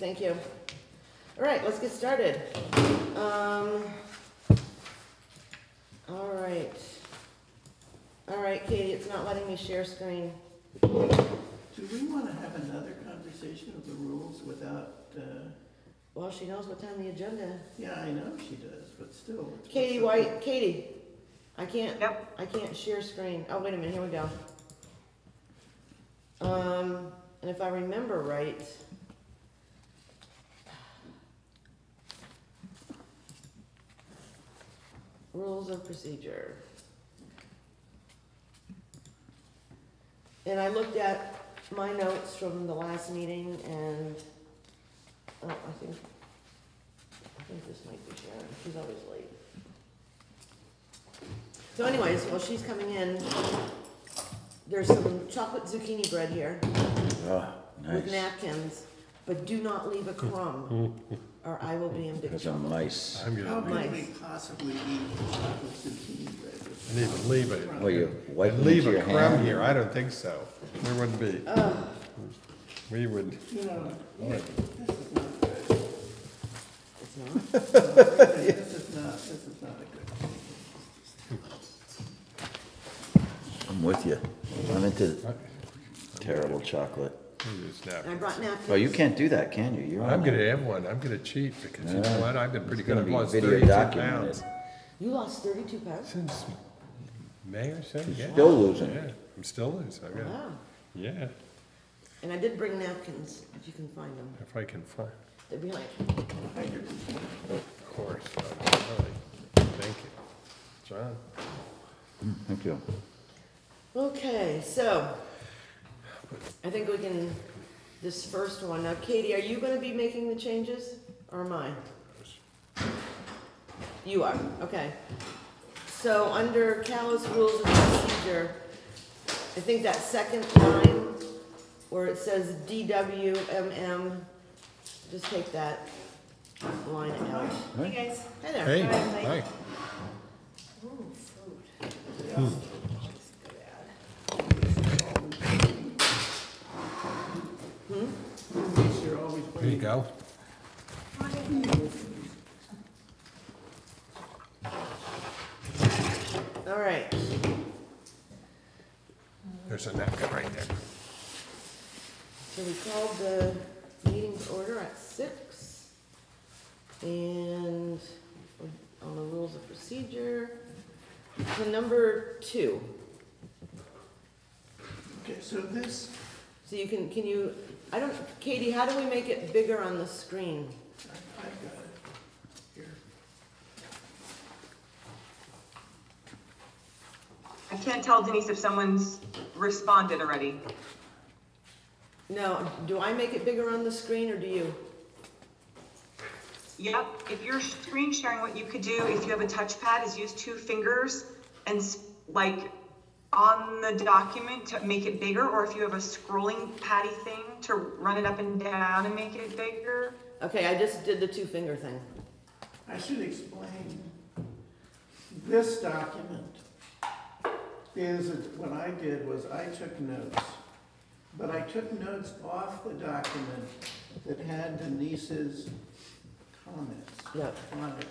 got it recording, Katie, thank you. All right, let's get started. Um, all right. All right, Katie, it's not letting me share screen. Do we want to have another conversation of the rules without, uh, Well, she knows what time the agenda. yeah, I know she does, but still. it's- Katie White, Katie, I can't, Yep. I can't share screen. Oh, wait a minute, here we go. Um, and if I remember right. Rules of procedure. And I looked at my notes from the last meeting and, oh, I think, I think this might be Sharon, she's always late. So anyways, while she's coming in, there's some chocolate zucchini bread here Oh, with nice. napkins, but do not leave a crumb, or I will be in big Because I'm trouble. Oh, nice. I'm How gonna, can we Nice. possibly eat chocolate zucchini bread? with- and even leave it, Well, you wipe and it leave into a your crumb hand. here, I don't think so. There wouldn't be. We would, You know, this is not good. it's not. This is not, this is not a good. I'm with you. I'm into terrible chocolate. We just And I brought napkins. Oh, you can't do that, can you? You're I'm gonna have one, I'm gonna cheat, because you know what, I've been pretty It's good, gonna I've lost thirty-two pounds. You lost thirty-two pounds? Since May or so, yeah. Still losing. Yeah, I'm still losing, I got, Wow. yeah, And I did bring napkins, if you can find them. if I can find, They're behind. of course, really. thank you. John? Mm, thank you. Okay, so, I think we can, this first one, now Katie, are you gonna be making the changes, or am I? You are, okay. So, under Calais Rules of Procedure, I think that second line, where it says DWMM, just take that line out. Hey guys. Hi there. Hey, Hi. hi. Ooh, food. Hmm. These are always There you go. All right, There's a napkin right there. so we called the meeting to order at six. And on the rules of procedure, so number two. Okay, so this, So you can, can you, I don't, Katie, how do we make it bigger on the screen? I- I've got it here. I can't tell Denise if someone's responded already. No, do I make it bigger on the screen or do you? Yep, if you're screen sharing, what you could do, if you have a touchpad, is use two fingers and like on the document to make it bigger, or if you have a scrolling patty thing to run it up and down and make it bigger. Okay, I just did the two finger thing. I should explain. This document is, what I did was I took notes. But I took notes off the document that had Denise's comments Yeah. on it.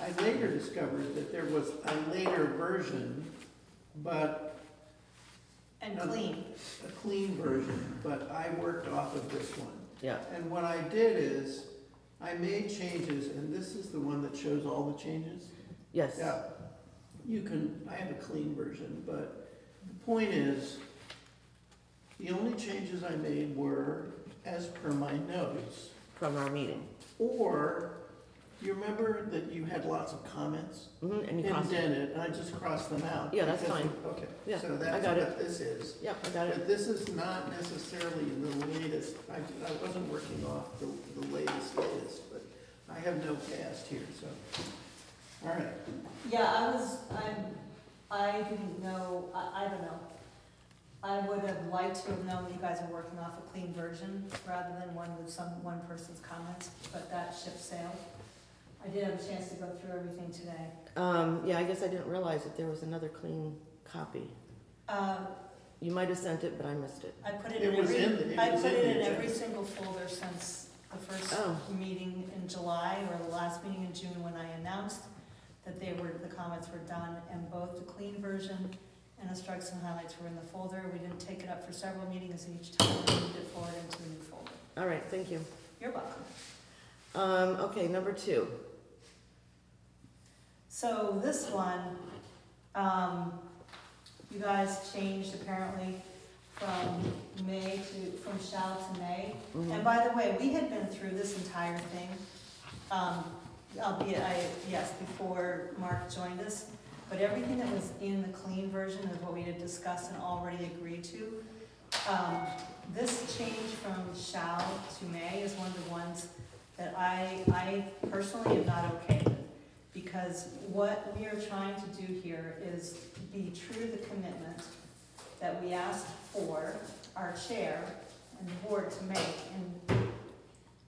I later discovered that there was a later version, but And clean. a clean version, but I worked off of this one. Yeah, And what I did is, I made changes, and this is the one that shows all the changes. yes. Yeah, you can, I have a clean version, but the point is, the only changes I made were as per my notes. From our meeting. Or, you remember that you had lots of comments hmm and you crossed it. indented, and I just crossed them out? Yeah, that's because- fine. Okay, Yeah, so I that's got it. what this is. Yep, I got it. But this is not necessarily the latest, I, I wasn't working off the, the latest, latest, but I have no past here, so. All right, Yeah, I was, I'm, I didn't know, I, I don't know. I would have liked to have known you guys were working off a clean version rather than one with some, one person's comments, but that ship sailed. I did have a chance to go through everything today. Um, yeah, I guess I didn't realize that there was another clean copy. Um, You might have sent it, but I missed it. I put it It in was every, in the- it I was put in it the in every agenda. single folder since the first Oh. meeting in July or the last meeting in June when I announced that they were, the comments were done and both the clean version and the strikes and highlights were in the folder. We didn't take it up for several meetings and each time we moved it forward into the new folder. All right, thank you. You're welcome. Um, okay, number two. So this one, um, you guys changed apparently from May to, from shall to may. Mhm. And by the way, we had been through this entire thing, um, albeit I, yes, before Mark joined us, but everything that was in the clean version is what we had discussed and already agreed to. Um, this change from shall to may is one of the ones that I, I personally am not okay with. Because what we are trying to do here is be true to the commitment that we asked for our chair and the board to make in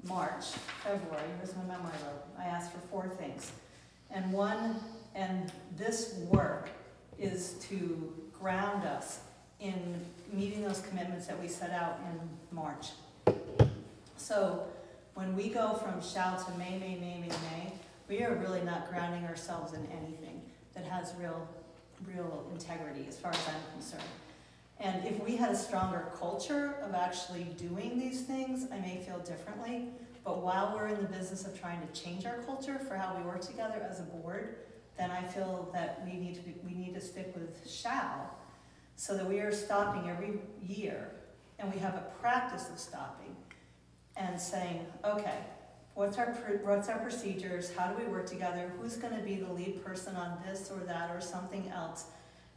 March, February, here's my memo I wrote. I asked for four things. And one, and this work is to ground us in meeting those commitments that we set out in March. So when we go from shall to may, may, may, may, may, we are really not grounding ourselves in anything that has real, real integrity as far as I'm concerned. And if we had a stronger culture of actually doing these things, I may feel differently. But while we're in the business of trying to change our culture for how we work together as a board, then I feel that we need to be, we need to stick with shall, so that we are stopping every year, and we have a practice of stopping, and saying, okay, what's our, what's our procedures, how do we work together, who's gonna be the lead person on this or that or something else,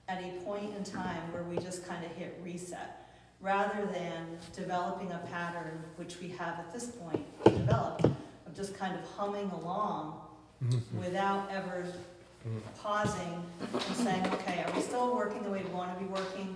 at a point in time where we just kind of hit reset, rather than developing a pattern, which we have at this point developed, of just kind of humming along without ever pausing and saying, okay, are we still working the way we want to be working?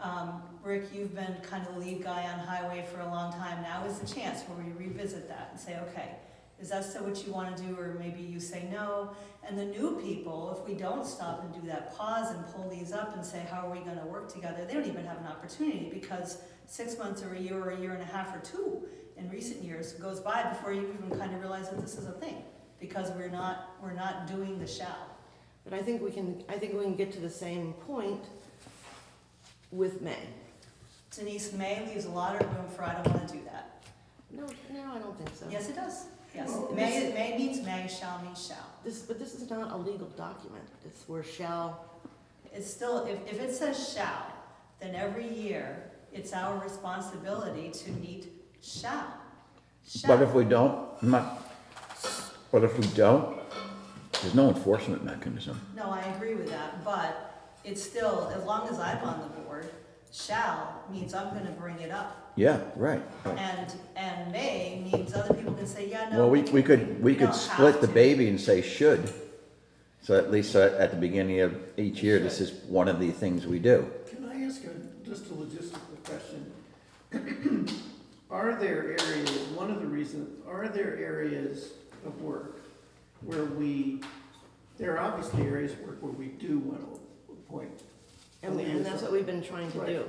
Um, Rick, you've been kind of the lead guy on highway for a long time. Now is the chance where we revisit that and say, okay, is that still what you want to do? Or maybe you say no. And the new people, if we don't stop and do that pause and pull these up and say, how are we going to work together? They don't even have an opportunity because six months or a year or a year and a half or two in recent years goes by before you even kind of realize that this is a thing because we're not, we're not doing the shall. But I think we can, I think we can get to the same point with May. Denise, may leaves a lot of room for I don't want to do that. No, no, I don't think so. Yes, it does. Yes, Well, may, may means may, shall means shall. This, but this is not a legal document. It's where shall, It's still, if, if it says shall, then every year, it's our responsibility to meet shall. But if we don't, I'm not, but if we don't, there's no enforcement mechanism. No, I agree with that, but it's still, as long as I'm on the board, shall means I'm gonna bring it up. Yeah, right. right. And, and may means other people can say, yeah, no. Well, we, we could, we don't could have split the baby and say should. So at least uh, at the beginning of each year, this is one of the things we do. Can I ask a, just a logistical question? Are there areas, one of the reasons, are there areas of work where we, there are obviously areas of work where we do want to appoint. A and, and that's what we've been trying to do.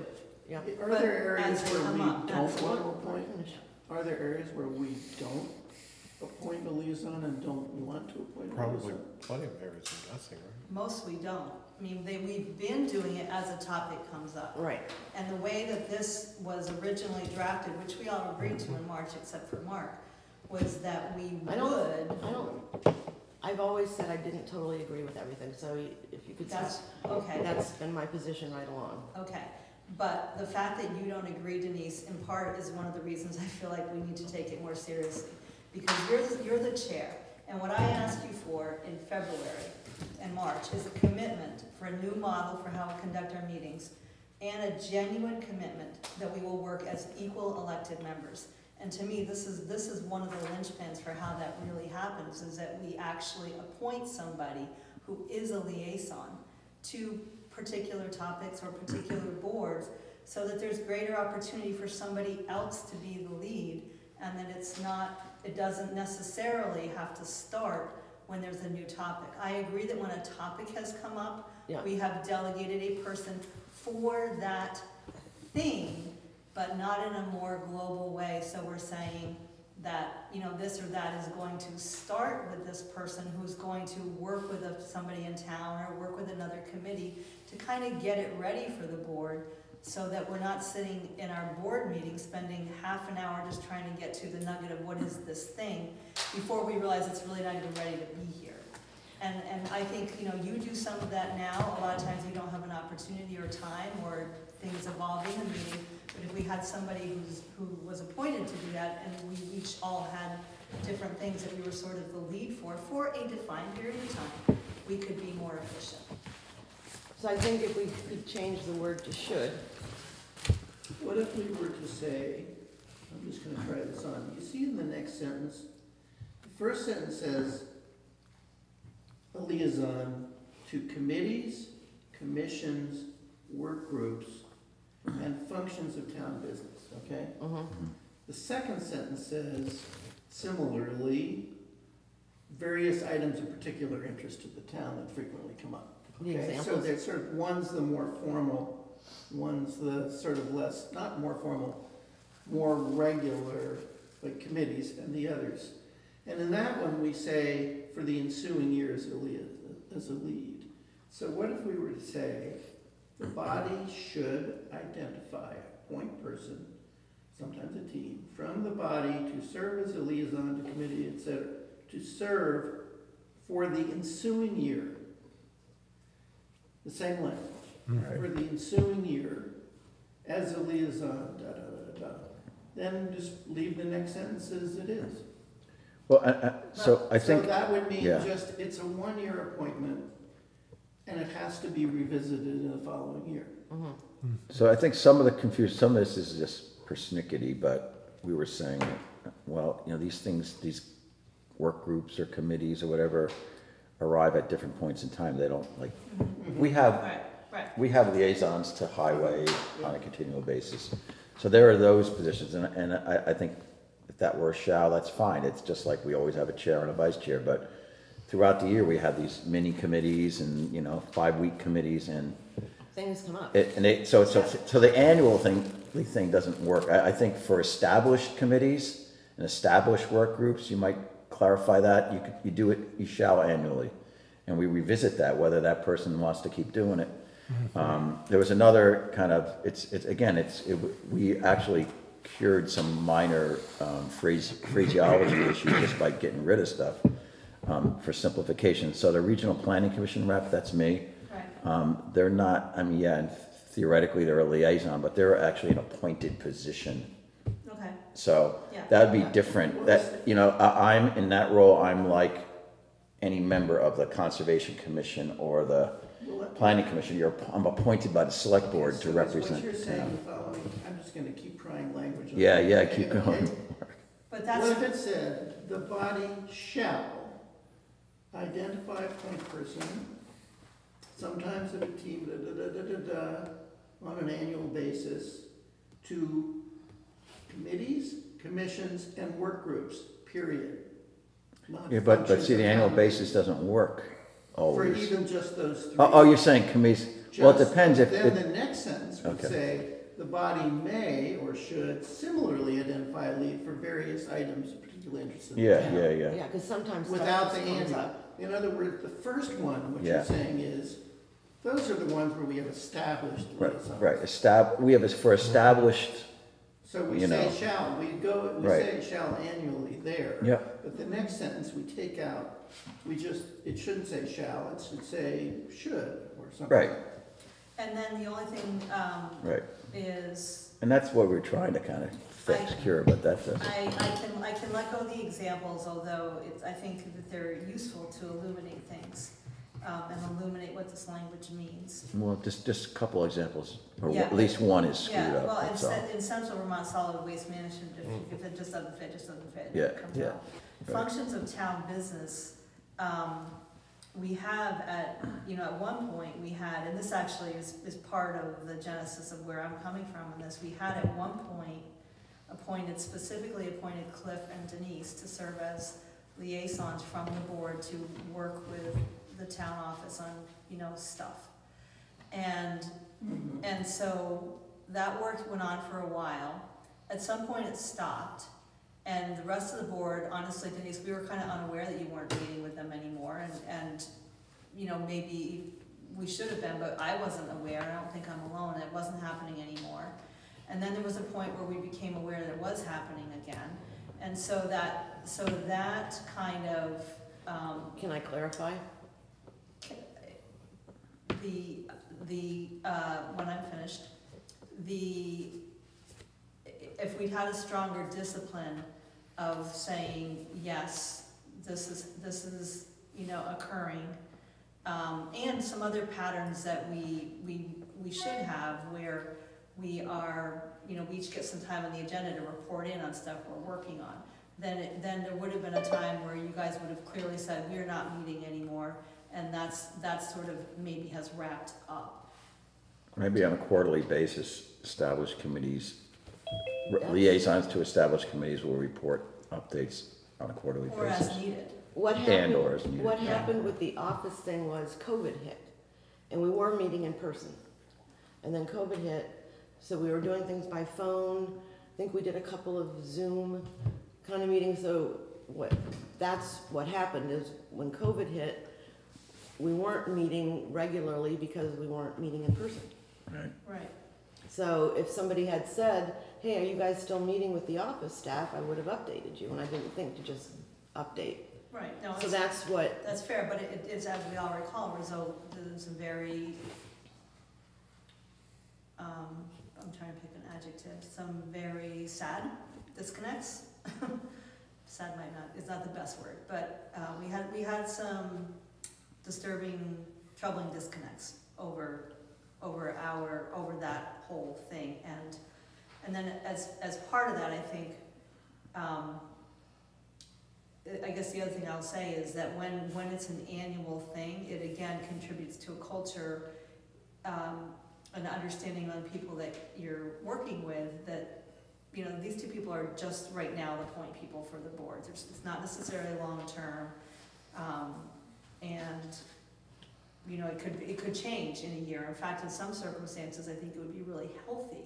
Yeah. Are But there areas as they where we come up, don't want to Let appoint? me. Are there areas where we don't appoint a liaison and don't want to appoint a Probably liaison? plenty of areas, I'm guessing, right? Most we don't. I mean, they, we've been doing it as a topic comes up. Right. And the way that this was originally drafted, which we all agreed to in March except for Mark, was that we I don't- would, I don't, I've always said I didn't totally agree with everything, so if you could, that's, say- okay, that's been my position right along. okay. But the fact that you don't agree, Denise, in part is one of the reasons I feel like we need to take it more seriously. Because you're, the- you're the chair, and what I asked you for in February and March is a commitment for a new model for how we conduct our meetings, and a genuine commitment that we will work as equal elected members. And to me, this is, this is one of the linchpins for how that really happens, is that we actually appoint somebody who is a liaison to particular topics or particular boards, so that there's greater opportunity for somebody else to be the lead, and that it's not, it doesn't necessarily have to start when there's a new topic. I agree that when a topic has come up, Yeah. we have delegated a person for that thing, but not in a more global way, so we're saying that, you know, this or that is going to start with this person who's going to work with a- somebody in town or work with another committee to kind of get it ready for the board, so that we're not sitting in our board meeting, spending half an hour just trying to get to the nugget of what is this thing, before we realize it's really not even ready to be here. And, and I think, you know, you do some of that now, a lot of times you don't have an opportunity or time, or things evolving and the meeting, but if we had somebody who's, who was appointed to do that, and we each all had different things that we were sort of the lead for, for a defined period of time, we could be more efficient. So I think if we could change the word to should, What if we were to say, I'm just gonna try this on, you see in the next sentence, the first sentence says, a liaison to committees, commissions, work groups, and functions of town business, okay? mhm, The second sentence says, similarly, various items of particular interest to the town that frequently come up. The Okay, so examples? there's sort of, one's the more formal, one's the sort of less, not more formal, more regular, like committees and the others. And in that one, we say, for the ensuing year as a lead, as a lead. So what if we were to say, the body should identify a point person, sometimes a team, from the body to serve as a liaison to committee, et cetera, to serve for the ensuing year. The same language, for the ensuing year, as a liaison, da, da, da, da. Then just leave the next sentence as it is. Well, I- I- so I think, So that would mean yeah. just, it's a one-year appointment, and it has to be revisited in the following year. mhm. so I think some of the confusion, some of this is just persnickety, but we were saying, well, you know, these things, these work groups or committees or whatever arrive at different points in time. They don't, like, we have Right, right. we have liaisons to highway on a continual basis. So there are those positions, and, and I, I think if that were a shall, that's fine. It's just like we always have a chair and a vice chair, but throughout the year, we have these mini committees and, you know, five-week committees, and things come up. it, and they, so, so, so the annual thing, the thing doesn't work. I, I think for established committees and established work groups, you might clarify that. You could, you do it, you shall annually. And we revisit that, whether that person wants to keep doing it. Um, there was another kind of, it's, it's, again, it's, it, we actually cured some minor, um, phrase, phraseology issues just by getting rid of stuff, um, for simplification. So the regional planning commission rep, that's me. Right. Um, they're not, I mean, yeah, and theoretically, they're a liaison, but they're actually an appointed position. Okay, So Yeah. that'd be different. That, you know, I, I'm, in that role, I'm like any member of the Conservation Commission or the Planning Commission. You're, I'm appointed by the select board So to represent What you're saying, town. the following, I'm just gonna keep trying language. on Yeah, that. yeah, Okay, keep okay. going. but What that's, if it said, the body shall identify a point person, sometimes of a team, da, da, da, da, da, da, on an annual basis, to committees, commissions, and work groups, period. Not Yeah, but, but functions see, of the annual town basis doesn't work For always. even just those three. Oh, oh, you're saying committees, well, it Just- depends if, Then it- the next sentence would Okay. say, the body may or should similarly identify a lead for various items of particular interest in the yeah, town. yeah, yeah. Yeah, because sometimes Without stuff the just comes annual. up. In other words, the first one, what Yeah. you're saying is, those are the ones where we have established Right, liaisons. right, estab, we have, this for established, So we You say know. shall, we go, we Right. say shall annually there. yeah, But the next sentence we take out, we just, it shouldn't say shall, it should say should or something. Right. and then the only thing, um, right. is, And that's what we're trying to kind of I- cure, but that doesn't. I, I can, I can let go of the examples, although it's, I think that they're useful to illuminate things, um, and illuminate what this language means. Well, just, just a couple examples, or Yeah. at least one is screwed Yeah, well, up, in, that's in central Vermont solid waste management, if, if it just doesn't fit, just doesn't fit, Yeah, it comes yeah, out. right. Functions of town business, um, we have at, you know, at one point, we had, and this actually is, is part of the genesis of where I'm coming from in this, we had at one point appointed, specifically appointed Cliff and Denise to serve as liaisons from the board to work with the town office on, you know, stuff. And Mhm. and so that work went on for a while. At some point, it stopped. And the rest of the board, honestly, Denise, we were kind of unaware that you weren't meeting with them anymore. And, and, you know, maybe we should have been, but I wasn't aware. I don't think I'm alone. It wasn't happening anymore. And then there was a point where we became aware that it was happening again. And so that, so that kind of, um, Can I clarify? the, the, uh, when I'm finished, the, if we'd had a stronger discipline of saying, yes, this is, this is, you know, occurring, um, and some other patterns that we, we, we should have where we are, you know, we each get some time on the agenda to report in on stuff we're working on. Then, it- then there would have been a time where you guys would have clearly said, we're not meeting anymore, and that's, that sort of maybe has wrapped up. Maybe on a quarterly basis, establish committees, That's- liaisons to established committees will report updates on a quarterly basis. Or as needed. What And happened, or as needed. what Yeah. happened with the office thing was COVID hit, and we were meeting in person. And then COVID hit, so we were doing things by phone, I think we did a couple of Zoom kind of meetings, so what, that's what happened is when COVID hit, we weren't meeting regularly because we weren't meeting in person. Right. Right. So if somebody had said, hey, are you guys still meeting with the office staff, I would have updated you, and I didn't think to just update. Right, no, So it's, that's what that's fair, but it it is, as we all recall, resulted in some very, um, I'm trying to pick an adjective, some very sad disconnects. Sad might not, is not the best word, but, uh, we had, we had some disturbing, troubling disconnects over, over our, over that whole thing, and, and then as, as part of that, I think, um, I guess the other thing I'll say is that when, when it's an annual thing, it again contributes to a culture, um, an understanding on people that you're working with, that, you know, these two people are just right now the point people for the boards. It's, it's not necessarily long-term, um, and, you know, it could, it could change in a year. In fact, in some circumstances, I think it would be really healthy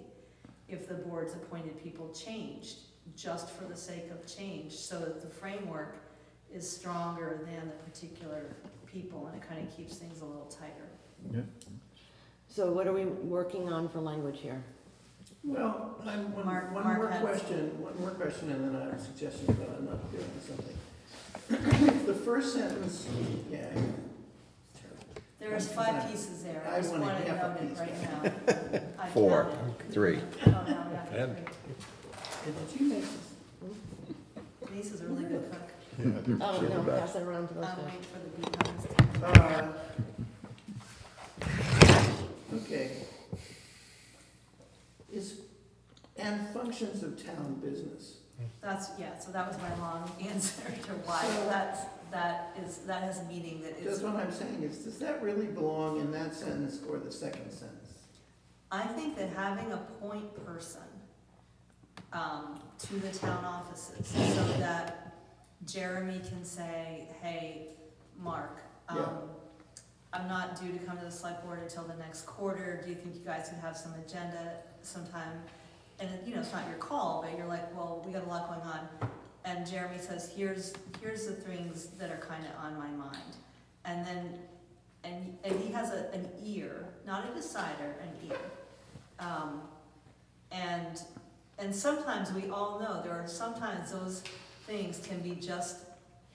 if the board's appointed people changed, just for the sake of change, so that the framework is stronger than the particular people, and it kind of keeps things a little tighter. So what are we working on for language here? Well, I'm, one, Mark- one Mark more has- question, one more question, and then I have a suggestion about another doing something. The first sentence, yeah. terrible. There's I- five pieces there, I I just want a want to half a note it piece. right now. I Four, counted. three. Oh, now we have And- three. Did you make this? Denise is a really good cook. Oh, Sure, no, pass it around to those I'm guys. waiting for the becomes. Uh, Okay. Is, and functions of town business. That's, yeah, so that was my long answer to why So- that's, that is, that has meaning that That's is, what I'm saying, is, does that really belong in that sentence or the second sentence? I think that having a point person, um, to the town offices, so that Jeremy can say, hey, Mark, Yeah. um, I'm not due to come to the select board until the next quarter, do you think you guys could have some agenda sometime? And, you know, it's not your call, but you're like, well, we got a lot going on. And Jeremy says, here's, here's the things that are kinda on my mind. And then, and, and he has a, an ear, not a decider, an ear. Um, and, and sometimes we all know, there are sometimes those things can be just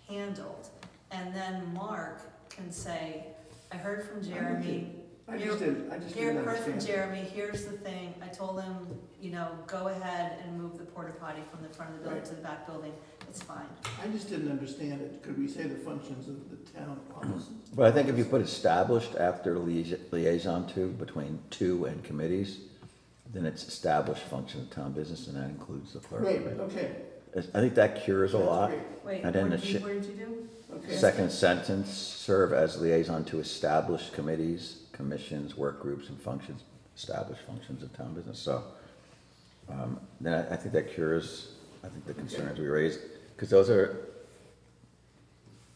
handled. And then Mark can say, I heard from Jeremy, I just didn't, I just here, didn't heard from understand. Jeremy, here's the thing, I told him, you know, go ahead and move the porta potty from the front of the building Right. to the back building, it's fine. I just didn't understand it. Could we say the functions of the town offices? But I think if you put established after liaison liaison to, between two and committees, then it's established function of town business, and that includes the clerk. Great, okay. I think that cures a lot. great. Wait, And what then did the you, shi- what did you do? Okay. Second sentence, serve as liaison to established committees, commissions, work groups, and functions, established functions of town business, so. Um, then I, I think that cures, I think the concerns we raised, because those are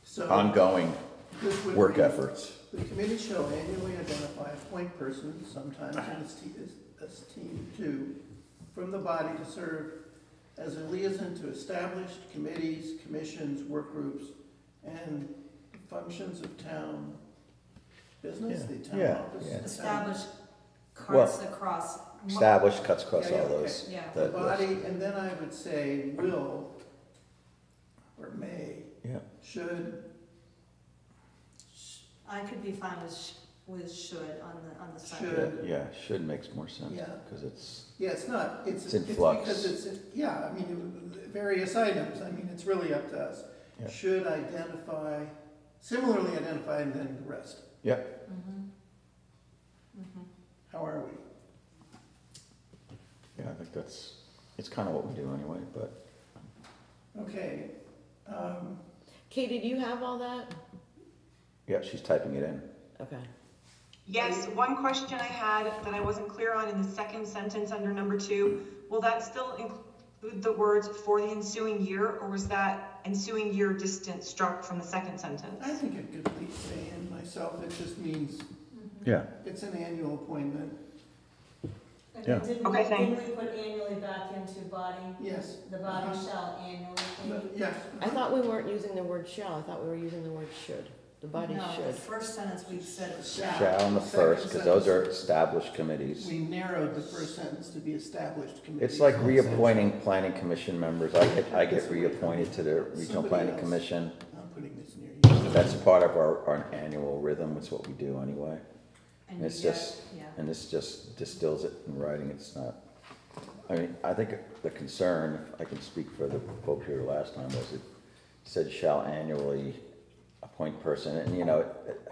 So ongoing this would work be- efforts. The committee shall annually identify a point person, sometimes in its, esteemed two, from the body to serve as a liaison to established committees, commissions, work groups, and functions of town business, the town Yeah, office. yeah. town- Establish Well, cuts across. mu- Established cuts across Yeah, yeah, all okay. those. Yeah. The that list. body, and then I would say will, or may, Yeah, should, I could be fine with, sh- with should on the, on the side. Should. yeah, should makes more sense, Yeah. because it's, yeah, it's not, it's, It's it's in flux. because it's, yeah, I mean, various items, I mean, it's really up to us. Yeah. Should identify, similarly identify and then the rest. yeah, Mhm. Mhm. How are we? yeah, I think that's, it's kind of what we do anyway, but, Okay, um, Katie, do you have all that? yeah, she's typing it in. Okay. Yes, one question I had that I wasn't clear on in the second sentence under number two, will that still include the words for the ensuing year, or was that ensuing year distance struck from the second sentence? I think it could be saying myself, it just means Yeah, it's an annual appointment, And Yeah. Didn't we, Okay, thank- didn't we put annually back into body, yes. the body Uh-huh. shall annually? But, Yes. I thought we weren't using the word shall, I thought we were using the word should. The body No, the should. first sentence we said shall. shall in the first, because those are established committees. We narrowed the first sentence to be established committees. It's like reappointing planning commission members. I get, I get reappointed to the regional planning commission. I'm putting this near you. That's part of our, our annual rhythm, it's what we do anyway. And It's you just- Yeah. And this just distills it in writing, it's not, I mean, I think the concern, if I can speak for the folks here last time, was it said shall annually appoint person, and you know, it-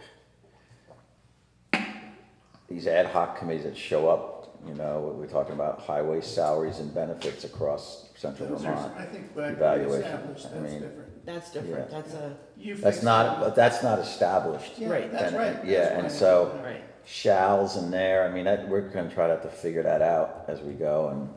these ad hoc committees that show up, you know, we're talking about highway salaries and benefits across central Those are, Vermont. I think, by Evaluation, established, I that's mean- different. That's different, Yeah. that's a, You That's fixed not, that. but that's not established. Yeah, Right. that's And- right. yeah, that's and right. so- right. shalls in there, I mean, that, we're gonna try to have to figure that out as we go, and,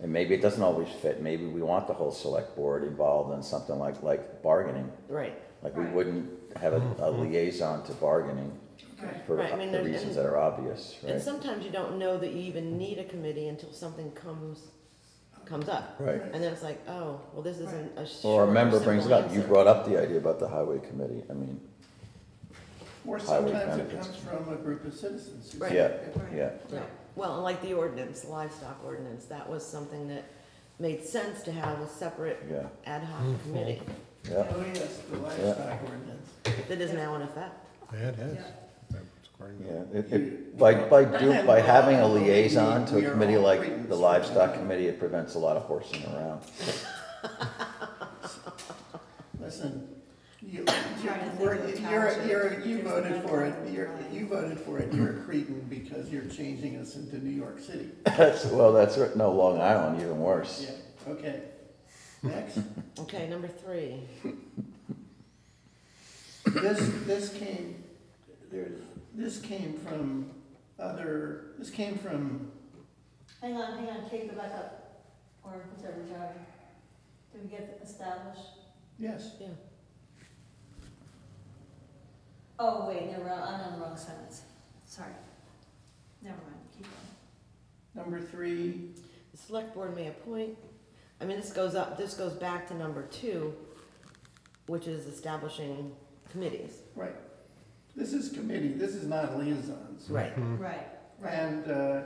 and maybe it doesn't always fit, maybe we want the whole select board involved in something like, like bargaining. Right, Like, we Right. wouldn't have a, a mm-hmm. liaison to bargaining Right. for Right, I mean, the there's- reasons that are obvious, and right? sometimes you don't know that you even need a committee until something comes, comes up. Right, And then it's like, oh, well, this isn't a or a member brings it simple up, you answer. brought up the idea about the highway committee, I mean, Or highway sometimes it benefits. comes from a group of citizens. who Right. Yeah. Right. yeah, Yeah, well, and like the ordinance, livestock ordinance, that was something that made sense to have a separate yeah, ad hoc committee mm-hmm. Yeah. Oh, yes, the livestock ordinance. that is now in effect. Yeah, it is. Yeah. That's according to- Yeah, it, it, by, by do, by having a liaison to a committee like the livestock committee, it prevents a lot of horsing around. Listen, you, Trying to you're, of you're, you're, you voted for it, you're, you voted for it, you're a cretin because you're changing us into New York City. That's, well, that's, right. no, Long Island, even worse. Yeah, okay. Next, Okay, number three. this, this came, there's, this came from other, this came from, Hang on, hang on, Kate, go back up, or whichever, Joe. Did we get established? yes, Yeah. Oh, wait, never, I'm on the wrong sentence. Sorry. Never mind, keep going. number three, The select board may appoint, I mean, this goes up, this goes back to number two, which is establishing committees. right. This is committee, this is not liaisons. Right. Right, right. And, uh,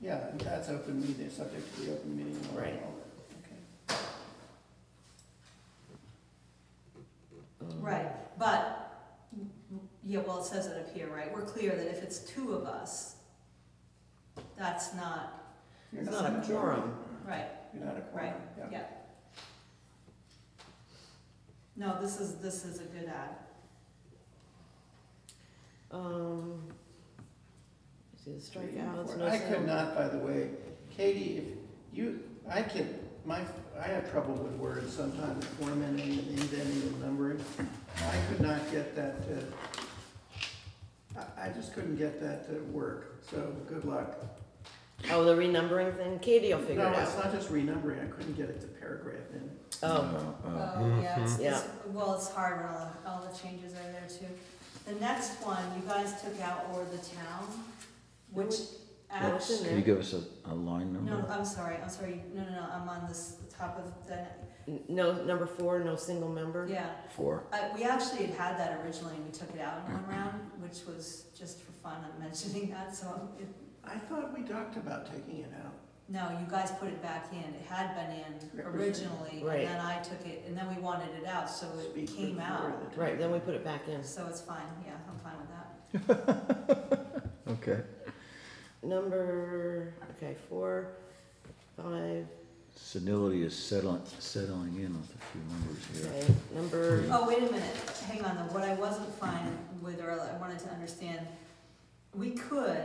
yeah, and that's open meeting, subject to the open meeting law. and Right. all that. Okay. Right, but, yeah, well, it says it up here, right? We're clear that if it's two of us, that's not, You're It's not a quorum. right, You're not a quorum, right, yeah. yeah. No, this is, this is a good ad. Um, see the strikeouts, For- no I could sound. not, by the way, Katie, if you, I can, my, I have trouble with words sometimes, formatting and indenting and numbering. I could not get that to, I, I just couldn't get that to work, so good luck. Oh, the renumbering thing, Katie will figure No, it it's out. not just renumbering, I couldn't get it to paragraph in. Oh, Uh, Oh, yeah, it's, Yeah. it's, well, it's hard when all, the- all the changes are there too. The next one, you guys took out or the town, which, What's in actually, Can you give us a, a line no, number? I'm sorry, I'm sorry, no, no, no, I'm on this, the top of the, N- No, number four, no single member? yeah. Four. I, we actually had had that originally, and we took it out in one round, which was just for fun, I'm mentioning that, so it, I thought we talked about taking it out. no, you guys put it back in, it had been in Represent- originally, Right. and then I took it, and then we wanted it out, so it Speak came before out. the Right, then we put it back in. So it's fine, yeah, I'm fine with that. Okay. Number, okay, four, five, Senility is settling, settling in with a few numbers here. okay, number, Oh, wait a minute, hang on though, what I wasn't fine with, or I wanted to understand, we could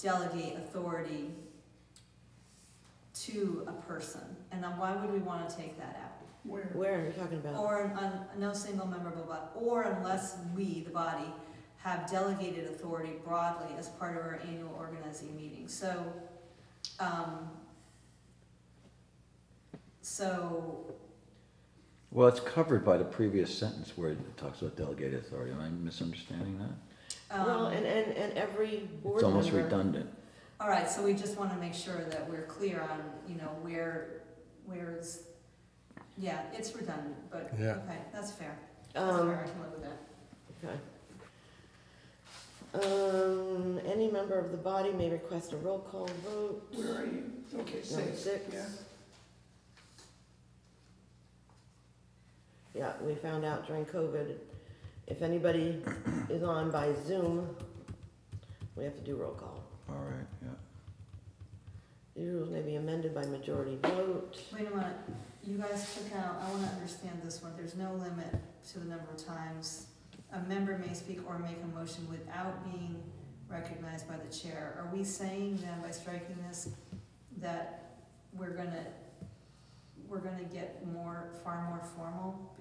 delegate authority to a person, and then why would we wanna take that out? Where? where are you talking about? Or, un no single member of a body, or unless we, the body, have delegated authority broadly as part of our annual organizing meeting, so, um, so, Well, it's covered by the previous sentence where it talks about delegated authority. Am I misunderstanding that? Well, um, and, and, and every board It's almost member- redundant. all right, so we just wanna make sure that we're clear on, you know, where, where's, yeah, it's redundant, but, Yeah. okay, that's fair. That's Um, fair, I can live with that. Okay. Um, any member of the body may request a roll call vote. Where are you? Okay, Number six. six. Yeah. Yeah, we found out during COVID, if anybody is on by Zoom, we have to do roll call. All right, yeah. These rules may be amended by majority vote. Wait a minute, you guys took out, I wanna understand this one, there's no limit to the number of times a member may speak or make a motion without being recognized by the chair. Are we saying then by striking this, that we're gonna, we're gonna get more, far more formal?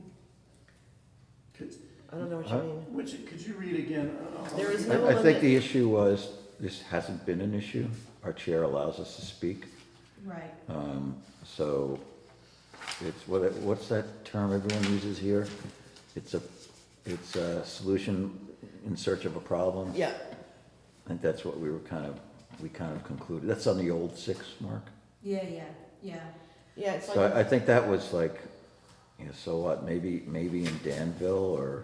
Could, I don't know what you Huh? mean. which, could you read again? Uh, There is I'll- no I, I think limit. the issue was, this hasn't been an issue. Our chair allows us to speak. Right, Um, so it's, what, what's that term everyone uses here? It's a, it's a solution in search of a problem. Yeah, I think that's what we were kind of, we kind of concluded. That's on the old six, Mark. yeah, yeah, yeah. yeah, it's So I, I like, think that was like, you know, so what, maybe, maybe in Danville or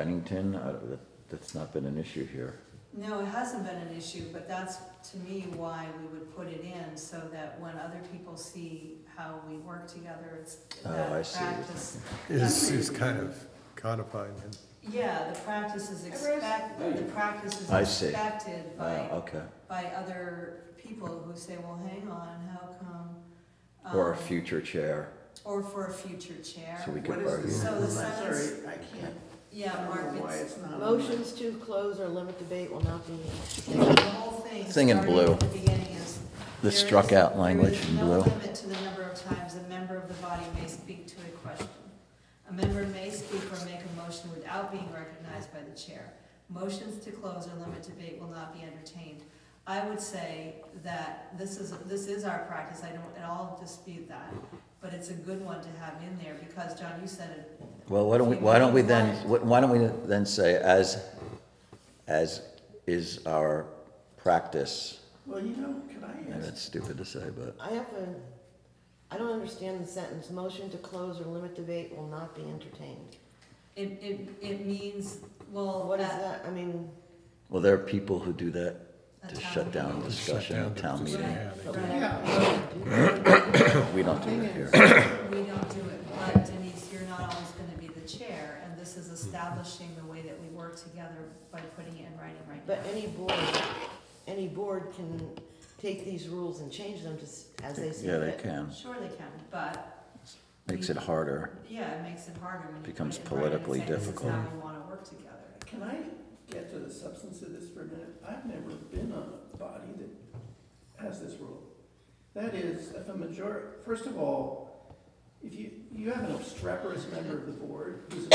Bennington, I, that, that's not been an issue here. No, it hasn't been an issue, but that's to me why we would put it in, so that when other people see how we work together, it's Oh, that I see practice. Is, is kind of codified in Yeah, the practice is expect, the practice is I see. expected Oh, by, okay. by other people who say, well, hang on, how come? Or a um, future chair, Or for a future chair. so we What could is argue. this? So the I'm sentence- sorry, I can't, Yeah, Mark, why it's, it's not. on motions to close or limit debate will not be. the whole thing, Thing in starting blue. at the beginning is. The there struck is- out language in There blue. is no limit to the number of times a member of the body may speak to a question. A member may speak or make a motion without being recognized by the chair. Motions to close or limit debate will not be entertained. I would say that this is, this is our practice, I don't at all dispute that, but it's a good one to have in there, because, John, you said it, Well, why don't we, why don't we then, why don't we then say as, as is our practice? Well, you know, can I And ask, that's stupid to say, but, I have a, I don't understand the sentence, motion to close or limit debate will not be entertained. it, it, it means, well, What is at that, I mean, well, there are people who do that a to town shut down discussion at town meeting. down Right, discussion. yeah, We don't do it here. We don't do it, but Denise, you're not always gonna be the chair, and this is establishing the way that we work together by putting it in writing right now. but any board, any board can take these rules and change them to, s- as they see fit. Yeah, they can. Sure they can, but, Makes it harder. yeah, it makes it harder when you put Becomes it in writing and politically say, this is difficult. how we wanna work together. can I get to the substance of this for a minute? I've never been on a body that has this rule. That is, if a major, first of all, if you, you have an obstreperous member of the board who's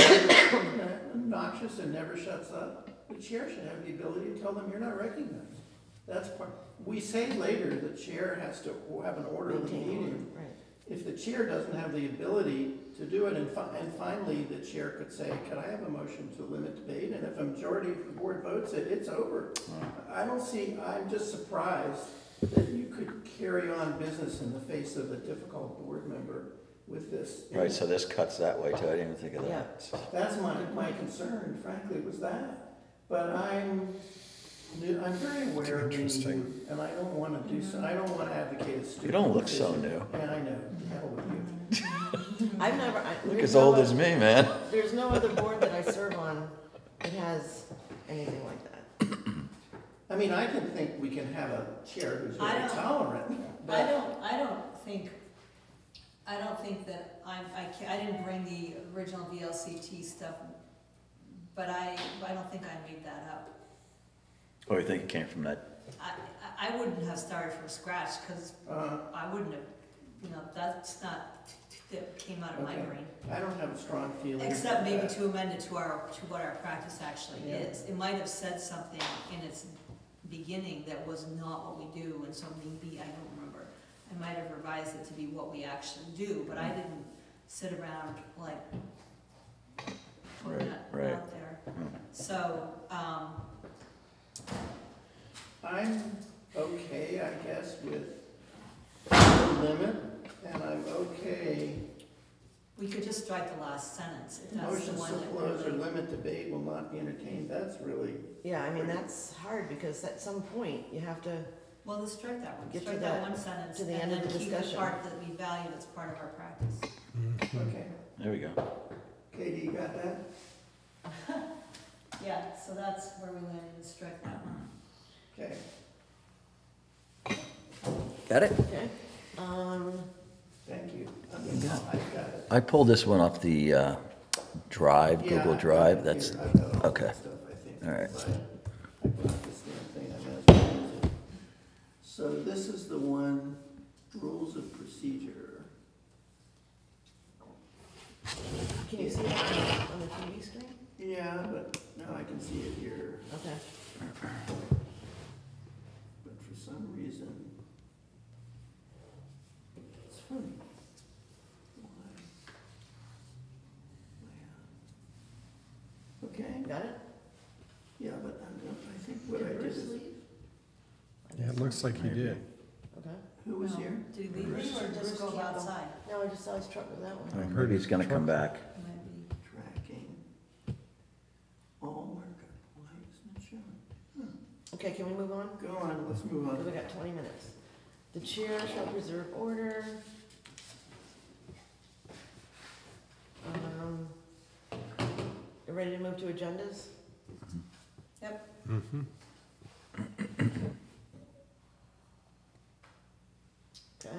obnoxious and never shuts up, the chair should have the ability to tell them you're not recognized. That's part, we say later the chair has to have an orderly Maintain order, meeting. right. If the chair doesn't have the ability to do it, and fi- and finally, the chair could say, could I have a motion to limit debate? And if a majority of the board votes it, it's over. I don't see, I'm just surprised that you could carry on business in the face of a difficult board member with this. Right, so this cuts that way too, I didn't even think of that. That's my, my concern, frankly, was that. But I'm, I'm very aware of being Interesting. new, and I don't wanna do, so. I don't wanna advocate a stupid. You don't look so decision. new. Yeah, I know, hell with you. I've never, I. Look there's as no old oth- as me, man. There's no other board that I serve on that has anything like that. I mean, I can think we can have a chair who's I very don't- tolerant, I but, don't, I don't think, I don't think that I'm, I can't, I didn't bring the original VLCT stuff, but I, I don't think I made that up. Or you think it came from that? I, I- I wouldn't have started from scratch, cause uh, I wouldn't have, you know, that's not, that came out of my Okay. brain. I don't have a strong feeling. Except about maybe that. to amend it to our, to what our practice actually Yeah. is. It might have said something in its beginning that was not what we do, and something maybe, I don't remember. I might have revised it to be what we actually do, but I didn't sit around like putting Right, that right. out there. So, um, I'm okay, I guess, with the limit, and I'm okay, we could just strike the last sentence, if that's the motions one to that close or limit debate will not be entertained, that's really, Yeah, I mean, that's hard because at some point you have to, Well, let's strike that one, Get to strike that that- one sentence, to the and end of then the keep the discussion. part that we value that's part of our practice. okay. There we go. Katie, you got that? Yeah, so that's where we landed, and strike that one. Okay. Got it? okay? Um, Thank you. I'm- Yeah. I got it. I pulled this one off the uh, Drive, Yeah, Google I've got Drive, that's, here. I've got all okay. stuff, I think. All right. I brought this damn thing, I might as well use it. So this is the one, rules of procedure. can you see it on on the TV screen? Yeah, but now I can see it here, Okay. but for some reason, it's funny. Why? Why? Got it? yeah, but I'm, gonna- I think what I Did did Bruce is, leave? Yeah, it looks like he did. Okay. who was No. here? Did we leave Bruce- or just go outside? No, I just saw his truck with that one. Maybe he's gonna come back. Might be. Tracking. All markup, why isn't it showing? Okay, can we move on? Go on, let's move Because we on. got twenty minutes. The chair shall preserve order. Um, You ready to move to agendas? Mhm. Okay,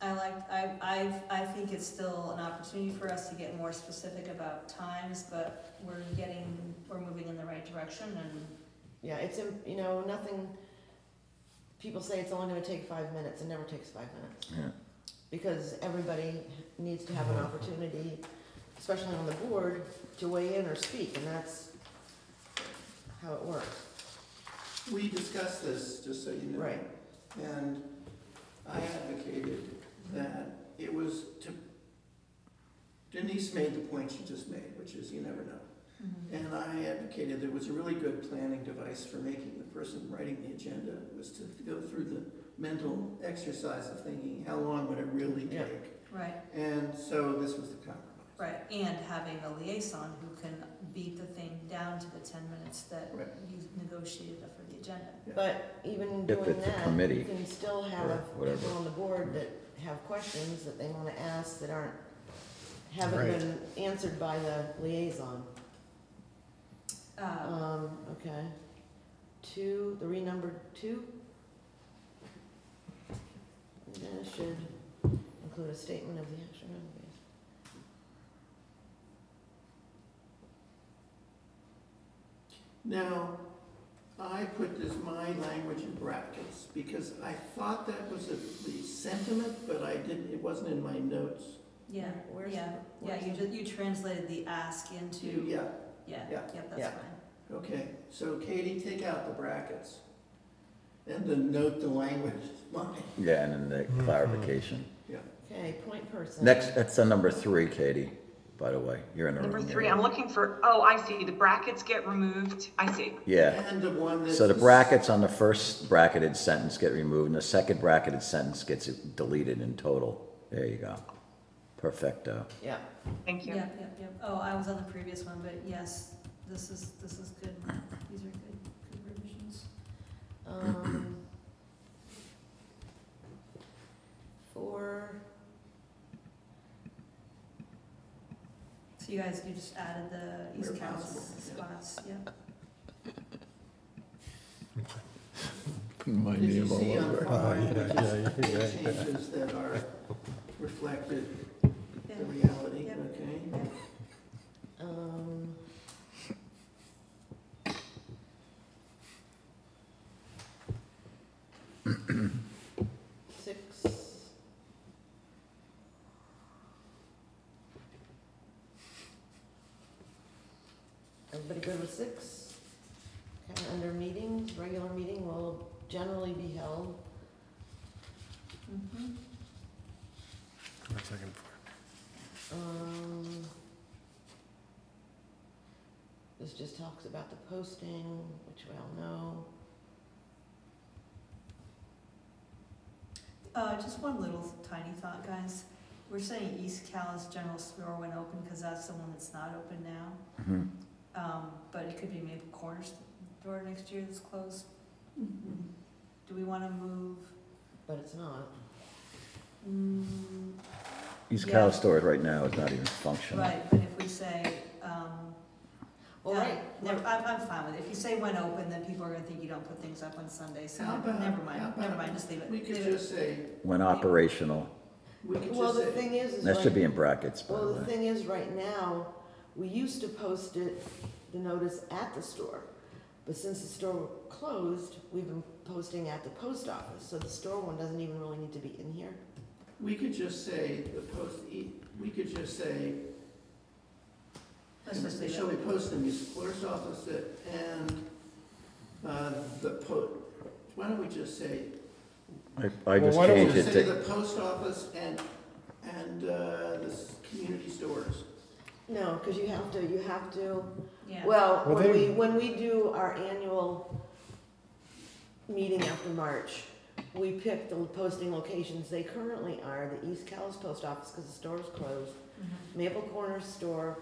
I like, I, I, I think it's still an opportunity for us to get more specific about times, but we're getting, we're moving in the right direction and, yeah, it's, im- you know, nothing, people say it's only gonna take five minutes, it never takes five minutes. Yeah. Because everybody needs to have an opportunity, especially on the board, to weigh in or speak, and that's how it works. We discussed this, just so you know. Right. And I advocated that it was to, Denise made the point she just made, which is you never know. Mm-hmm. And I advocated there was a really good planning device for making the person writing the agenda was to go through the mental exercise of thinking, how long would it really Yeah. take? right, And so this was the compromise. Right, and having a liaison who can beat the thing down to the ten minutes that Right. you negotiated for the agenda. But even If doing it's a that, you committee can still or have whatever. people on the board that have questions that they wanna ask that aren't, haven't Right. been answered by the liaison. Uh, Um, okay. Two, the renumbered two? And then should include a statement of the Now, I put this, my language in brackets, because I thought that was the the sentiment, but I didn't, it wasn't in my notes. yeah, Where's yeah, the- yeah, you the- ju- you translated the ask into, Yeah, yeah, Yeah. yep, Yeah. that's fine. okay, so Katie, take out the brackets. And then note the language, mine, Yeah, and then the Mhm. clarification. yeah. Okay, point person. Next, that's a number three, Katie, by the way, you're in the room. Number yeah. three, I'm looking for, oh, I see, the brackets get removed, I see. Yeah, And the one that. so the brackets on the first bracketed sentence get removed, and the second bracketed sentence gets deleted in total. There you go. Perfecto. Yeah, Thank you. Yep, yep, yep. Oh, I was on the previous one, but yes, this is, this is good. These are good, good revisions. um. For, So you guys, you just added the East Where Cal possible, yeah. spots, yep. My Did you name all see on over it. five, Oh, yeah, yeah, yeah, yeah. changes that are reflected Yeah. the reality, Yep. okay? Um. Six. Everybody good with six? Okay, under meetings, regular meeting will generally be held. Mhm. One second. Um, this just talks about the posting, which we all know. Uh, just one little tiny thought, guys. We're saying East Calais general store went open, because that's the one that's not open now. Mhm. Um, but it could be Maple Corner store next year that's closed. Do we wanna move? But it's not. Mm, East Yeah. Cal Stores right now is not even functional. right, but if we say, um, Well, no, right, never, I'm, I'm fine with it. If you say when open, then people are gonna think you don't put things up on Sunday, so How about- never how mind, about never mind, just leave it. We could Leave it. just say, When operational, we could well, just the say, thing is, is that should be right, in brackets, by well, the the way. thing is, right now, we used to post it, the notice at the store. But since the store closed, we've been posting at the post office, so the store one doesn't even really need to be in here. we could just say, the post, e- we could just say, Let's just leave shall we it. post in the clerk's office and, uh, the po, why don't we just say, I, I Well, just why don't we changed just it say to, the post office and, and, uh, the s- community stores? No, because you have to, you have to, Yeah. well, Well, when they- we, when we do our annual meeting after March, we pick the posting locations. They currently are the East Calais post office, because the store is closed, Mhm. Maple Corner store,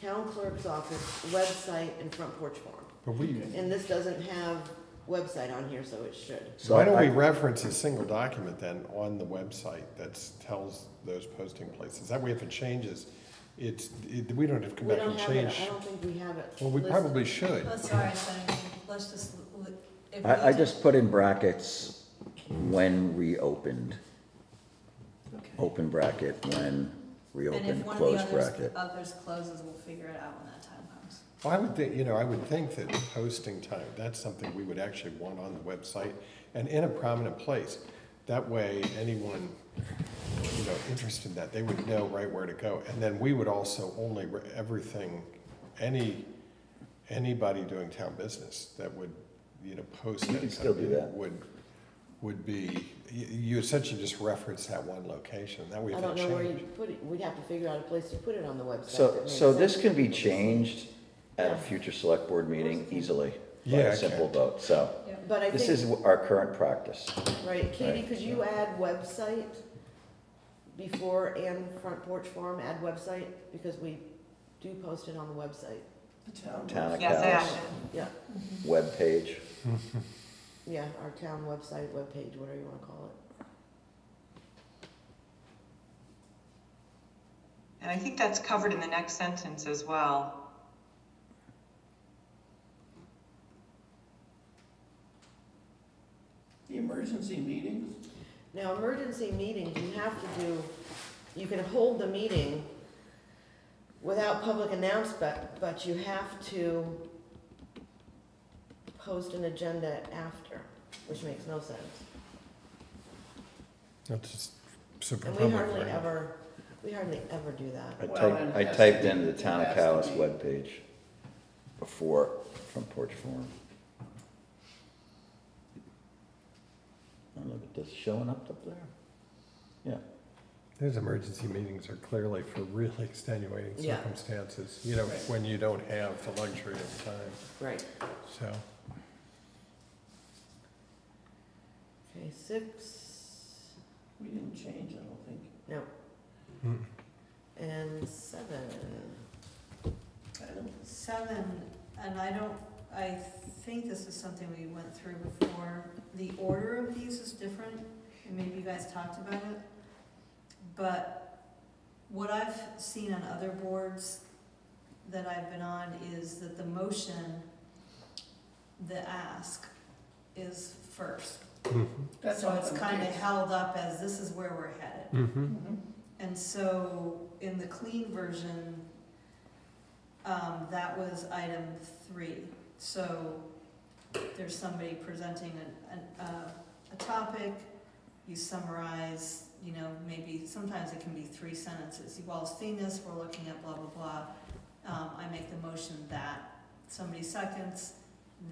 town clerk's office, website, and front porch forum. But we, And this doesn't have website on here, so it should. so why don't we reference a single document then on the website that tells those posting places? That way if it changes, it's, it, we don't have to come We back don't and have it, change. I don't think we have it. Well, we listed. probably should. Let's, all right, then, let's just, li- if we I, I just put in brackets when reopened, Okay. open bracket, when And reopened, if one of close the others, bracket. others closes, we'll figure it out when that time comes. Well, I would think, you know, I would think that posting time, that's something we would actually want on the website and in a prominent place. That way, anyone, you know, interested in that, they would know right where to go. And then we would also only, re- everything, any, anybody doing town business that would, you know, post You that can kind still of do thing that. Would, would be, you, you essentially just reference that one location, that way I don't it know where you changes. put it, we'd have to figure out a place to put it on the website. So, that makes so this sense. can be changed at a future select board meeting easily by Yeah, a simple can. vote, so. Yep. But I This think, is our current practice. right, Katie, Right. could you add website before and front porch forum, add website? Because we do post it on the website. The town. Town of Yes, I Calais, added. Yeah, webpage. yeah, our town website, webpage, whatever you wanna call it. And I think that's covered in the next sentence as well. The emergency meetings, Now, emergency meetings, you have to do, you can hold the meeting without public announcement, but you have to post an agenda after, which makes no sense. That's just super And we public hardly right ever, we hardly ever do that. I Well, and typed, it I has to typed be- in the Town of has to Calais be- webpage before Front Porch Forum. And look at this showing up up there. Yeah, Those emergency meetings are clearly for really extenuating Yeah. circumstances, you know, when you don't have the luxury of time, Right. so. Okay, six, We didn't change, I don't think. no, mm. and seven. I don't, Seven, and I don't, I think this is something we went through before. The order of these is different, and maybe you guys talked about it. But what I've seen on other boards that I've been on is that the motion, the ask, is first. Mhm. that's So it's kind of held up as this is where we're headed. Mhm. Mhm. And so in the clean version, um, that was item three. So there's somebody presenting an, an, uh, a topic, you summarize, you know, maybe, sometimes it can be three sentences. You've all seen this, we're looking at blah, blah, blah. Um, I make the motion that, somebody seconds,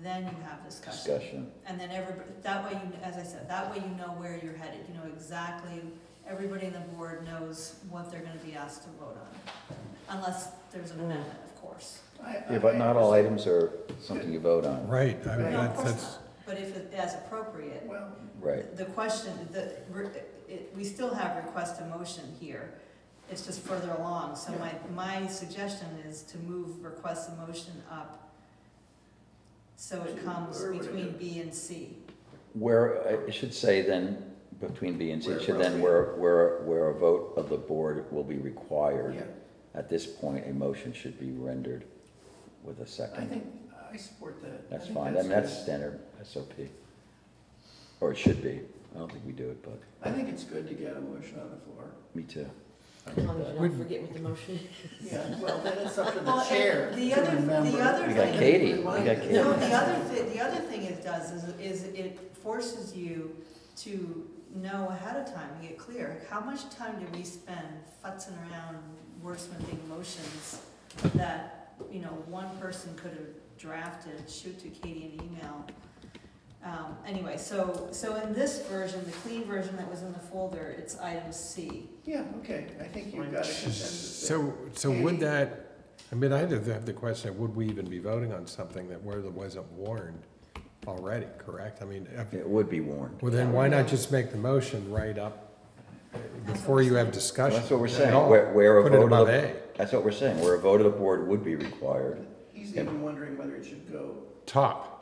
then you have discussion. Discussion. And then everybody, that way you, as I said, that way you know where you're headed, you know exactly, everybody in the board knows what they're gonna be asked to vote on. Unless there's an amendment, of course. I- Yeah, but I not all items are something you vote on. Right, I mean, No, of that's, course that's, not, but if it, as appropriate, Well, Right. the question, the, it, we still have request a motion here. It's just further along, so my, my suggestion is to move request a motion up so it comes where would it between? B and C. Where, it should say then, between B and C, it should then where, where, where a vote of the board will be required. At this point, a motion should be rendered with a I second. think, I support that. I That's think fine, I mean, that's good. standard SOP. Or it should be, I don't think we do it, but I think it's good to get a motion on the floor. me too. As long as you Would- don't forget what the motion is. Yeah, well, then it's up to the Well, and chair the to other- the remember. other We got thing- Katie, we got Katie. No, the other thing, the other thing it does is, is it forces you to know ahead of time, to get clear, how much time do we spend futzing around wordsmithing motions that, you know, one person could have drafted, shoot to Katie an email. Um, anyway, so, so in this version, the clean version that was in the folder, it's item C. Yeah, okay, I think you've got a consensus there. so, so would that, I mean, I did have the question, would we even be voting on something that where there wasn't warned already, correct? I mean, if- It would be warned. well, then why not just make the motion right up uh, before you have discussion? That's what we're at saying, all? where, where a Put it vote of above the, A, that's what we're saying, where a vote of the board would be required. He's even wondering whether it should go top, top.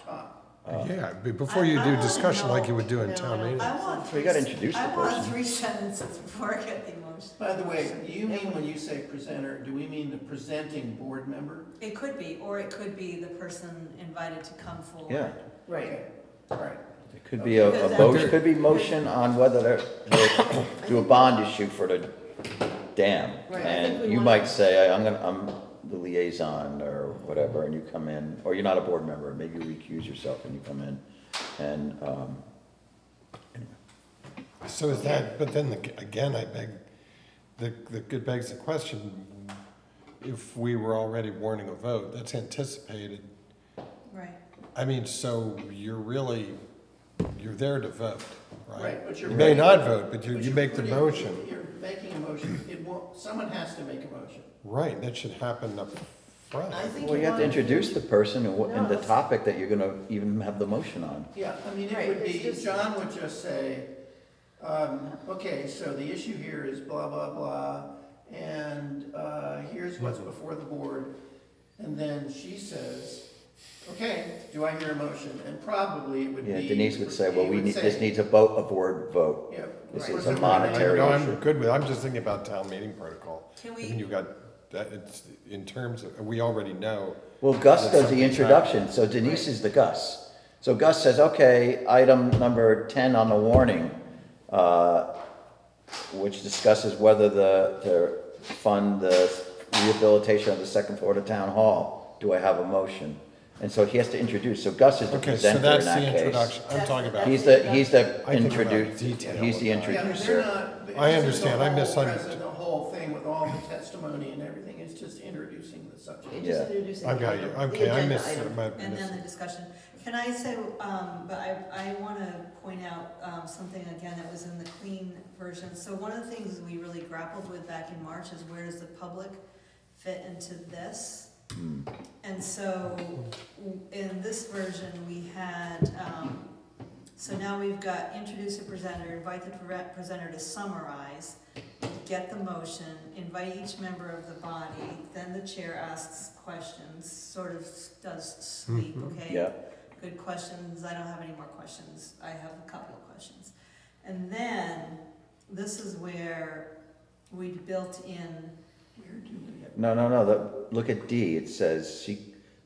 Uh, yeah, be- before you do discussion like you would do in No, town no. meeting. I want So three. you gotta introduce the I want person. three sentences before I get the motion. By the way, do you mean when you say presenter, do we mean the presenting board member? It could be, or it could be the person invited to come forward. Yeah, Right. Okay, All right, it could be a, Because a that- motion, could be motion on whether to, to do a bond issue for the dam. Right, I think we And you wanna- might say, I'm gonna, I'm the liaison or whatever, and you come in, or you're not a board member, maybe you recuse yourself and you come in. And, um, So is that, but then the- again, I beg, the, the, it begs the question, if we were already warning a vote, that's anticipated. Right. I mean, so you're really, you're there to vote, right? right, but you're. You may not vote, but you, But you you're make the putting- motion. You're making a motion, it won't, someone has to make a motion. Right, that should happen up front. I think well, you have to want- introduce the person and what, and the topic that you're gonna even have the motion on. Yeah, I mean, it Right, would it's be, just- John would just say, um, okay, so the issue here is blah, blah, blah, and, uh, here's what's before the board. And then she says, okay, do I hear a motion? And probably it would be. Yeah, Denise would say, well, he we would need, this say- needs a vote, a board vote. Yeah. This right. is a Right. monetary No, issue. I'm good with, I'm just thinking about town meeting protocol. Can I mean, we, you've got, that, it's, in terms of, we already know, Well, Gus does the introduction, so Denise is the Gus. So Gus says, okay, item number ten on the warning, uh, which discusses whether the, to fund the rehabilitation of the second floor of the town hall. Do I have a motion? And so he has to introduce, so Gus is the okay, so presenter in that's that the case. introduction, I'm talking about. He's the, he's the I think about introduce, detail he's the of that. Yeah, but introducer. they're not. I this is understand, the I whole misunderstood. present- The whole thing with all the testimony and everything, it's just introducing the subject. It's Yeah. introducing I've got the you, the okay, I agenda missed, item. I and missed. then the discussion. Can I say, um, but I, I wanna point out, um, something again that was in the clean version. So one of the things we really grappled with back in March is where does the public fit into this? And so, w- in this version, we had, um, so now we've got introduce a presenter, invite the pre- presenter to summarize, get the motion, invite each member of the body, then the chair asks questions, sort of does sweep, mm-hmm. okay? Yeah, Good questions, I don't have any more questions, I have a couple of questions. And then, this is where we built in Where do we have? no, no, no, the, look at D, it says, she,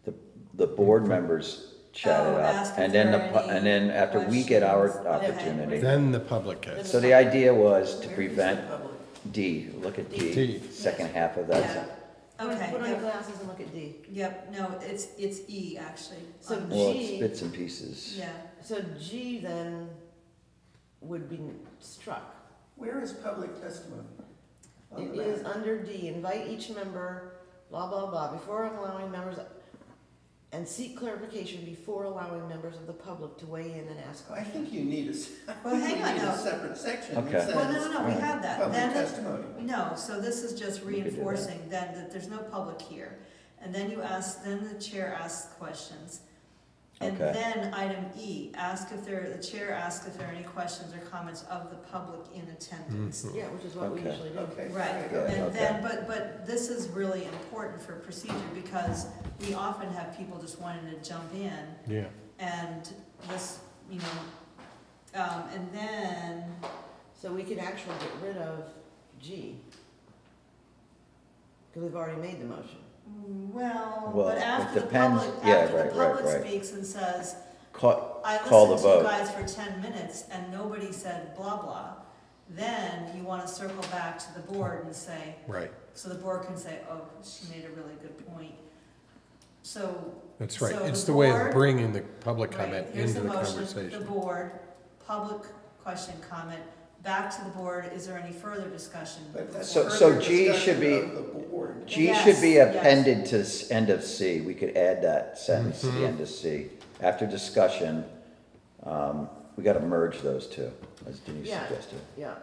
the, the board mm-hmm. members chat Oh, it ask up. And then the, there pu- any and then after we get our questions. Okay. opportunity. Then the public gets. So the idea was to Where is the prevent public? D, look at D, D. second half of that. Yeah. sentence. Okay, Put on your yep, glasses and look at D. yep, no, it's, it's E, actually. So Um, Well, G- bits and pieces. Yeah, So G then would be struck. Where is public testimony? On It the is map. under D, invite each member, blah, blah, blah, before allowing members, and seek clarification before allowing members of the public to weigh in and ask I questions. think you need a, s- I Well, think hang on need a separate section Okay. that well, no, no, no, we have that, public then, testimony. no, so this is just We could do that. reinforcing then that there's no public here. And then you ask, then the chair asks questions. And Okay. then item E, ask if there, the chair asks if there are any questions or comments of the public in attendance. Yeah, which is what we Okay. usually do. Okay. Right, Yeah, and okay. then, but, but this is really important for procedure because we often have people just wanting to jump in Yeah. and this, you know, um, and then, So we could actually get rid of G. Because we've already made the motion. well, Well, but it after the depends. public, Yeah, after the right, right, public right. speaks and says, Call, I Call the listened to you vote. guys for ten minutes and nobody said blah, blah, then you wanna circle back to the board and say, Right, so the board can say, oh, she made a really good point. So that's right. So It's the the way board- of bringing the public Right, comment here's into the motion, conversation. The board, public question, comment, back to the board, is there any further discussion? But that's So- so further G should be- of the board. G Yes, should be yes. appended to s- end of C. We could add that sentence to the end of C. After discussion, um, we gotta merge those two, as Denise Yeah. suggested. Yeah.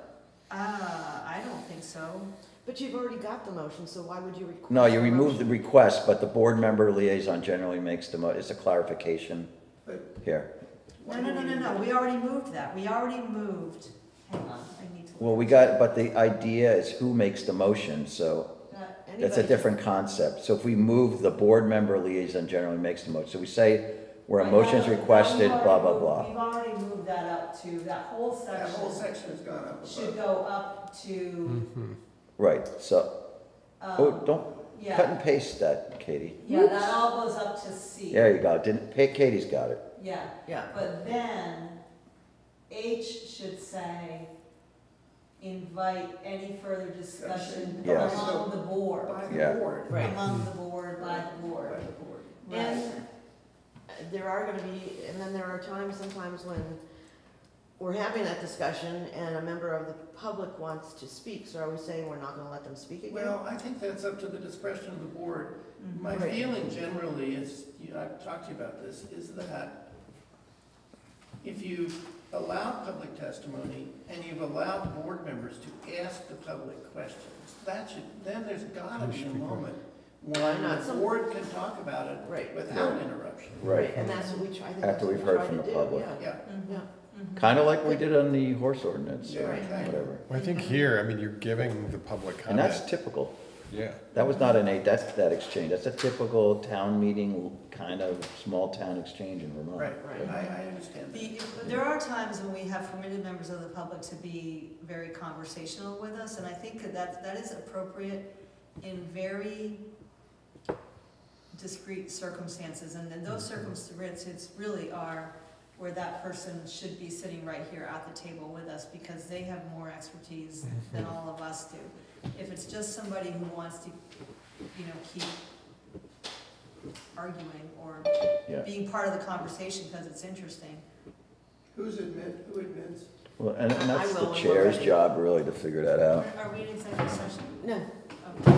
Ah, I don't think so. But you've already got the motion, so why would you request? No, you a remove the motion? request, but the board member liaison generally makes the mo, it's a clarification But here. No, no, no, no, no, we already moved that, we already moved, hang on, I need to. Well, we got, but the idea is who makes the motion, so Got- that's a Anybody- different concept. So if we move, the board member liaison generally makes the motion. So we say where a Right, motion is now- now requested, we've blah, already blah, moved- blah. We've already moved that up to, that whole that whole section section has gone up should above. go up to, Mhm. Right, so, oh, um, don't cut yeah, and paste that, Katie. yeah, that all goes up to C. There you go, didn't, Pa- Katie's got it. Yeah, Yeah, but then H should say, invite any further discussion Yes. among the board. By Yeah. the board. Right. Among the board, by the By board. the board. and uh, there are gonna be, and then there are times sometimes when we're having that discussion and a member of the public wants to speak, so are we saying we're not gonna let them speak again? Well, I think that's up to the discretion of the board. Mhm. My Right. feeling generally is, you know, I've talked to you about this, is that if you've allowed public testimony and you've allowed board members to ask the public questions, that should, then there's gotta be a moment Why when not? the Some- board can talk about it Right. without interruption. Right, And that's what we try, I think After that's what we we've heard try from to the do, public. yeah. Yeah, Mhm. Yeah. Mhm. kinda like we did on the horse ordinance, yeah, or Right. okay. whatever. I think here, I mean, you're giving the public And that's typical. Yeah, That was not an eight, that's that exchange, that's a typical town meeting, kind of small town exchange in Vermont. Right, Right. I, I understand that. The- There are times when we have permitted members of the public to be very conversational with us, and I think that that, that is appropriate in very discrete circumstances, and then those circumstances really are where that person should be sitting right here at the table with us, because they have more expertise than all of us do. If it's just somebody who wants to, you know, keep arguing or Yeah, being part of the conversation because it's interesting. Who's admit, who admits? well, and, and that's I the we're chair's ready. job really to figure that out. Are we in executive session? No, Okay.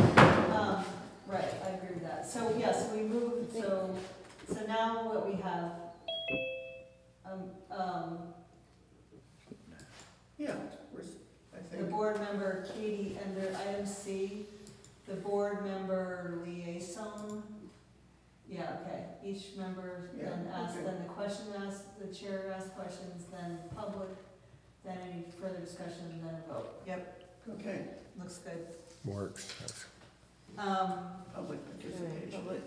Um, right, I agree with that. So, yes, we moved, so, so now what we have, um, um, Yeah, we're, s- I The think, board member, Katie, under item C, the board member liaison. Yeah, okay, each member then Yeah, asks, okay. then the question asked, the chair asks questions, then public, then any further discussion, and then vote. Yep, okay, looks good. Works. Um, public Okay, participation. public,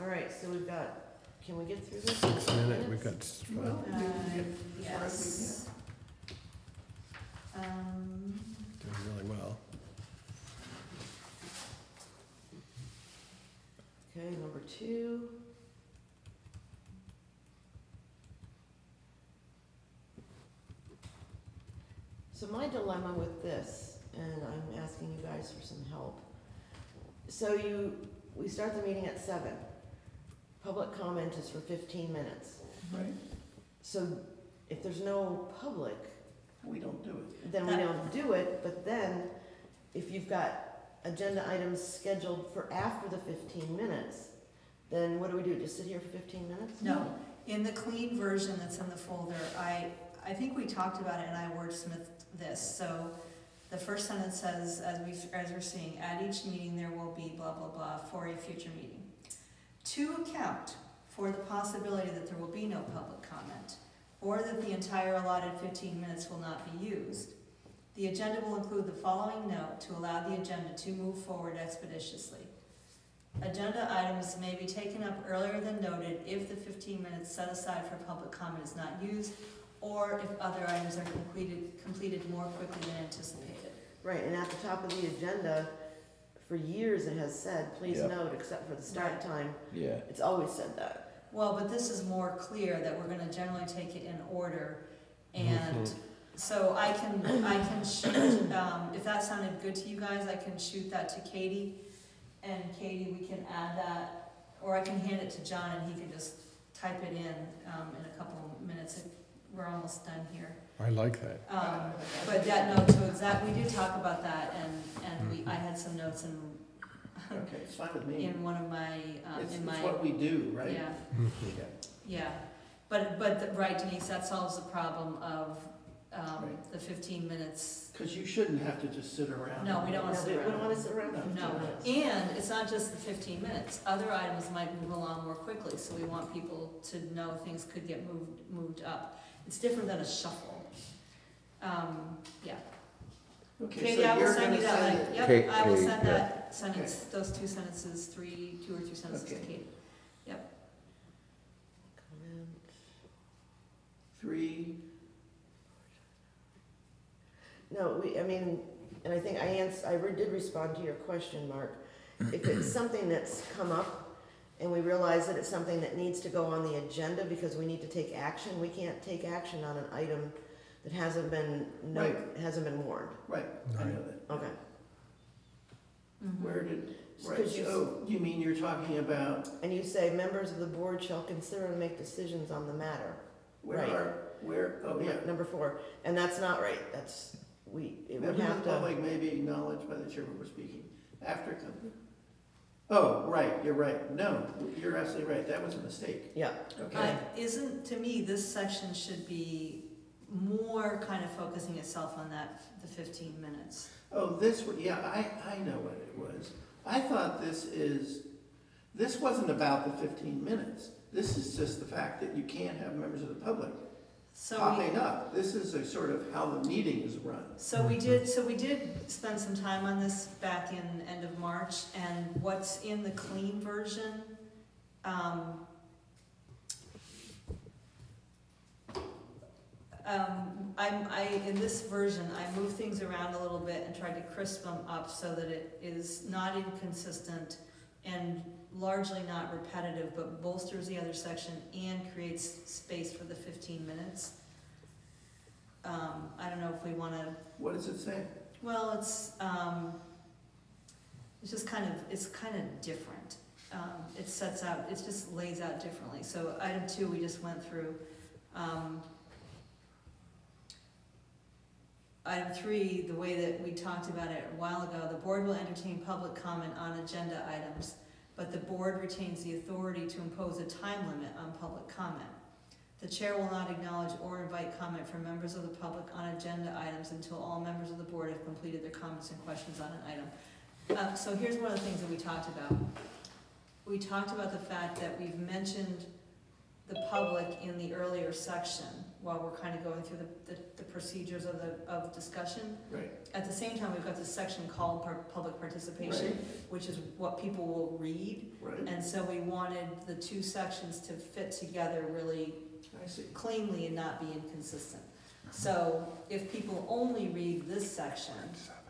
all right, so we've got, can we get through this? Six minutes, we've got, Well, we uh, can get- yes. Um, doing really well. Okay, number two. So my dilemma with this, and I'm asking you guys for some help. So you, we start the meeting at seven. Public comment is for fifteen minutes. Right, So if there's no public, we don't do it. then we don't do it, but then if you've got agenda items scheduled for after the fifteen minutes, then what do we do, just sit here for fifteen minutes? No, in the clean version that's in the folder, I, I think we talked about it and I wordsmithed this, so the first sentence says, as we, as we're seeing, at each meeting there will be blah, blah, blah for a future meeting. To account for the possibility that there will be no public comment, or that the entire allotted fifteen minutes will not be used, the agenda will include the following note to allow the agenda to move forward expeditiously. Agenda items may be taken up earlier than noted if the fifteen minutes set aside for public comment is not used, or if other items are completed, completed more quickly than anticipated. Right, and at the top of the agenda, for years it has said, please Yep. note, except for the start Right. time, Yeah, it's always said that. Well, but this is more clear that we're gonna generally take it in order, and so I can, I can shoot, um, if that sounded good to you guys, I can shoot that to Katie, and Katie, we can add that, or I can hand it to John and he can just type it in, um, in a couple of minutes, we're almost done here. I like that. Um, but that note to exact, we did talk about that, and, and we, I had some notes in, Okay, it's fine with me. in one of my, um, It's, in it's my, what we do, right? yeah, Yeah. yeah. But, but, the- right Denise, that solves the problem of, um, Right. the fifteen minutes. Cause you shouldn't have to just sit around. No, we don't wanna sit we we don't around. wanna sit around for No. fifteen minutes. and it's not just the fifteen minutes, other items might move along more quickly, so we want people to know things could get moved, moved up. It's different than a shuffle. Um, yeah. Okay, Katie, so I will you're send you gonna that, send link. it, yep, I will Kate, send yeah. that sentence, those two sentences, three, two or three sentences to Okay. Kate. Comment. three, No, we, I mean, and I think I ans, I re- did respond to your question, Mark. If it's something that's come up and we realize that it's something that needs to go on the agenda because we need to take action, we can't take action on an item that hasn't been, no, Right. hasn't been warned. right, I know that. Okay. Mhm. Where did, right, Because you- so you mean you're talking about, And you say, members of the board shall consider and make decisions on the matter. where Right. are, where, oh, yeah. Number four, and that's not right, that's, we, it would Members have of the to, public may be acknowledged by the chairman for speaking after. com- Oh, right, you're right. No, you're absolutely right. That was a mistake. yeah, Okay. I, isn't, to me, this section should be more kind of focusing itself on that, the fifteen minutes. Oh, this, yeah, I, I know what it was. I thought this is, this wasn't about the fifteen minutes. This is just the fact that you can't have members of the public So we, popping up. This is a sort of how the meeting is run. so we did, so we did spend some time on this back in end of March, and what's in the clean version, um, um, I'm, I, in this version, I move things around a little bit and try to crisp them up so that it is not inconsistent and largely not repetitive, but bolsters the other section and creates space for the fifteen minutes. Um, I don't know if we wanna, What does it say? well, it's, um, it's just kind of, it's kind of different. Um, it sets out, it just lays out differently. So item two, we just went through. Um, Item three, the way that we talked about it a while ago, the board will entertain public comment on agenda items, but the board retains the authority to impose a time limit on public comment. The chair will not acknowledge or invite comment from members of the public on agenda items until all members of the board have completed their comments and questions on an item. Uh, so here's one of the things that we talked about. We talked about the fact that we've mentioned the public in the earlier section while we're kind of going through the, the, the procedures of the, of discussion. Right, At the same time, we've got this section called par- public participation, which is what people will read. right, And so we wanted the two sections to fit together really I see. cleanly and not be inconsistent. So if people only read this section,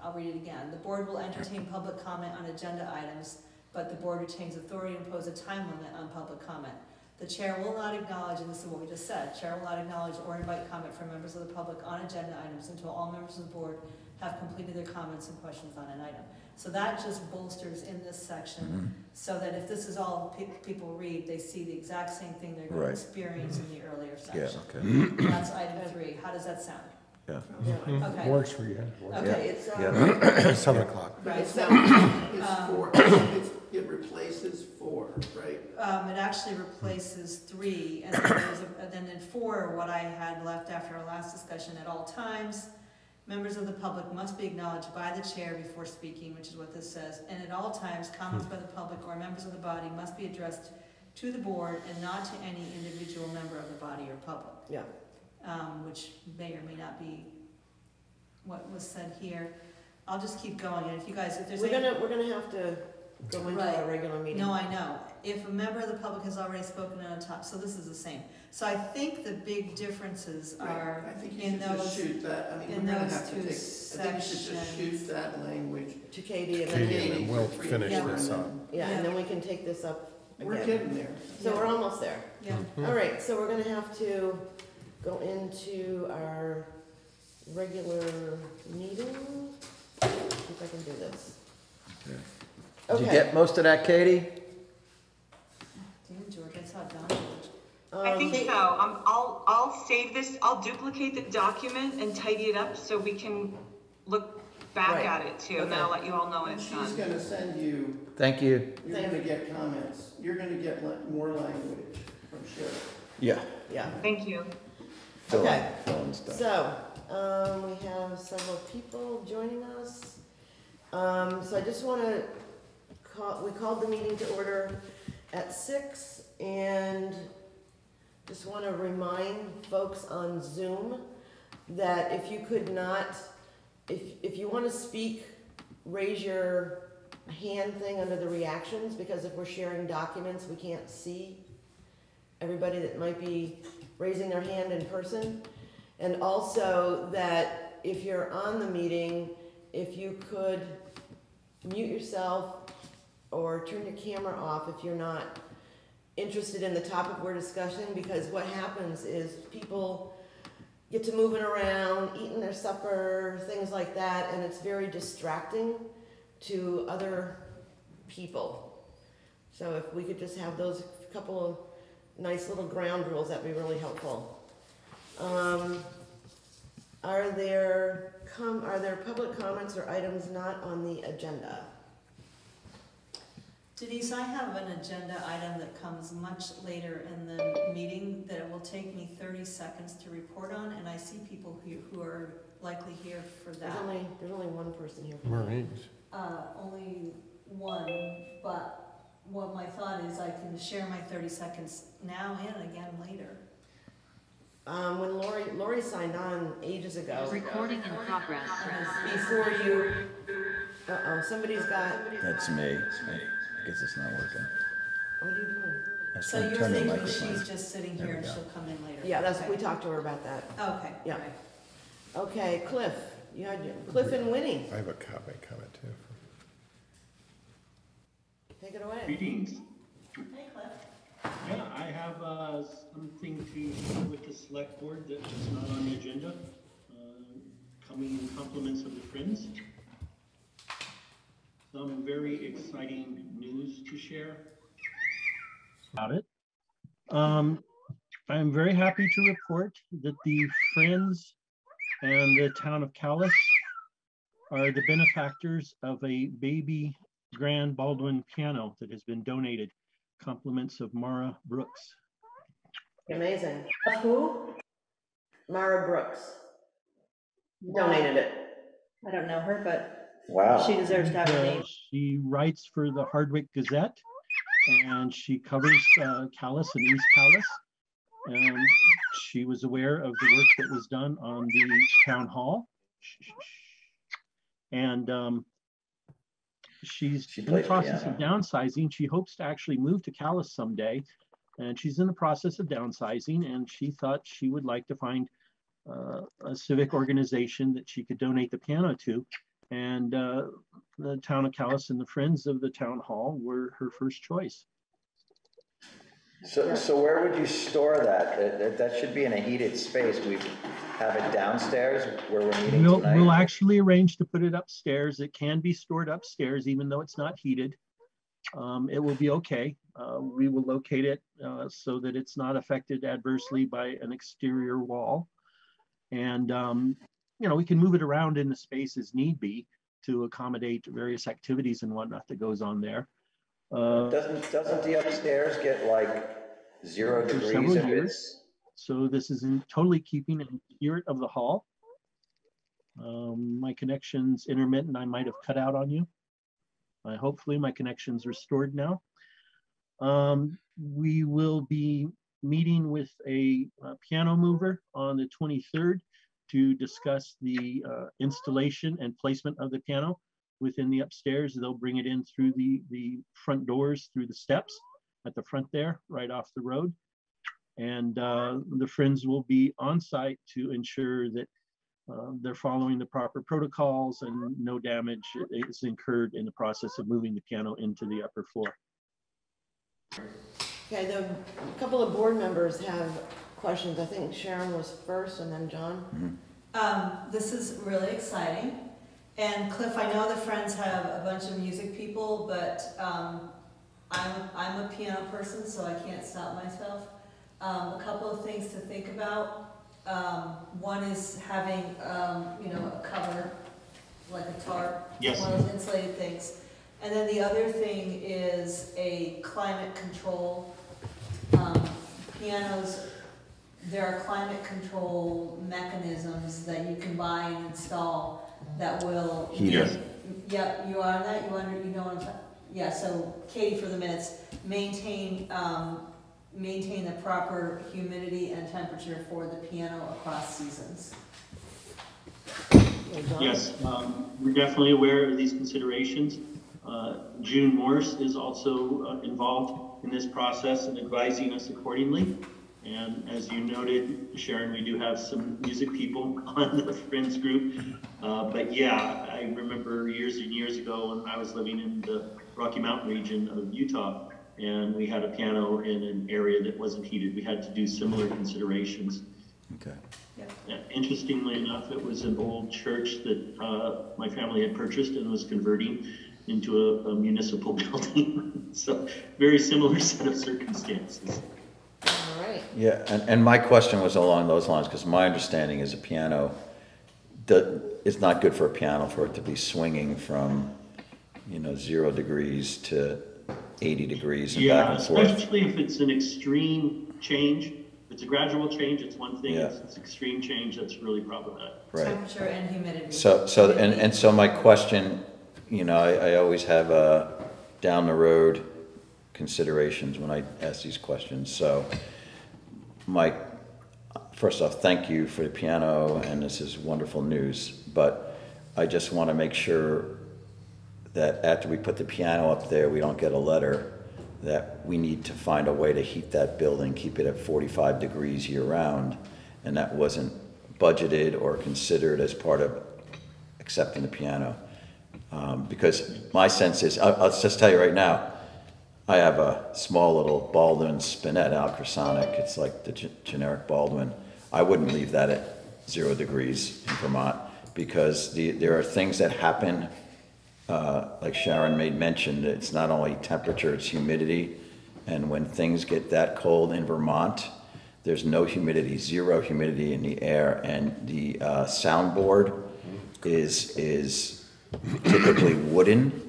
I'll read it again. The board will entertain public comment on agenda items, but the board retains authority to impose a time limit on public comment. The chair will not acknowledge, and this is what we just said, chair will not acknowledge or invite comment from members of the public on agenda items until all members of the board have completed their comments and questions on an item. So that just bolsters in this section, so that if this is all pe- people read, they see the exact same thing they're gonna Right. experience in the earlier Yeah, section. okay, That's item three. How does that sound? yeah. Yeah. Okay. Works for you. Works. Okay. It's, um, Yeah. Seven o'clock. Right, It's so, it's Um, four, it's, it replaces four, right? um, it actually replaces three, and then there's a, and then in four, what I had left after our last discussion, at all times, members of the public must be acknowledged by the chair before speaking, which is what this says, and at all times, comments by the public or members of the body must be addressed to the board and not to any individual member of the body or public. Yeah. Um, which may or may not be what was said here. I'll just keep going, and if you guys, if there's We're any. gonna, we're gonna have to go into our Right. regular meeting. No, I know. If a member of the public has already spoken on a top, so this is the same. So I think the big differences Right. are, I think you in should just those- shoot that, I mean, in we're gonna those have to two take, I think you should just sections. shoot that language. To Katie and then, Katie, Katie- and then we'll finish four, this up. then- yeah, and then we can take this up We're again. getting there. So we're almost there. yeah, mm-hmm. All right, so we're gonna have to go into our regular meeting. See if I can do this. Did you Okay. get most of that, Katie? damn, George, I saw Don George. I Um, think so. Um, I'll, I'll save this, I'll duplicate the document and tidy it up so we can look back Right. at it too, and then I'll let you all know when And it's she's done. gonna send you, Thank you. you're Thank gonna get comments, you're gonna get la- more language from Cheryl. Yeah. Yeah, Thank you. Fill in, Okay. fill in stuff. so, um, we have several people joining us. Um, so I just wanna call, we called the meeting to order at six and just wanna remind folks on Zoom that if you could not, if, if you wanna speak, raise your hand thing under the reactions, because if we're sharing documents, we can't see everybody that might be raising their hand in person. And also that if you're on the meeting, if you could mute yourself or turn your camera off if you're not interested in the topic we're discussing, because what happens is people get to moving around, eating their supper, things like that, and it's very distracting to other people. So if we could just have those couple of nice little ground rules, that'd be really helpful. Um, are there com, are there public comments or items not on the agenda? Denise, I have an agenda item that comes much later in the meeting that it will take me thirty seconds to report on, and I see people who, who are likely here for There's that. only, there's only one person here. for that. Marines. Uh, only one, but what my thought is I can share my thirty seconds now and again later. Um, when Lori, Lori signed on ages ago, Recording in progress. before you, uh-oh, somebody's got, That's me. I guess it's not working. what are you doing? I was So trying to you're turn the thinking microphone. she's just sitting There here we and go. she'll come in later? Yeah, that's, Okay. we talked to her about that. Okay, Yeah. all right. Okay, Cliff, you had your, Cliff and Winnie, I have a comment, comment too. take it away. Greetings. Hey, Cliff. Yeah, I have uh, something to share with the select board that is not on the agenda. uh, Coming in compliments of the Friends. Some very exciting news to share about it. Um, I'm very happy to report that the Friends and the town of Calais are the benefactors of a baby grand Baldwin piano that has been donated compliments of Mara Brooks. Amazing. Of who? Mara Brooks donated it. I don't know her, but Wow. she deserves to have a Uh, name. She writes for the Hardwick Gazette and she covers uh, Calais and East Calais. And she was aware of the work that was done on the town hall. And um, she's She in the played process of downsizing. She hopes to actually move to Calais someday. And she's in the process of downsizing and she thought she would like to find uh, a civic organization that she could donate the piano to. And uh, the town of Calais and the Friends of the Town Hall were her first choice. So, so where would you store that? That- That, that should be in a heated space. We have it downstairs where we're meeting We'll, we'll actually arrange to put it upstairs. It can be stored upstairs, even though it's not heated. Um, It will be okay. Uh, We will locate it uh, so that it's not affected adversely by an exterior wall. And, um, you know, we can move it around in the space as need be to accommodate various activities and whatnot that goes on there. Uh, Doesn't, doesn't the upstairs get like zero degrees several years. So this is in totally keeping in spirit of the hall. Um, my connection's intermittent. I might have cut out on you. Uh, hopefully my connection's restored now. Um, we will be meeting with a, uh piano mover on the 23rd to discuss the uh, installation and placement of the piano within the upstairs. They'll bring it in through the, the front doors, through the steps at the front there, right off the road. And uh, the Friends will be on site to ensure that uh, they're following the proper protocols and no damage is incurred in the process of moving the piano into the upper floor. Okay, the, a couple of board members have questions. I think Sharon was first and then John. Um, this is really exciting. And Cliff, I know the Friends have a bunch of music people, but, um, I'm, I'm a piano person, so I can't stop myself. Um, a couple of things to think about. Um, one is having, um, you know, a cover, like a tarp. Yes. One of those insulated things. And then the other thing is a climate control, um, pianos there are climate control mechanisms that you can buy and install that will. Heater. Yep, you are on that, you under, you know what I'm, ta- yeah, so Katie for the minutes, maintain, um, maintain the proper humidity and temperature for the piano across seasons. Yes, um, we're definitely aware of these considerations. Uh, June Morse is also uh, involved in this process and advising us accordingly. And as you noted, Sharon, we do have some music people on the Friends group. Uh, But yeah, I remember years and years ago when I was living in the Rocky Mountain region of Utah, and we had a piano in an area that wasn't heated. We had to do similar considerations. Okay. Yeah, Interestingly enough, it was an old church that uh, my family had purchased and was converting into a- a municipal building. So very similar set of circumstances. All right. Yeah, and, and my question was along those lines, because my understanding is a piano, the, it's not good for a piano for it to be swinging from, you know, zero degrees to eighty degrees and back Yeah, and forth. especially if it's an extreme change. If it's a gradual change, it's one thing. Yeah. If it's extreme change, that's really problematic. Right. Temperature and humidity. So, so, and, and so my question, you know, I, I always have, uh, down the road considerations when I ask these questions, so. Mike, first off, thank you for the piano, and this is wonderful news, but I just wanna make sure that after we put the piano up there, we don't get a letter that we need to find a way to heat that building, keep it at forty-five degrees year-round, and that wasn't budgeted or considered as part of accepting the piano. Um, because my sense is, I'll, I'll just tell you right now, I have a small little Baldwin Spinet Acrosonic, it's like the ge- generic Baldwin. I wouldn't leave that at zero degrees in Vermont, because the, there are things that happen uh, like Sharon made mention, that it's not only temperature, it's humidity. And when things get that cold in Vermont, there's no humidity, zero humidity in the air. And the uh, soundboard is, is typically wooden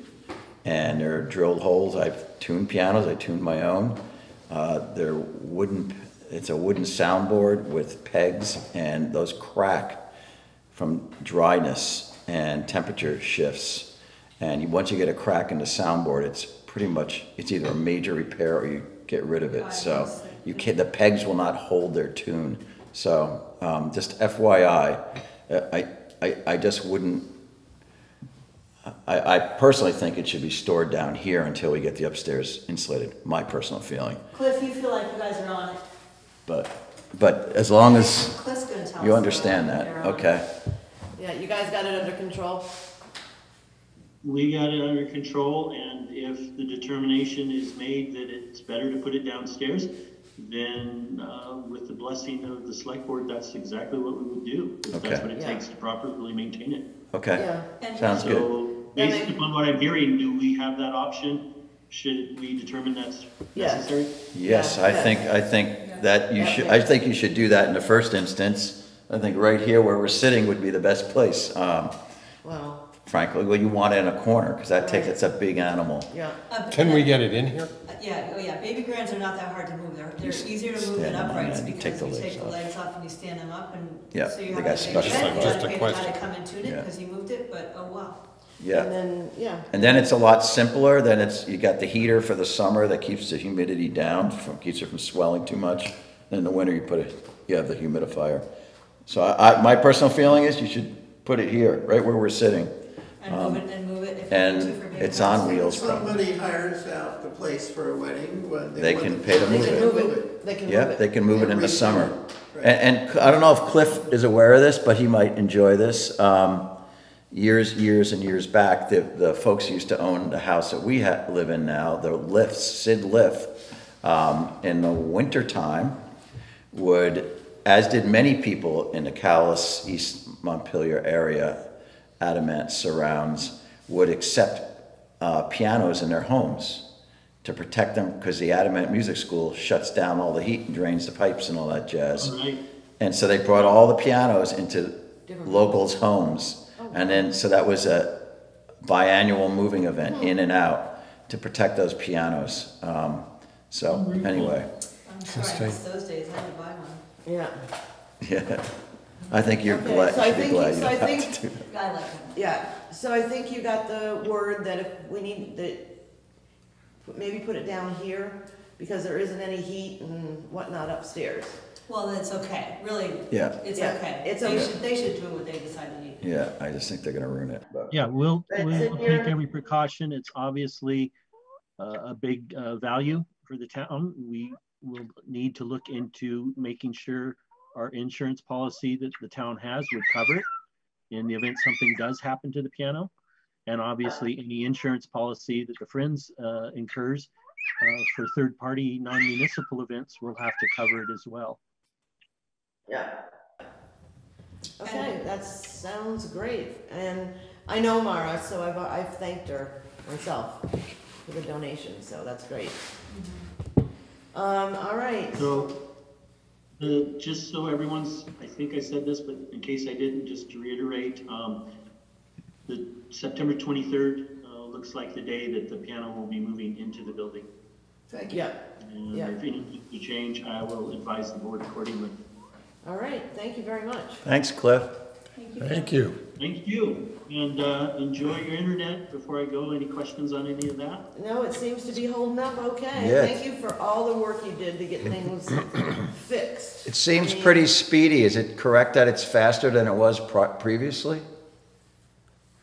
and there are drilled holes. I've tuned pianos, I tuned my own. Uh, They're wooden it's a wooden soundboard with pegs and those crack from dryness and temperature shifts. And once you get a crack in the soundboard, it's pretty much, it's either a major repair or you get rid of it. So you can, the pegs will not hold their tune. So, um, just FYI, uh, I, I, I just wouldn't, I, I personally think it should be stored down here until we get the upstairs insulated, my personal feeling. Cliff, you feel like you guys are on it. But, but as long as Cliff's gonna tell you they're understand on- that, they're on it. okay? Yeah, you guys got it under control? We got it under control, and if the determination is made that it's better to put it downstairs, then, uh, with the blessing of the select board, that's exactly what we would do. If Okay. that's what it Yeah. takes to properly maintain it. Okay, Yeah. And- sounds good. So, Yeah, based they- upon what I'm hearing, do we have that option? Should we determine that's Yeah. necessary? Yes, Yeah, I yeah. think, I think that you Yeah. should, I think you should do that in the first instance. I think right here where we're sitting would be the best place, um, Well, frankly, well, you want it in a corner, because that takes, Right. it's a big animal. yeah. Uh, Can we get it in here? Uh, Yeah, oh yeah, baby grands are not that hard to move, they're, they're easier to move stand than them on uprights, and take because the you legs take the off. legs off and you stand them up and. Yeah, so you they have got a baby special- grand, you Just gotta a pay the guy question. to come and tune it, Yeah. because he moved it, but oh wow. Yeah. And then, yeah, And then it's a lot simpler, then it's, you got the heater for the summer that keeps the humidity down, from, keeps it from swelling too much. Then in the winter, you put it, you have the humidifier. So I, I, my personal feeling is you should put it here, right where we're sitting. And move it, and move it if you need Um, and to for baby it's on grands. wheels. probably. Somebody hires out the place for a wedding, when they They want can to- pay to they move can it. move it, they can move Yeah, it. they can move it in the summer. Right. And, and I don't know if Cliff is aware of this, but he might enjoy this. Um, years, years and years back, the, the folks used to own the house that we ha- live in now, the lifts, Sid Lift, um, in the wintertime would, as did many people in the Calais, East Montpelier area, Adamant surrounds, would accept uh, pianos in their homes to protect them because the Adamant Music School shuts down all the heat and drains the pipes and all that jazz. All right, And so they brought all the pianos into Different- locals' homes. And then, so that was a biannual moving event, in and out, to protect those pianos. Um, So, anyway, I'm sorry, I missed those days, I had to buy one. Yeah, yeah. I think you're Okay, glad, so I you should be think- glad you so I don't have think- to do that. I like them. yeah, so I think you got the word that if we need, that, maybe put it down here, because there isn't any heat and whatnot upstairs. Well, that's okay, really. Yeah. It's Yeah, okay. it's They okay. should, they should do what they decide to do. Yeah, I just think they're gonna ruin it, but. yeah, we'll, That's we'll take every precaution. It's obviously uh, a big uh, value for the town. We will need to look into making sure our insurance policy that the town has would cover it in the event something does happen to the piano. And obviously, any insurance policy that the Friends uh, incurs uh, for third-party non-municipal events will have to cover it as well. Yeah. Okay, that sounds great, and I know Mara, so I've, I've thanked her myself for the donation, so that's great. Um, all right, So, uh, just so everyone's, I think I said this, but in case I didn't, just to reiterate, um, the September twenty-third, uh, looks like the day that the piano will be moving into the building. Thank you. yeah, And Yeah. if anything to change, I will advise the board accordingly. All right, thank you very much. Thanks, Cliff. Thank you. Thank you, Thank you. and, uh, enjoy your internet before I go. Any questions on any of that? No, it seems to be holding up okay. Yeah. Thank you for all the work you did to get things fixed. It seems I mean, pretty speedy. Is it correct that it's faster than it was pro- previously?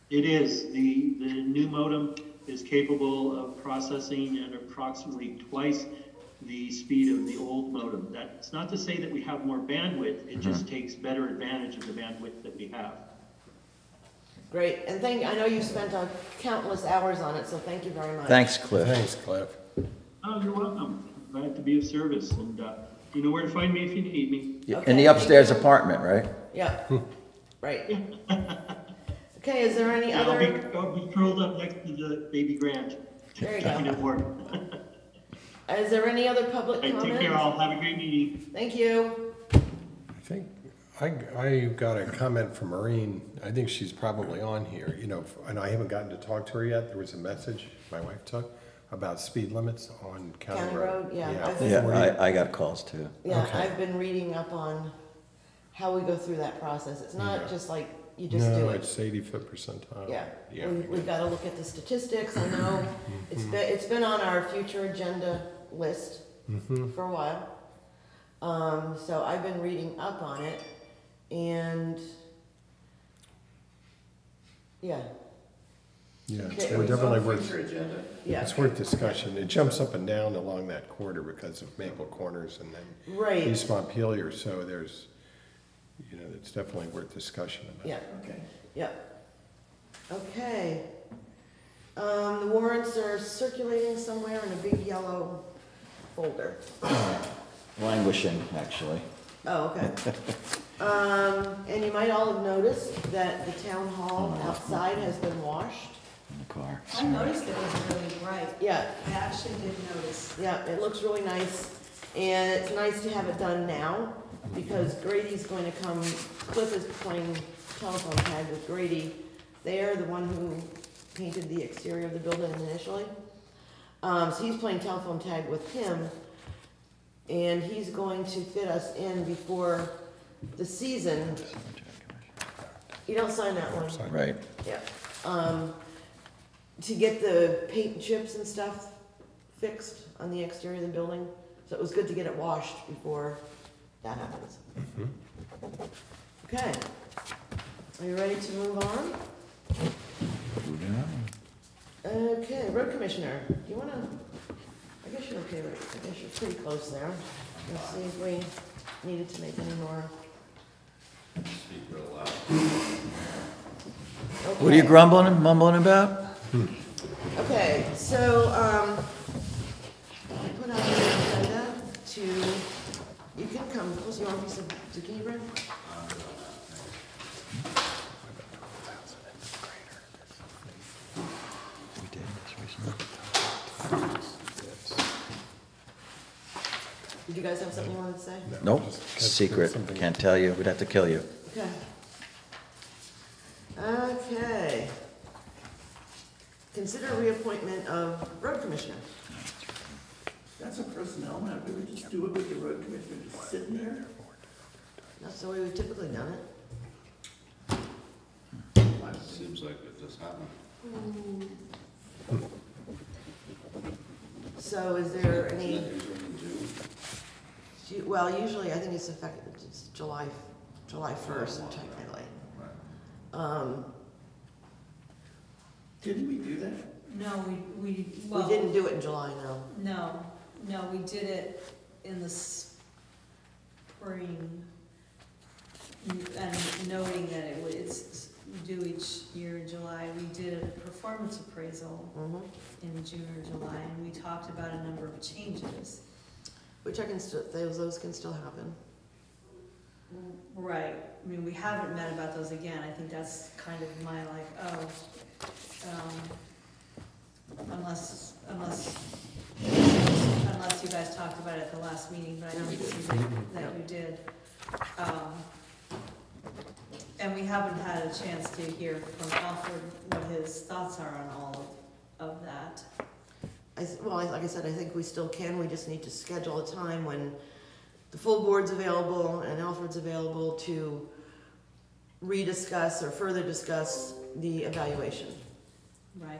It is, the, the new modem is capable of processing at approximately twice the speed of the old modem. That's not to say that we have more bandwidth, it just takes better advantage of the bandwidth that we have. Great, and thank, I know you spent uh, countless hours on it, so thank you very much. Thanks, Cliff. Thanks, Cliff. Oh, you're welcome. Glad to be of service, and, uh, you know where to find me if you need me. In Okay, the thank upstairs apartment, right? Yeah, right. Okay, is there any I'll be, other, I'll be curled up next to the baby Grant. There you Talking go. at work. is there any other public Hey, comment? take care all, have a great meeting. Thank you. I think, I, I got a comment from Maureen, I think she's probably on here, you know, and I haven't gotten to talk to her yet, there was a message my wife took, about speed limits on County County Road. Road, yeah, I've- Yeah, I, I got calls too. Yeah, Okay. I've been reading up on how we go through that process. It's not Yeah. just like you just do No, it. it's eighty-fifth percentile. Yeah, Yeah. we, we've gotta look at the statistics, I know, it's been, it's been on our future agenda list Mm-hmm. for a while. Um, so I've been reading up on it, and, yeah, Yeah, it's Okay. we're definitely worth, agenda. yeah, it's worth discussion. It jumps up and down along that corridor because of Maple Corners and then right, East Montpelier, so there's, you know, it's definitely worth discussion about. yeah, Okay. yeah. Okay. Um, the warrants are circulating somewhere in a big yellow folder. Languishing, actually. Oh, okay. Um, and you might all have noticed that the town hall outside has been washed. In the car. I noticed it was really bright. Yeah, I actually did notice. yeah, it looks really nice, and it's nice to have it done now, because Grady's going to come, Cliff is playing telephone tag with Grady. They are the one who painted the exterior of the building initially. Um, so he's playing telephone tag with him, and he's going to fit us in before the season. You don't sign that one. Right. Yeah, um, to get the paint chips and stuff fixed on the exterior of the building. So it was good to get it washed before that happens. Okay. Are you ready to move on? Okay, road commissioner, do you wanna, I guess you're okay, right? I guess you're pretty close there. Let's see if we needed to make any more. What are you Okay. grumbling and mumbling about? Okay, so, um, I put out the agenda to, you can come, close you want a piece of zucchini bread? We did this recently. Did you guys have something you wanted to say? Nope, secret, can't tell you, we'd have to kill you. Okay. Okay. Consider reappointment of road commissioner. That's a personnel matter. We just do it with the road commissioner just sitting there. That's the way we've typically done it. Seems like it just happened. So is there Isn't any, that usually in June? Ju- well, usually I think it's effective, it's July, July first technically. Right. Um, Didn't we do that? No, we, we, we well, didn't do it in July, no. no, no, we did it in the spring. And noting that it would, it's due each year in July, we did a performance appraisal Mhm. in June or July, and we talked about a number of changes. Which I can still, those, those can still happen. Right, I mean, we haven't met about those again, I think that's kind of my like, oh, um, unless, unless, unless you guys talked about it at the last meeting, but I don't see that, that you did. Um, And we haven't had a chance to hear from Alfred what his thoughts are on all of, of that. I, s- well, like I said, I think we still can, we just need to schedule a time when the full board's available and Alfred's available to rediscuss or further discuss the evaluation. Right,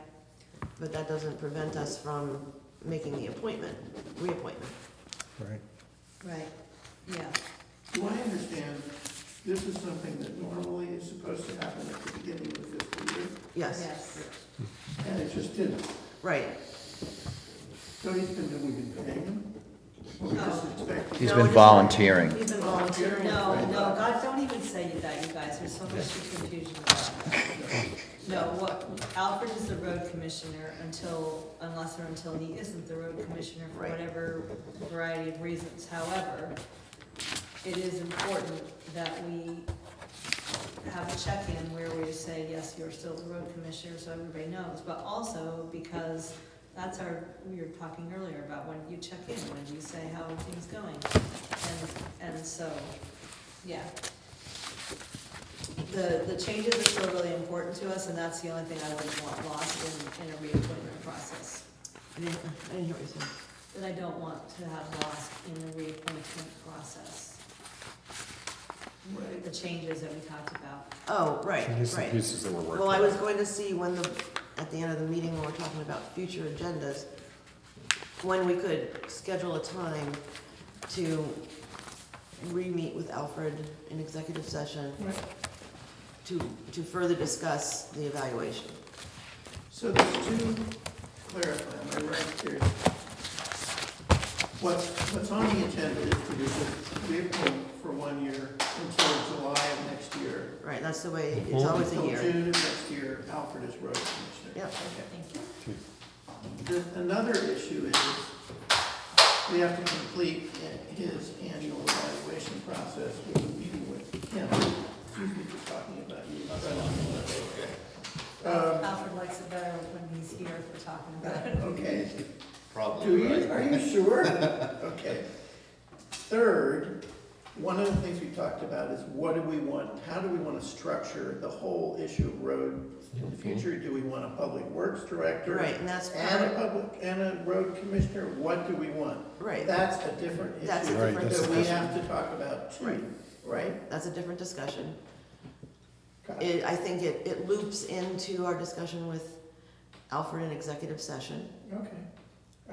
But that doesn't prevent us from making the appointment, reappointment. Right. right, yeah. Do I understand, this is something that normally is supposed to happen at the beginning of the fiscal year, Yes, Yes, and it just didn't. right. So he's been, have we been paying him? Or we just expect? He's No, been just- volunteering. He's been volunteering. no, no, God, don't even say that, you guys, there's so much confusion about that. No, what, Alfred is the road commissioner until, unless or until he isn't the road commissioner for Right. whatever variety of reasons. However, it is important that we have a check-in where we say, yes, you're still the road commissioner, so everybody knows. But also because that's our, we were talking earlier about when you check in, when you say how things going. And, and so, yeah. The, the changes are still really important to us, and that's the only thing I wouldn't want lost in, in a reappointment process. I didn't, I didn't hear what you said. that I don't want to have lost in the reappointment process. The changes that we talked about. Oh, right, These are the right. pieces that we're working Well, I on. was going to see when the, at the end of the meeting, when we're talking about future agendas, when we could schedule a time to re-meet with Alfred in executive session to, to further discuss the evaluation. So there's two, clarify, am I right here? What's, what's on the agenda is to do the reappoint for one year until July of next year. Right, that's the way, it's always a Until year. June of next year, Alfred is road commissioner. Yep. Okay. Thank you. The- Another issue is, we have to complete his annual evaluation process with a meeting with him. Excuse me for talking about you. Um, Alfred likes it better when he's here if we're talking about it. Okay, Probably do you, right. are you sure? Okay. Third, one of the things we talked about is what do we want, how do we want to structure the whole issue of road in the future? Do we want a public works director? Right, and that's And a of, public, and a road commissioner, what do we want? right, That's a different issue. That's a Right, different that's That we discussion. have to talk about Right. too, right? That's a different discussion. Got it. It, I think it, it loops into our discussion with Alfred in executive session. Okay.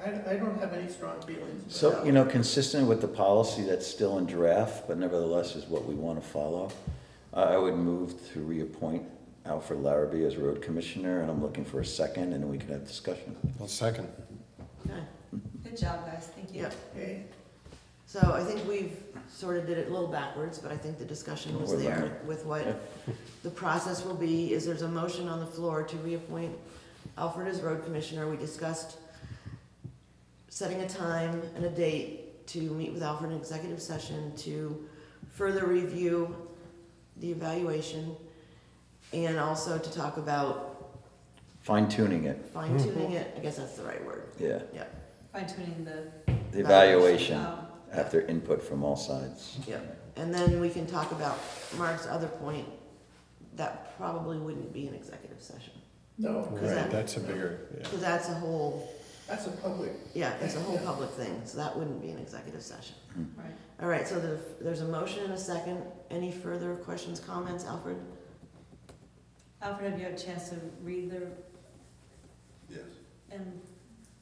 I, I don't have any strong feelings. So, that. you know, consistent with the policy that's still in draft, but nevertheless is what we want to follow, I I would move to reappoint Alfred Larrabee as road commissioner, and I'm looking for a second, and then we can have discussion. Well, second, Okay, Good job, guys, thank you. yeah. Okay, So I think we've sort of did it a little backwards, but I think the discussion was We're there learning. with what the process will be, is there's a motion on the floor to reappoint Alfred as road commissioner. We discussed setting a time and a date to meet with Alfred in executive session to further review the evaluation and also to talk about Fine tuning it, fine tuning it, I guess that's the right word. yeah, Yeah, Fine tuning the. the evaluation um, after input from all sides. yeah. And then we can talk about Mark's other point, that probably wouldn't be an executive session. no, right, that- that's a bigger, yeah. Because that's a whole, that's a public, yeah, it's a whole public thing, so that wouldn't be an executive session. Right. All right, so there's, there's a motion and a second. Any further questions, comments, Alfred? Alfred, have you had a chance to read the, Yes. and,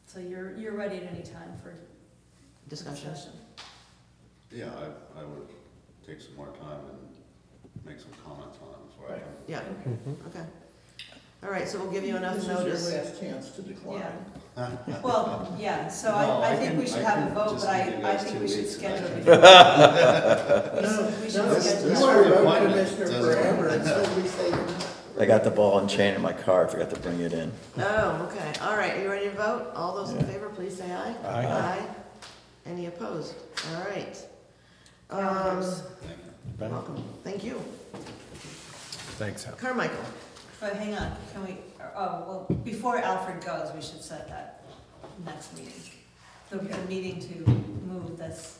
so you're, you're ready at any time for Discussion? discussion? Yeah, I, I would take some more time and make some comments on it before I. Right. Yeah, Mhm. okay. All right, so we'll give you enough this is your notice. last chance to decline. Well, yeah, so No, I, I I think we can- should I have a can vote, just but give you I, I guys think two we should weeks and I schedule can- it. No, We should no, schedule you it. are road appointment commissioner doesn't- forever until we say you're not. I got the ball and chain in my car, I forgot to bring it in. Oh, okay, all right, Are you ready to vote? All those in Yeah. favor, please say aye. Aye. Any opposed? All right. Um, Calendars. Thank you. Ben? welcome, thank you. Thanks, Al. Carmichael, But hang on, can we, oh, well, before Alfred goes, we should set that next meeting. The, the meeting to move this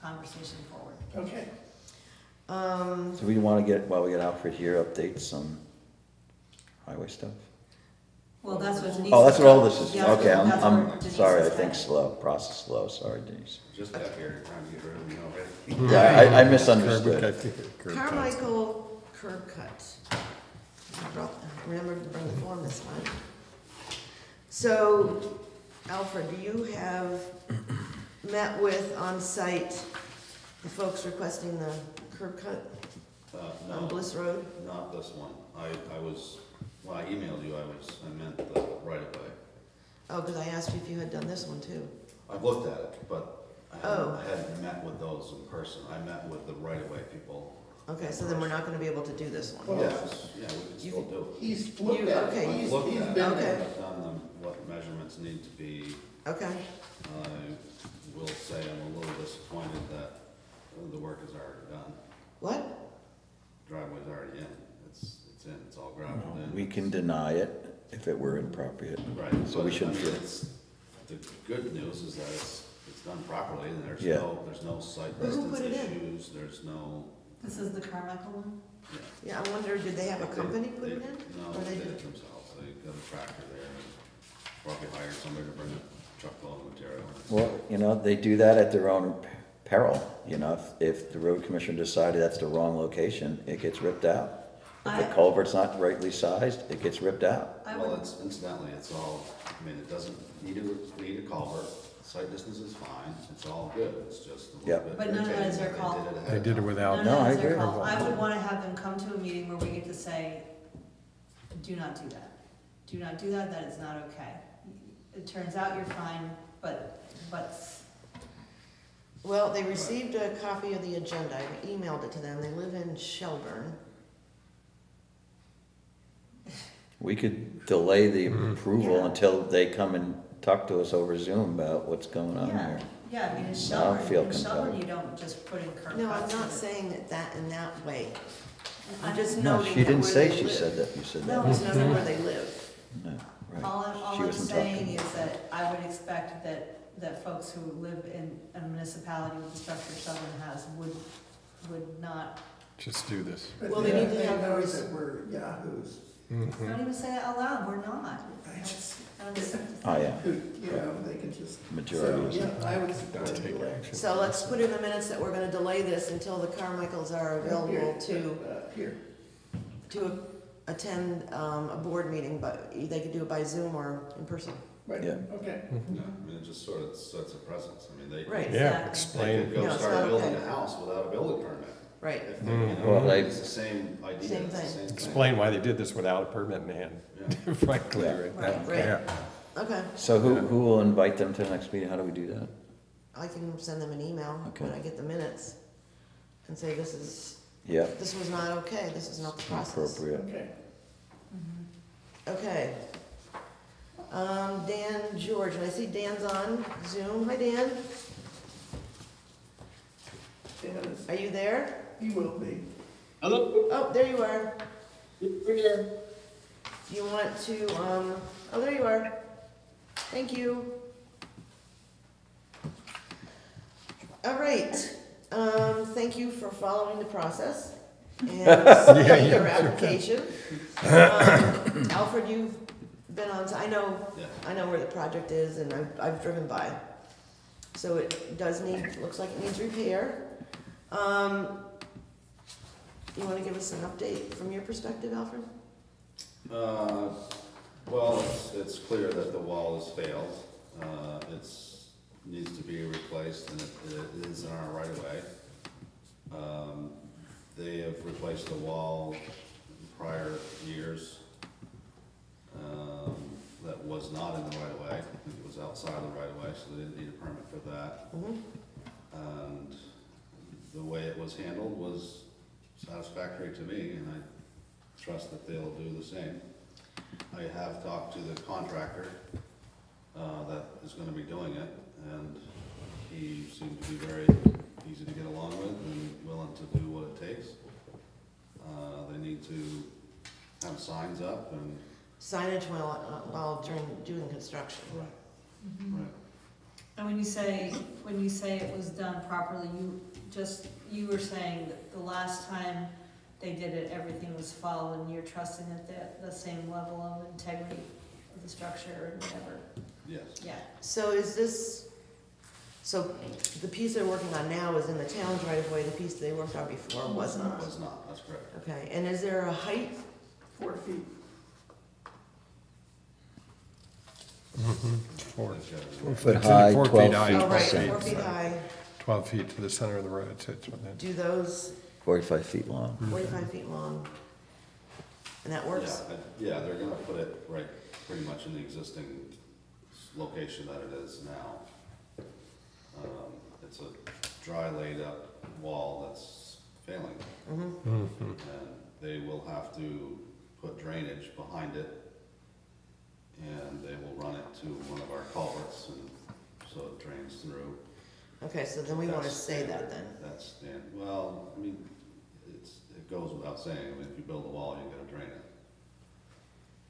conversation forward. Okay, um, So we want to get, while we get Alfred here, updates on highway stuff? Well, that's what Denise. Oh, that's what all this is, Yeah, okay, I'm, that's where I'm Denise sorry, I is think at. slow, process slow, sorry Denise. Just got here, trying to get rid of me already. Yeah, I, I misunderstood. cut, curb cut. Carmichael curb cut. I brought, remember to bring the form this time. So, Alfred, do you have met with on-site the folks requesting the curb cut Uh, on no, Bliss Road? not this one. I, I was, when I emailed you, I was, I meant the right of way. Oh, because I asked you if you had done this one too. I've looked at it, but I Oh. hadn't, I hadn't met with those in person. I met with the right of way people. Okay, so then we're not gonna be able to do this one. Well, Yes, yeah, we can You still do it. he's looked You- at okay, it, I've he's, looked he's at been it, Okay. there. I've done them, what measurements need to be. Okay, I will say I'm a little disappointed that the work is already done. What? Driveway's already in. It's, it's in, it's all gravel in. We can deny it if it were inappropriate. Right, So we but, I shouldn't mean, feel- it's, the good news is that it's, it's done properly, and there's Yeah. no, there's no site Who distance put it in? issues, there's no, This is the Carmichael one? yeah. Yeah, I wonder, did they have a They- company put they- it in? No, Or they they did did- it themselves, they got a tractor there, and probably hire somebody to bring a truckload of material. Well, you know, they do that at their own peril, you know, if, if the road commissioner decided that's the wrong location, it gets ripped out. If the I- culvert's not rightly sized, it gets ripped out. I Well, would, it's incidentally, it's all, I mean, it doesn't need a, need a culvert, site distance is fine, it's all good, it's just a Yep. little bit But none of that irritating is their that they call. did it ahead They of did it time. without. no, No, no, I it's their agree. call. I would wanna have them come to a meeting where we get to say, do not do that. Do not do that, that is not okay. It turns out you're fine, but, but, Well, they received a copy of the agenda, I emailed it to them, they live in Shelburne. We could delay the approval Yeah. until they come and talk to us over Zoom about what's going on yeah, here. yeah, I mean, in Shelburne, feel in Shelburne, compelled. you don't just put in curb No, I'm not and- saying it that in that way. I- I'm just No, noting she that didn't where say they she live. said that, you said that. No, that. it's noting where they live. No, right. All I'm, all She I'm wasn't saying talking. is that I would expect that, that folks who live in a municipality with the structure Shelburne has would, would not, Just do this. But Well, they need to they have a know res- that we're yahoos. Mhm. don't even say that out loud, we're not. I just, I Oh, yeah, you know, they can just. majority So, is. yeah, I would support take delay. action. So let's put in the minutes that we're gonna delay this until the Carmichaels are available to, Uh, Here, to attend, um, a board meeting, but they could do it by Zoom or in person. Right, Yeah. okay. Yeah, I mean, it just sort of sets a precedence, I mean, they. Right. Yeah, Exactly. They explain. could go No, it's start building okay. a house without a building permit. Right, If they, you mm-hmm. know, Well, they- it's the same idea, Same it's the thing. same thing. Explain why they did this without a permit in hand, Yeah. frankly, Yeah. right? Right. Right. Yeah. okay. So who, who will invite them to the next meeting? How do we do that? I can send them an email when Okay. I get the minutes and say, this is, Yep, this was not okay, this is not the process. appropriate. Okay. Mm-hmm. Okay. Um, Dan George, and I see Dan's on Zoom. Hi, Dan. Dan is, Are you there? he will be. Hello, Oh, there you are. we're here. You want to, um, oh, there you are. Thank you. All right, um, thank you for following the process and submitting your application. Um, Alfred, you've been on, I know, Yeah. I know where the project is and I've, I've driven by. So it does need, looks like it needs repair. Um, you wanna give us an update from your perspective, Alfred? Uh, well, it's, it's clear that the wall has failed. Uh, it's, needs to be replaced and it, it is in our right of way. Um, they have replaced the wall in prior years. Um, that was not in the right of way. I think it was outside the right of way, so they didn't need a permit for that. And the way it was handled was satisfactory to me, and I trust that they'll do the same. I have talked to the contractor, uh, that is gonna be doing it, and he seemed to be very easy to get along with and willing to do what it takes. Uh, they need to have signs up and. Signage while, uh, while during, doing construction. Right. Right. And when you say, when you say it was done properly, you just, you were saying that the last time they did it, everything was followed, and you're trusting that the, the same level of integrity of the structure and whatever, Yes, yeah. So is this, so the piece they're working on now is in the town's right of way, the piece they worked on before was it not? was not, that's correct. Okay, and is there a height? Four feet. Four, Four foot It's high, four feet twelve high. feet. Oh, right, feet. four feet high. twelve feet to the center of the road, so it's within. Do those Forty-five feet long. forty-five feet long? And that works? Yeah, I- yeah, they're gonna put it right, pretty much in the existing s- location that it is now. Um, It's a dry laid up wall that's failing, Mm-hmm, Mhm. and they will have to put drainage behind it. And they will run it to one of our culverts, and so it drains through. okay, so then we wanna That's say that standard. then. That's, stand- well, I mean, it's, it goes without saying, I mean, if you build a wall, you gotta drain it.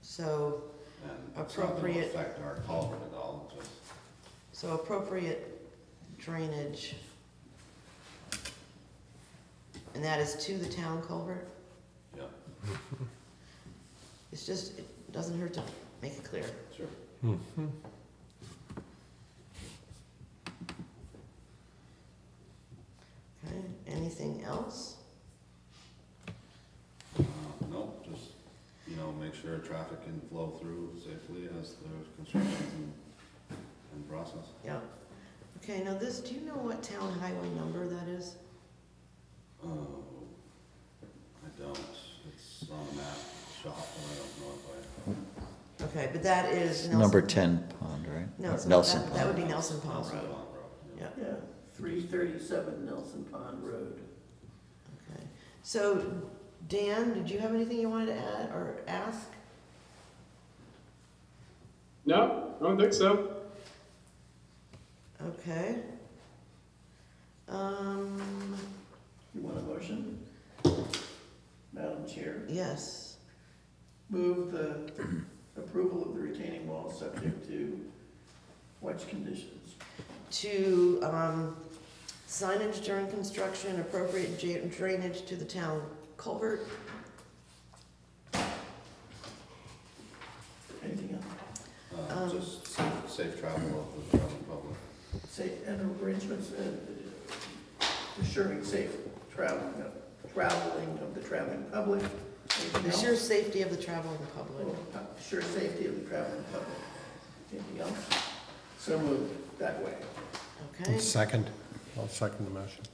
So, And it's not gonna Appropriate. affect our culvert at all, just, so appropriate drainage. And that is to the town culvert? yeah, It's just, it doesn't hurt to make it clear. Sure. Okay, anything else? Uh, Nope, just, you know, make sure traffic can flow through safely as the construction's in, in process. Yeah. Okay, now this, do you know what town highway number that is? Oh, I don't, it's on a map shop, but I don't know. Okay, but that is Nelson. Number ten pond, right? No, it's not, Nelson that, that would Pond. be Nelson Pond Nelson Road. Pond Road, yeah. Yeah, Yeah, three thirty-seven Nelson Pond Road. okay. So, Dan, did you have anything you wanted to add or ask? No, I don't think so. Okay. Um, You want a motion? Madam Chair, yes. move the approval of the retaining wall subject to which conditions? To, um, signage during construction, appropriate ja- drainage to the town culvert, Anything else? Uh, Um, just safe, safe travel of the traveling public. Say, and arrangements, uh, assuring safe traveling, of- traveling of the traveling public. Anything else? ensure safety of the traveling public. Oh, Assure safety of the traveling public. Anything else? So moved, that way. Okay, Second, I'll second the motion.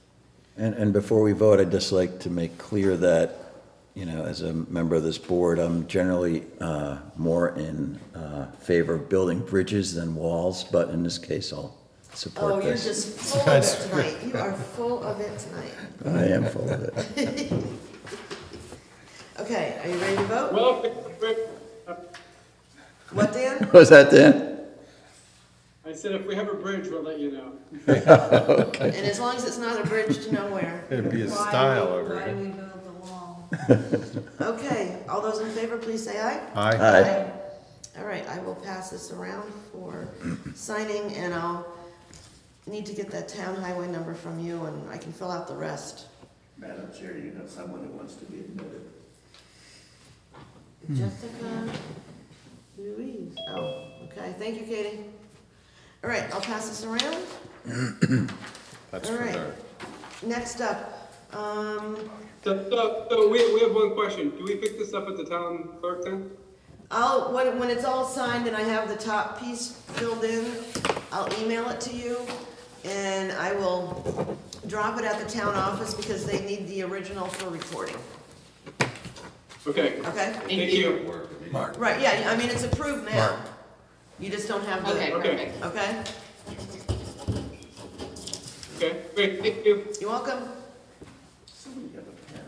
And, and before we vote, I'd just like to make clear that, you know, as a member of this board, I'm generally uh, more in uh, favor of building bridges than walls, but in this case, I'll oh, support you're this. just full of it tonight, you are full of it tonight. I am full of it. Okay, are you ready to vote? Well, if- if- What, Dan? Was that Dan? I said if we have a bridge, we'll let you know. Okay. And as long as it's not a bridge to nowhere. It'd be a Why style we- over Why do here. we build the wall? Okay, all those in favor, please say aye. Aye. Aye. All right, I will pass this around for signing, and I'll need to get that town highway number from you, and I can fill out the rest. Madam Chair, you have someone who wants to be admitted. Jessica Louise, oh, okay, thank you, Katie. All right, I'll pass this around. That's All for right. there. Next up, um, So, so, so we, we have one question. Do we pick this up at the town clerk then? I'll, when, when it's all signed and I have the top piece filled in, I'll email it to you, and I will drop it at the town office because they need the original for recording, Okay, okay? thank you. Work with me. Right, yeah, I mean, it's approved now. You just don't have Okay, the, Okay, perfect. okay? okay, great, thank you. You're welcome. Somebody have a pen.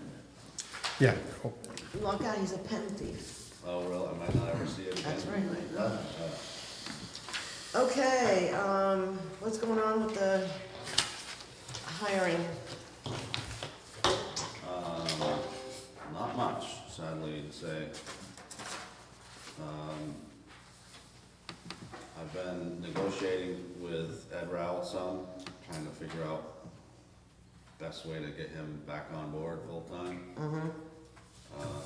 Yeah, cool. Look out, he's a pen thief. Oh, well, I might not ever see it again. That's right. Uh, Okay, um, what's going on with the hiring? Um, not much, sadly to say. Um, I've been negotiating with Ed Rowell some, trying to figure out best way to get him back on board full-time. Mm-hmm. Um,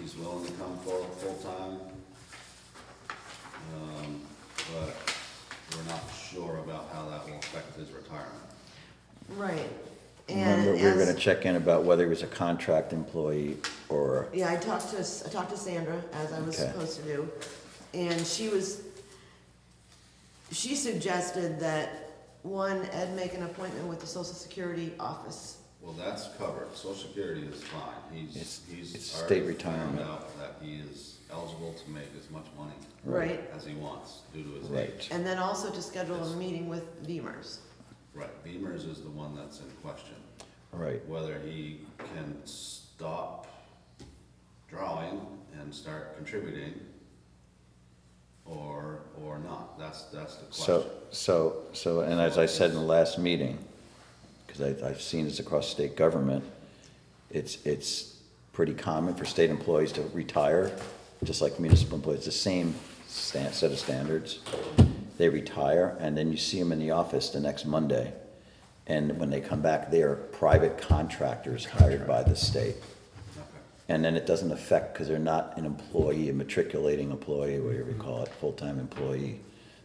he's willing to come for full-time. Um, but we're not sure about how that will affect his retirement. Right. And Remember, we were gonna check in about whether he was a contract employee or, Yeah, I talked to, I talked to Sandra, as I was Okay. supposed to do, and she was, she suggested that, one, Ed make an appointment with the social security office. Well, that's covered, social security is fine, he's, It's- he's it's already state retirement. found out that he is eligible to make as much money Right. as he wants due to his right. age. And then also to schedule a meeting with VMERS. Right, VMERS is the one that's in question, Right. whether he can stop drawing and start contributing or, or not, that's, that's the question. So, so, so, and as I said in the last meeting, because I, I've seen this across state government, it's, it's pretty common for state employees to retire, just like municipal employees, the same set of standards. They retire, and then you see them in the office the next Monday. And when they come back, they are private contractors hired by the state. And then it doesn't affect, because they're not an employee, a matriculating employee, whatever you mm-hmm. call it, full-time employee.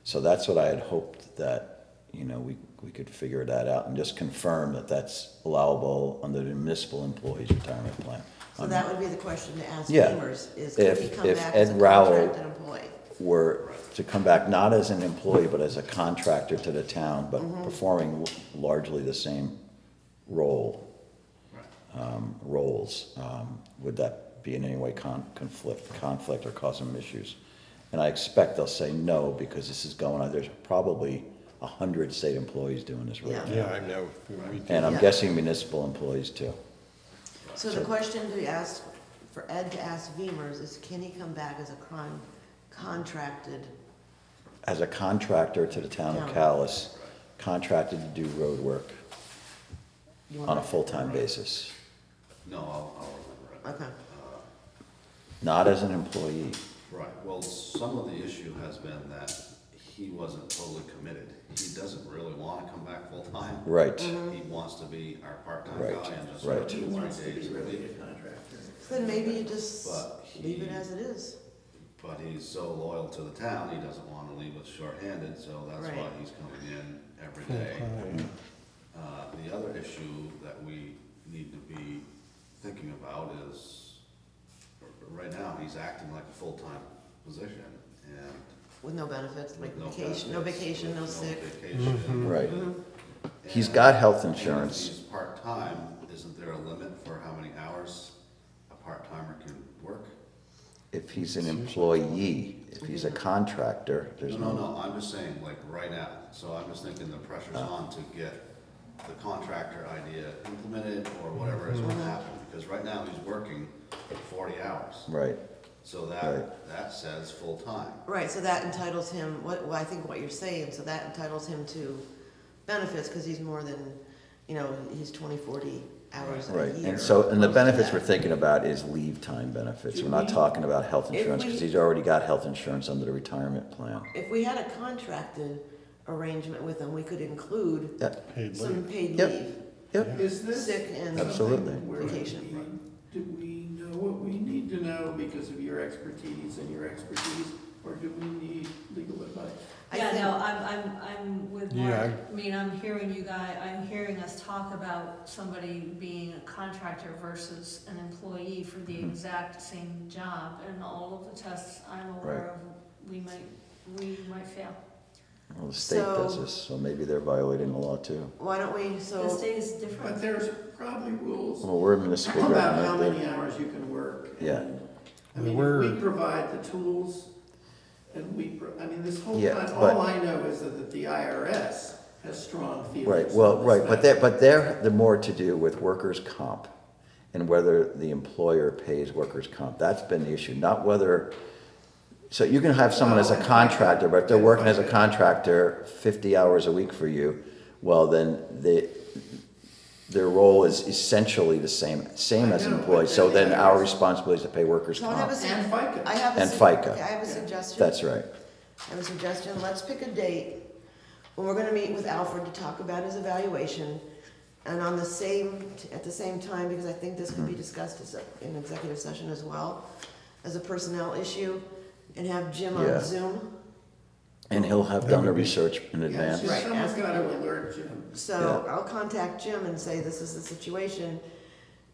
So that's what I had hoped that, you know, we, we could figure that out and just confirm that that's allowable under the municipal employees retirement plan. So that would be the question to ask Yeah. VMERS, is can If- he come if back as a Ed Rowell- contracted employee? Were to come back not as an employee, but as a contractor to the town, but performing largely the same role, um, roles, um, would that be in any way con- conflict, conflict or cause them issues? And I expect they'll say no, because this is going on, there's probably a hundred state employees doing this right Yeah. now. Yeah, I know. We do. And I'm Yeah. guessing municipal employees too. So the question to ask, for Ed to ask VMERS is can he come back as a con, contracted? As a contractor to the town of Town. Calais, contracted to do road work you on a full-time basis, No, I'll, I'll remember it. Okay, uh, not as an employee. Right, well, some of the issue has been that he wasn't totally committed. He doesn't really wanna come back full-time. Right. Mm-hmm. He wants to be our part-time Right, guy and just right. work He two, wants to three be days a really a week. contractor. then maybe you just But leave it he- as it is. But he's so loyal to the town, he doesn't wanna leave us shorthanded, so that's why Right. he's coming in every day. Uh, the other issue that we need to be thinking about is, r- right now, he's acting like a full-time position, and With no benefits, like with no vacation, no benefits, vacation, no with sick. vacation. Right. Mm-hmm. He's And- got health and if insurance. he's part-time, isn't there a limit for how many hours a part-timer can work? If he's an employee, if he's a contractor, there's no, no, no, I'm just saying, like, right now, so I'm just thinking the pressure's Ah. on to get the contractor idea implemented or whatever is gonna happen, because right now he's working forty hours. right, So Right. that, that says full-time. Right, so that entitles him, what, well, I think what you're saying, so that entitles him to benefits, cause he's more than, you know, he's twenty, forty hours a year. right. And so, and the close to benefits we're thinking about is leave time benefits. We're not talking about health If insurance, we- because he's already got health insurance under the retirement plan. If we had a contracted arrangement with him, we could include Yeah, Paid some leave. paid Yep. leave. yep, Is this Sick and- Absolutely. something where Vacation. need- Do we know what we need to know because of your expertise and your expertise, or do we need legal advice? I Yeah, think- no, I'm, I'm, I'm with Yeah, Mark. I'm- I mean, I'm hearing you guys, I'm hearing us talk about somebody being a contractor versus an employee for the Mhm. exact same job. And all of the tests I'm aware of, we might, we might fail. well, the state does So- this, so maybe they're violating the law too. Why don't we, so The so, state is different? But different. there's probably rules Well, we're a municipal about how government. many hours you can work. Yeah. and, I Well, mean, we're- we provide the tools, and we, pro- I mean, this whole Yeah, time, but- all I know is that that the IRS has strong feelings. Right, well, on this right, but matter. they're, but they're, they're more to do with workers' comp and whether the employer pays workers' comp. That's been the issue, not whether, so you can have someone as a contractor, but if they're working as a contractor fifty hours a week for you, well, then they, their role is essentially the same, same as an employee. So then then our responsibility is to pay workers' so I have comp. a, su- And FICA. I have a. And su- FICA. I have a suggestion. That's right. I have a suggestion, let's pick a date when we're gonna meet with Alfred to talk about his evaluation. And on the same, at the same time, because I think this could be hmm. discussed as a- in executive session as well, as a personnel issue, and have Jim Yeah. on Zoom. And he'll have done the research in Yeah, advance. so Right, someone's as- gotta alert Jim. So Yeah. I'll contact Jim and say, this is the situation.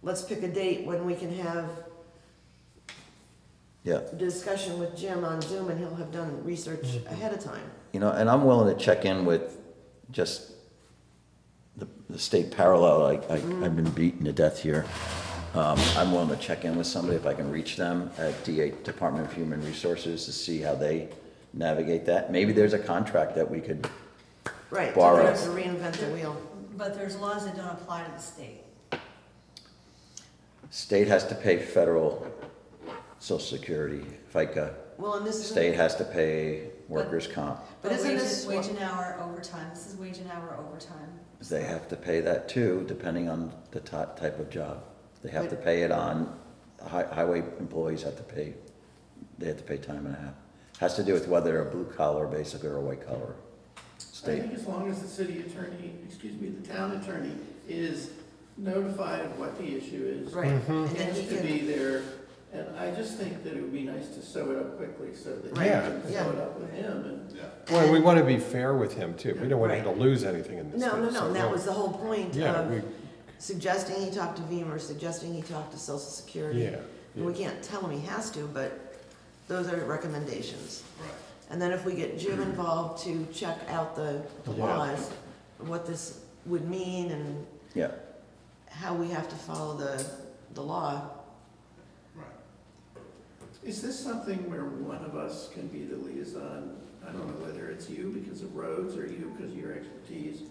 Let's pick a date when we can have Yeah. discussion with Jim on Zoom and he'll have done research ahead of time. You know, and I'm willing to check in with just the, the state parallel, I, I, I've been beaten to death here. Um, I'm willing to check in with somebody if I can reach them at DA, Department of Human Resources to see how they navigate that. Maybe there's a contract that we could, Right, Borrow. to have to reinvent the wheel. But there's laws that don't apply to the state. state has to pay federal social security, FICA. Well, and this is. State has to pay workers' comp. But But isn't wage, this wage what- and hour overtime, this is wage and hour overtime. They have to pay that too, depending on the ty- type of job. They have to pay it on, hi- highway employees have to pay, they have to pay time and a half. Has to do with whether they're a blue collar basically or a white collar I state. think as long as the city attorney, excuse me, the town attorney is notified of what the issue is. Right, mm-hmm. and then Has he to can, be there, and I just think that it would be nice to sew it up quickly so that you Right, can yeah. sew it up with him and. Yeah. Well, we want to be fair with him too. We don't want him to Right. lose anything in this. no, no, thing, no, so that we'll- was the whole point Yeah, we, of suggesting he talk to VMERS, suggesting he talk to social security. yeah. And we can't tell him he has to, but those are recommendations. Right. And then if we get Jim mm-hmm. involved to check out the, the Yeah. laws, what this would mean and Yeah, how we have to follow the, the law. Right. Is this something where one of us can be the liaison? I don't know whether it's you because of roads or you because of your expertise.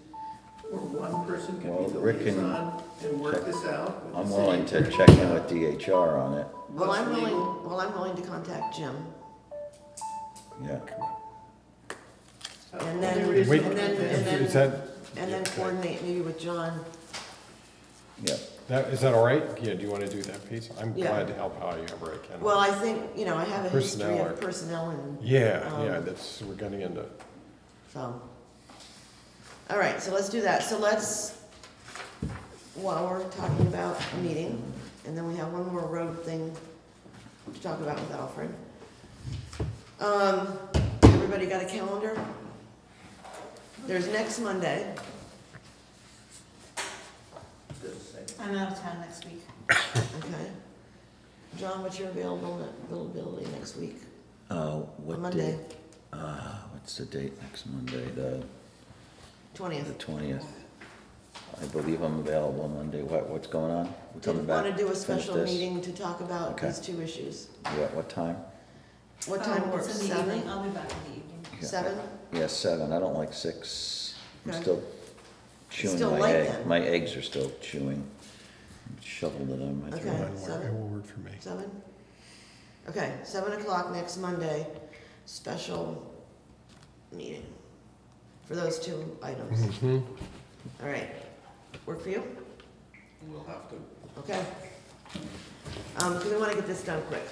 Or one person can Well, be the Rick can liaison and work this out with the I'm city willing to check in with DHR on it, Well, I'm willing, legal? well, I'm willing to contact Jim. yeah. And then- only reason We- and then- I'm and then- Is that, And then coordinate maybe with John. Yeah, that, is that all right? Yeah, do you want to do that piece? I'm Yeah. glad to help however I can. Well, I think, you know, I have a history Personnel are- of personnel and, Yeah, yeah, um, that's, we're getting into, so. All right, so let's do that. So let's, while we're talking about a meeting, and then we have one more road thing to talk about with Alfred. Um, everybody got a calendar? There's next Monday. I'm out of town next week. Okay. John, what's your availability next week? uh, On Monday, date? Uh, what's the date next Monday, the, twentieth. the twentieth. twentieth? I believe I'm available Monday, what, what's going on? We're coming Did back? want to do a finish special this? meeting to talk about Okay. these two issues. Yeah, what time? What time Um, works? It's in the Seven? evening, I'll be back in the evening. Yeah. Seven? Yeah, seven, I don't like six, I'm Okay. still chewing Still my light egg, then. my eggs are still chewing. Shoveled it on my Okay. throat. mine work- seven. it will work for me. Seven? Okay, seven o'clock next Monday, special meeting for those two items. Mhm. All right. Work for you? We'll have to. Okay. Um, because we want to get this done quick.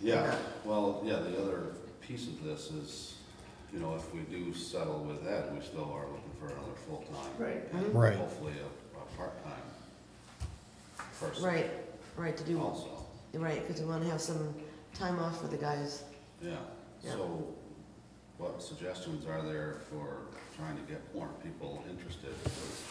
Yeah, well, yeah, the other piece of this is, you know, if we do settle with Ed, we still are looking for another full-time. Right. and Right. Hopefully a, a part-time person. Right, right, to do, Also, right, because we want to have some time off for the guys. yeah, Yeah. so what suggestions are there for trying to get more people interested? Because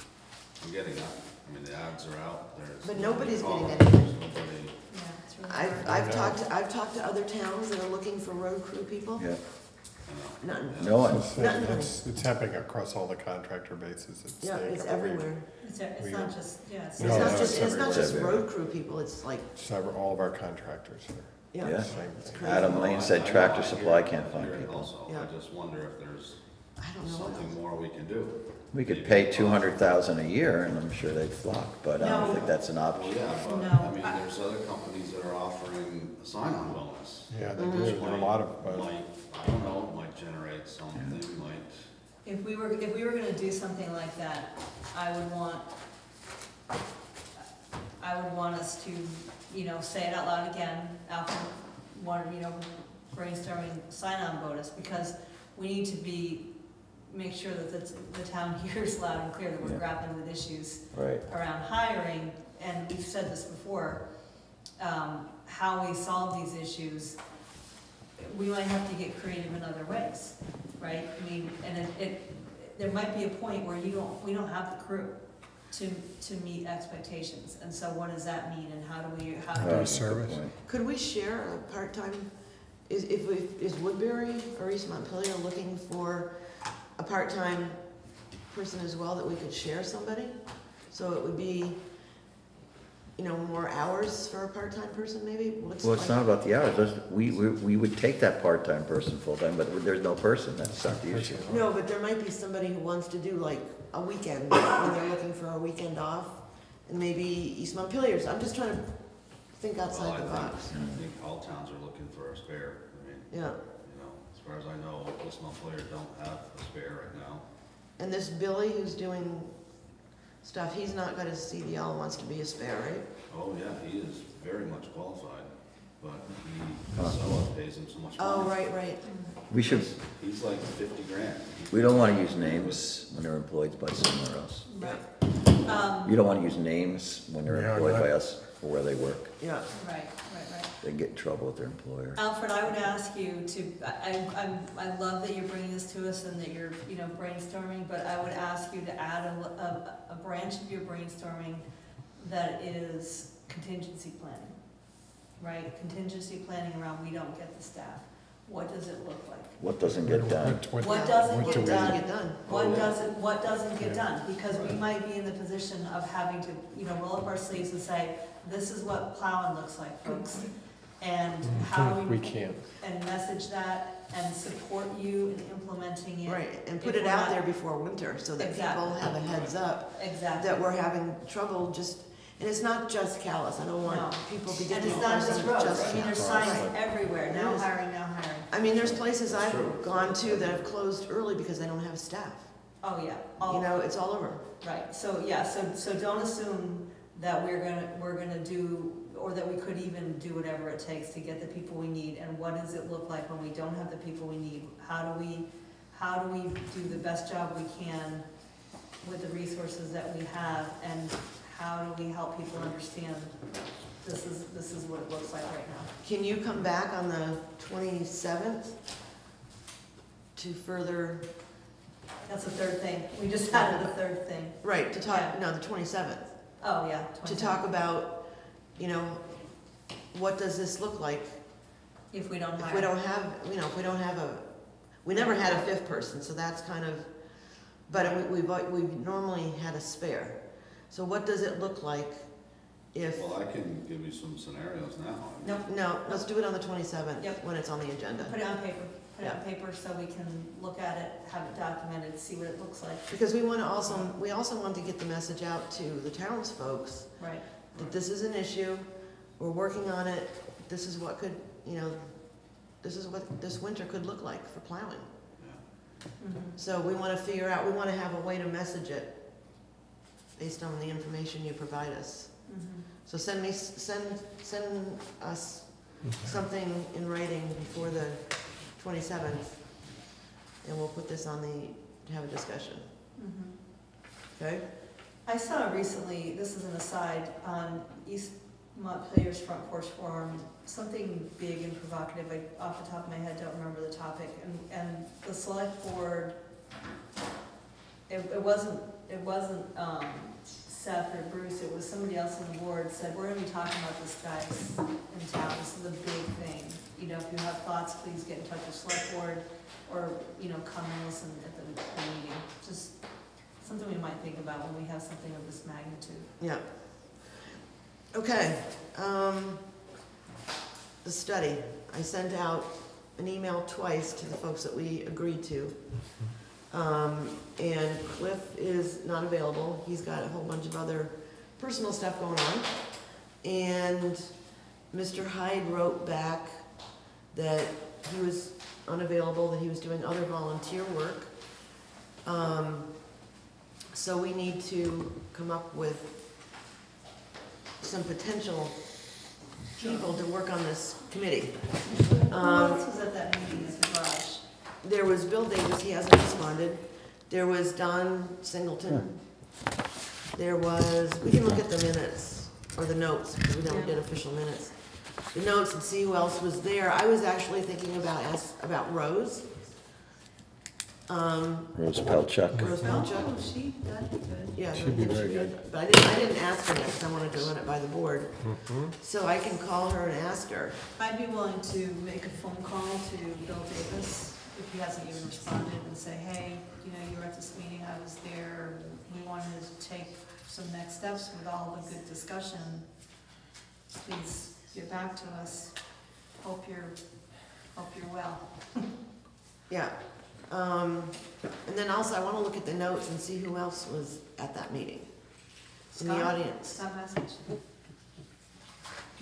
I'm getting that, I mean, the ads are out, there's. But nobody's getting calling, anything. There's nobody, Yeah, it's really I've. I've talked, to I've talked to other towns that are looking for road crew people. Yeah, you know. None. No one, It's, Nothing. it's, it's happening across all the contractor bases. It's Yeah, there. it's everywhere. It's, it's We- not just, yeah, it's. It's No, not no, just, it's it's not everywhere. just road crew people, it's like, Several, all of our contractors are yeah. Yeah. the same thing. crazy. Adam Lane said I Tractor I hear Supply can't find people. Also, Yeah. I just wonder if there's I don't know what something more we can do. We could pay two hundred thousand a year and I'm sure they'd flock, but I don't No. think that's an Well, option. yeah, but, No, I mean, there's other companies that are offering a sign-on bonus. Yeah, they Mm-hmm. do. which There are a might- lot of, uh, Might, I don't know, might generate something, might, If we were, if we were gonna do something like that, I would want, I would want us to, you know, say it out loud again, after one, you know, brainstorming sign-on bonus, because we need to be, make sure that the, the town hears loud and clear that we're Yeah. grappling with issues Right, around hiring, and we've said this before, um, how we solve these issues, we might have to get creative in other ways, right? I mean, and it, it, there might be a point where you don't, we don't have the crew to, to meet expectations, and so what does that mean, and how do we, how do we? Service. Could we share a part-time, is, if, we is Woodbury or East Montpelier looking for a part-time person as well, that we could share somebody? So it would be, you know, more hours for a part-time person, maybe? What's Well, it's like- not about the hours, Those- we, we, we would take that part-time person full-time, but there's no person, that's not the issue. No, but there might be somebody who wants to do like a weekend, when they're looking for a weekend off, and maybe East Montpelier's, I'm just trying to think well, outside the think, box. I think all towns are looking for a spare. I mean, Yeah, you know, as far as I know, East Montpelier don't have a spare right now. and this Billy who's doing stuff, he's not got his CDL, wants to be a spare, right? Oh, yeah, he is very much qualified, but he, Casella pays him so much money. Oh, right, right. We should, He's like fifty grand. we don't wanna use names when they're employed by somewhere else. Right. Um, You don't wanna use names when they're Yeah, employed by not- us or where they work. Yeah, Right, right, right. They get in trouble with their employer. Alfred, I would ask you to, I, I, I'm- love that you're bringing this to us and that you're, you know, brainstorming, but I would ask you to add a, a, a branch of your brainstorming that is contingency planning, right? Contingency planning around, we don't get the staff. What does it look like? What doesn't get done? What doesn't what get do we- done? get done. What doesn't, what doesn't get done? Because we might be in the position of having to, you know, roll up our sleeves and say, this is what plowing looks like, folks. And mm, how do We we, can't. and message that and support you in implementing it. Right, and put If it we're out not- there before winter, so that people Exactly. have a heads up Exactly. that we're having trouble just, and it's not just Calais, I don't No. want people to get And it's not just roads, just I mean, there's signs Right. everywhere, now There is. hiring, now hiring. I mean, there's places I've gone to that have closed early because they don't have staff. Oh, yeah, You all, know, it's all over. right, so, yeah, so, so don't assume that we're gonna, we're gonna do, or that we could even do whatever it takes to get the people we need, and what does it look like when we don't have the people we need? How do we, how do we do the best job we can with the resources that we have, and how do we help people understand this is, this is what it looks like right now? Can you come back on the twenty-seventh to further, That's the third thing, we just added the third thing. right, to talk, no, the twenty-seventh, Oh, yeah. to 27. talk about, you know, what does this look like If we don't if we hire. don't have, you know, if we don't have a, we never had a fifth person, so that's kind of, but we, we've, al- we've normally had a spare. So what does it look like if, Well, I can give you some scenarios now. I mean, Nope, no, let's do it on the twenty-seventh, Yep. when it's on the agenda. put it on paper, put it on paper so we can look at it, have it documented, see what it looks like. Because we wanna also, we also want to get the message out to the townsfolk Right. That this is an issue, we're working on it, this is what could, you know, this is what this winter could look like for plowing. yeah. Mhm. So we wanna figure out, we wanna have a way to message it based on the information you provide us. Mhm. So send me, send, send us something in writing before the twenty-seventh, and we'll put this on the, to have a discussion, Mhm. okay? I saw recently, this is an aside, on East Montpelier's Front Porch Forum, something big and provocative, I, off the top of my head, don't remember the topic, and, and the select board, it, it wasn't, it wasn't, um, Seth or Bruce, it was somebody else on the board, said, we're gonna be talking about this, guys, in town, this is a big thing. You know, if you have thoughts, please get in touch with select board, or, you know, come and listen at the, the meeting, just something we might think about when we have something of this magnitude. Yeah. Okay, um, the study, I sent out an email twice to the folks that we agreed to. Um, and Cliff is not available, he's got a whole bunch of other personal stuff going on. And Mr. Hyde wrote back that he was unavailable, that he was doing other volunteer work. Um, so we need to come up with some potential people to work on this committee. Who Um, else was at that meeting, Mr. Garage? There was Bill Davis, he hasn't responded. There was Don Singleton. There was, we can look at the minutes, or the notes, because we never Yeah. did official minutes. The notes and see who else was there. I was actually thinking about, as- about Rose. Um, Rose Pelchuck. Rose Pelchuk. Oh, she, that'd be good. Yeah, I She'd be think very she'd good. But I didn't, I didn't ask her yet, because I wanted to run it by the board. Mhm. So I can call her and ask her. I'd be willing to make a phone call to Bill Davis, if he hasn't even responded, and say, hey, you know, you were at this meeting, I was there, we wanted to take some next steps with all the good discussion. Please get back to us. Hope you're, hope you're well. Yeah, um, and then also I wanna look at the notes and see who else was at that meeting. In the Scott? audience. Scott message?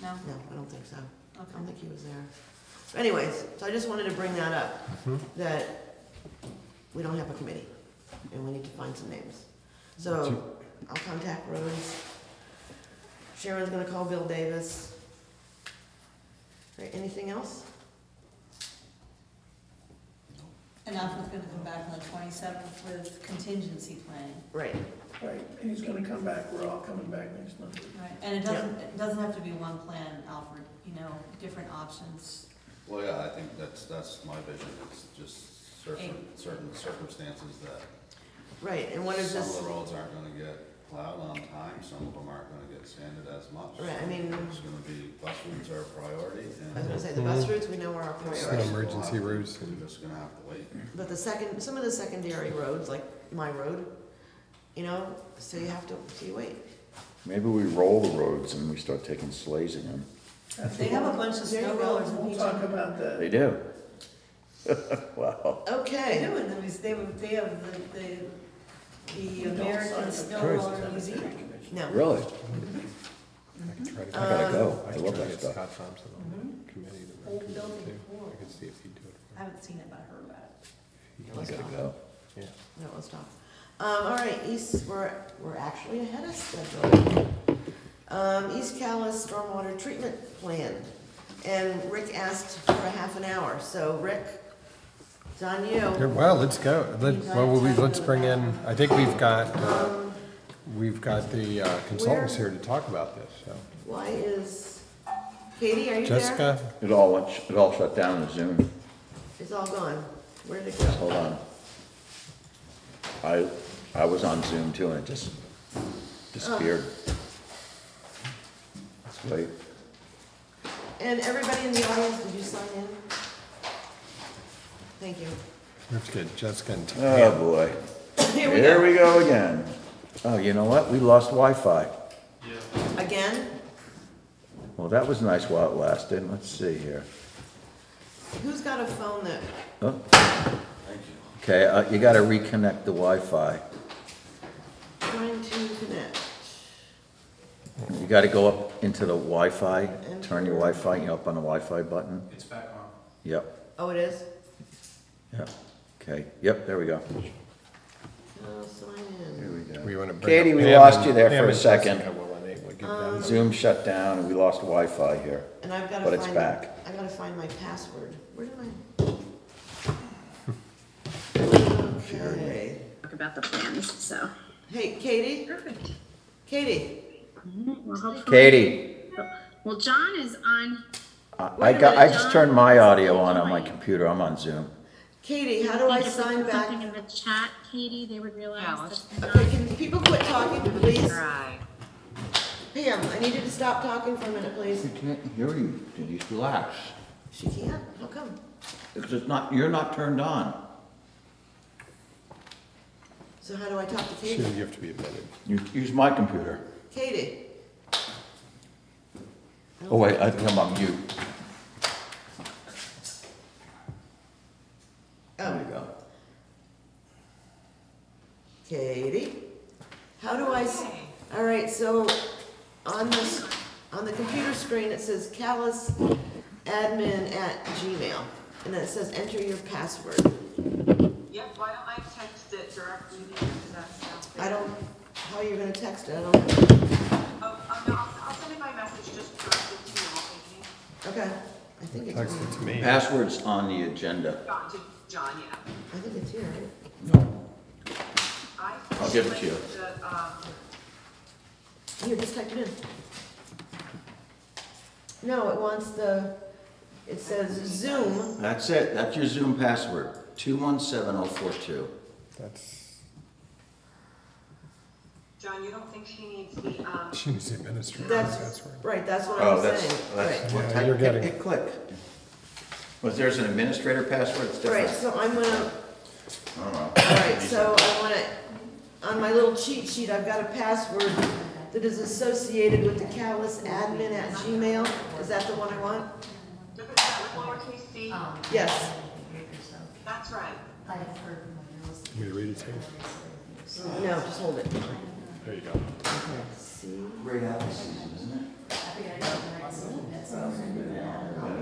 No? No, I don't think so. I don't Okay. think he was there. Anyways, so I just wanted to bring that up, Mhm. that we don't have a committee, and we need to find some names. So, I'll contact Rose. Sharon's gonna call Bill Davis. Right, anything else? And and Alfred's gonna come back on the twenty-seventh with contingency planning. Right, Right, and he's gonna come back, we're all coming back next month. Right. And it doesn't, it doesn't have to be one plan, Alfred, you know, different options. Well, yeah, I think that's, that's my vision, it's just certain, certain circumstances that right, and what is some this? of the roads aren't gonna get plowed on time, some of them aren't gonna get sanded as much. Right, I mean- It's gonna be, bus routes are a priority, and. I was gonna say, the bus routes, we know are our Some priority, emergency routes we're just gonna have to wait. but the second, some of the secondary roads, like my road, you know, so you have to, so you wait. Maybe we roll the roads and we start taking sleighs again. That's They have a bunch of There you snow go. rollers in We'll each. talk about that. They do. Wow. They Okay, do, and then they, they have the, the, the American Snow Roller Museum. Commission. no, Really? I could try to. I gotta go. I I could love try to that get stuff. Scott Thompson on the committee to Old recommend building it too. floor. I could see if he'd do it. I haven't seen it, but I heard about it. I gotta go. Yeah. no, let's talk. Um, all right, East, we're, we're actually ahead of schedule. Um, East Calais Stormwater Treatment Plan, and Rick asked for a half an hour, so Rick, it's on you. Well, let's go. Let, well, we, let's bring in, I think we've got, uh, we've got the uh, consultants here to talk about this, so. Why is, Katie, are you there? Jessica, It all went, it all shut down in Zoom. It's all gone. Where did it go? Hold on. I, I was on Zoom too and it just disappeared. Let's wait. And everybody in the audience, did you sign in? Thank you. let's get Jessica and Oh, boy. Here we Here we go again. Oh, you know what? We lost Wi-Fi. Again? Well, that was nice while it lasted. Let's see here. Who's got a phone that, Oh. Okay, uh, you gotta reconnect the Wi-Fi. trying to connect? You gotta go up into the Wi-Fi, turn your Wi-Fi, you know, up on the Wi-Fi button. It's back on. Yep, Oh, it is? yep. Okay, yep, there we go. Oh, sign Here we go. We wanna bring Katie, up we Pam lost and- you there Pam for a and Jessica second. will enable- give them- Zoom shut down and we lost Wi-Fi here. And I've gotta But it's back. I gotta find my password. Where did I? Okay. talk about the plans, so. Hey, Katie? Perfect. Katie? Mm-hmm. Well, hopefully- Katie, Well, John is on, I Wait got, I just turned my audio on on my computer. I'm on Zoom. Katie, how do I think if we sign put back? something in the chat, Katie, they would realize that. Okay, can people quit talking, please? Right. Pam, I need you to stop talking for a minute, please. can't hear you. Denise, relax. She can't? How come? Because it's not, you're not turned on. So how do I talk to Sure, Katie? you have to be admitted. You, use my computer. Katie? Oh, wait, I think I'm on mute. There Oh, you go. Katie? How do I, s- all right, so on this, on the computer screen, it says calais admin at Gmail. And then it says enter your password. Yep, why don't I text it directly to you, does that sound fair? I don't, how are you gonna text it? I don't, Oh, um, no, I'll, I'll send you my message just directly to you, all thinking. okay. I think it's, Text it to me. Password's on the agenda. John, to John, yeah. I think it's here, right? No. I I'll give it to you. The, um, Here, just type it in. No, it wants the, it says Zoom. That's it. That's your Zoom password. Two one seven oh four two. That's, John, you don't think she needs the, um, she needs the administrator That's, password. right, that's what Oh, I'm that's, saying. that's. Right. Yeah, type- you're getting hit- it. Click. Was there's an administrator password? It's Right, different. so I'm gonna, oh, I don't know. all right, so I wanna, on my little cheat sheet, I've got a password that is associated with the calais admin at Gmail. Is that the one I want? look at that with lowercase c, Yes. that's right. I have heard from my girls. Want me read it to you? No, just hold it. There you go. Great apple season, isn't it?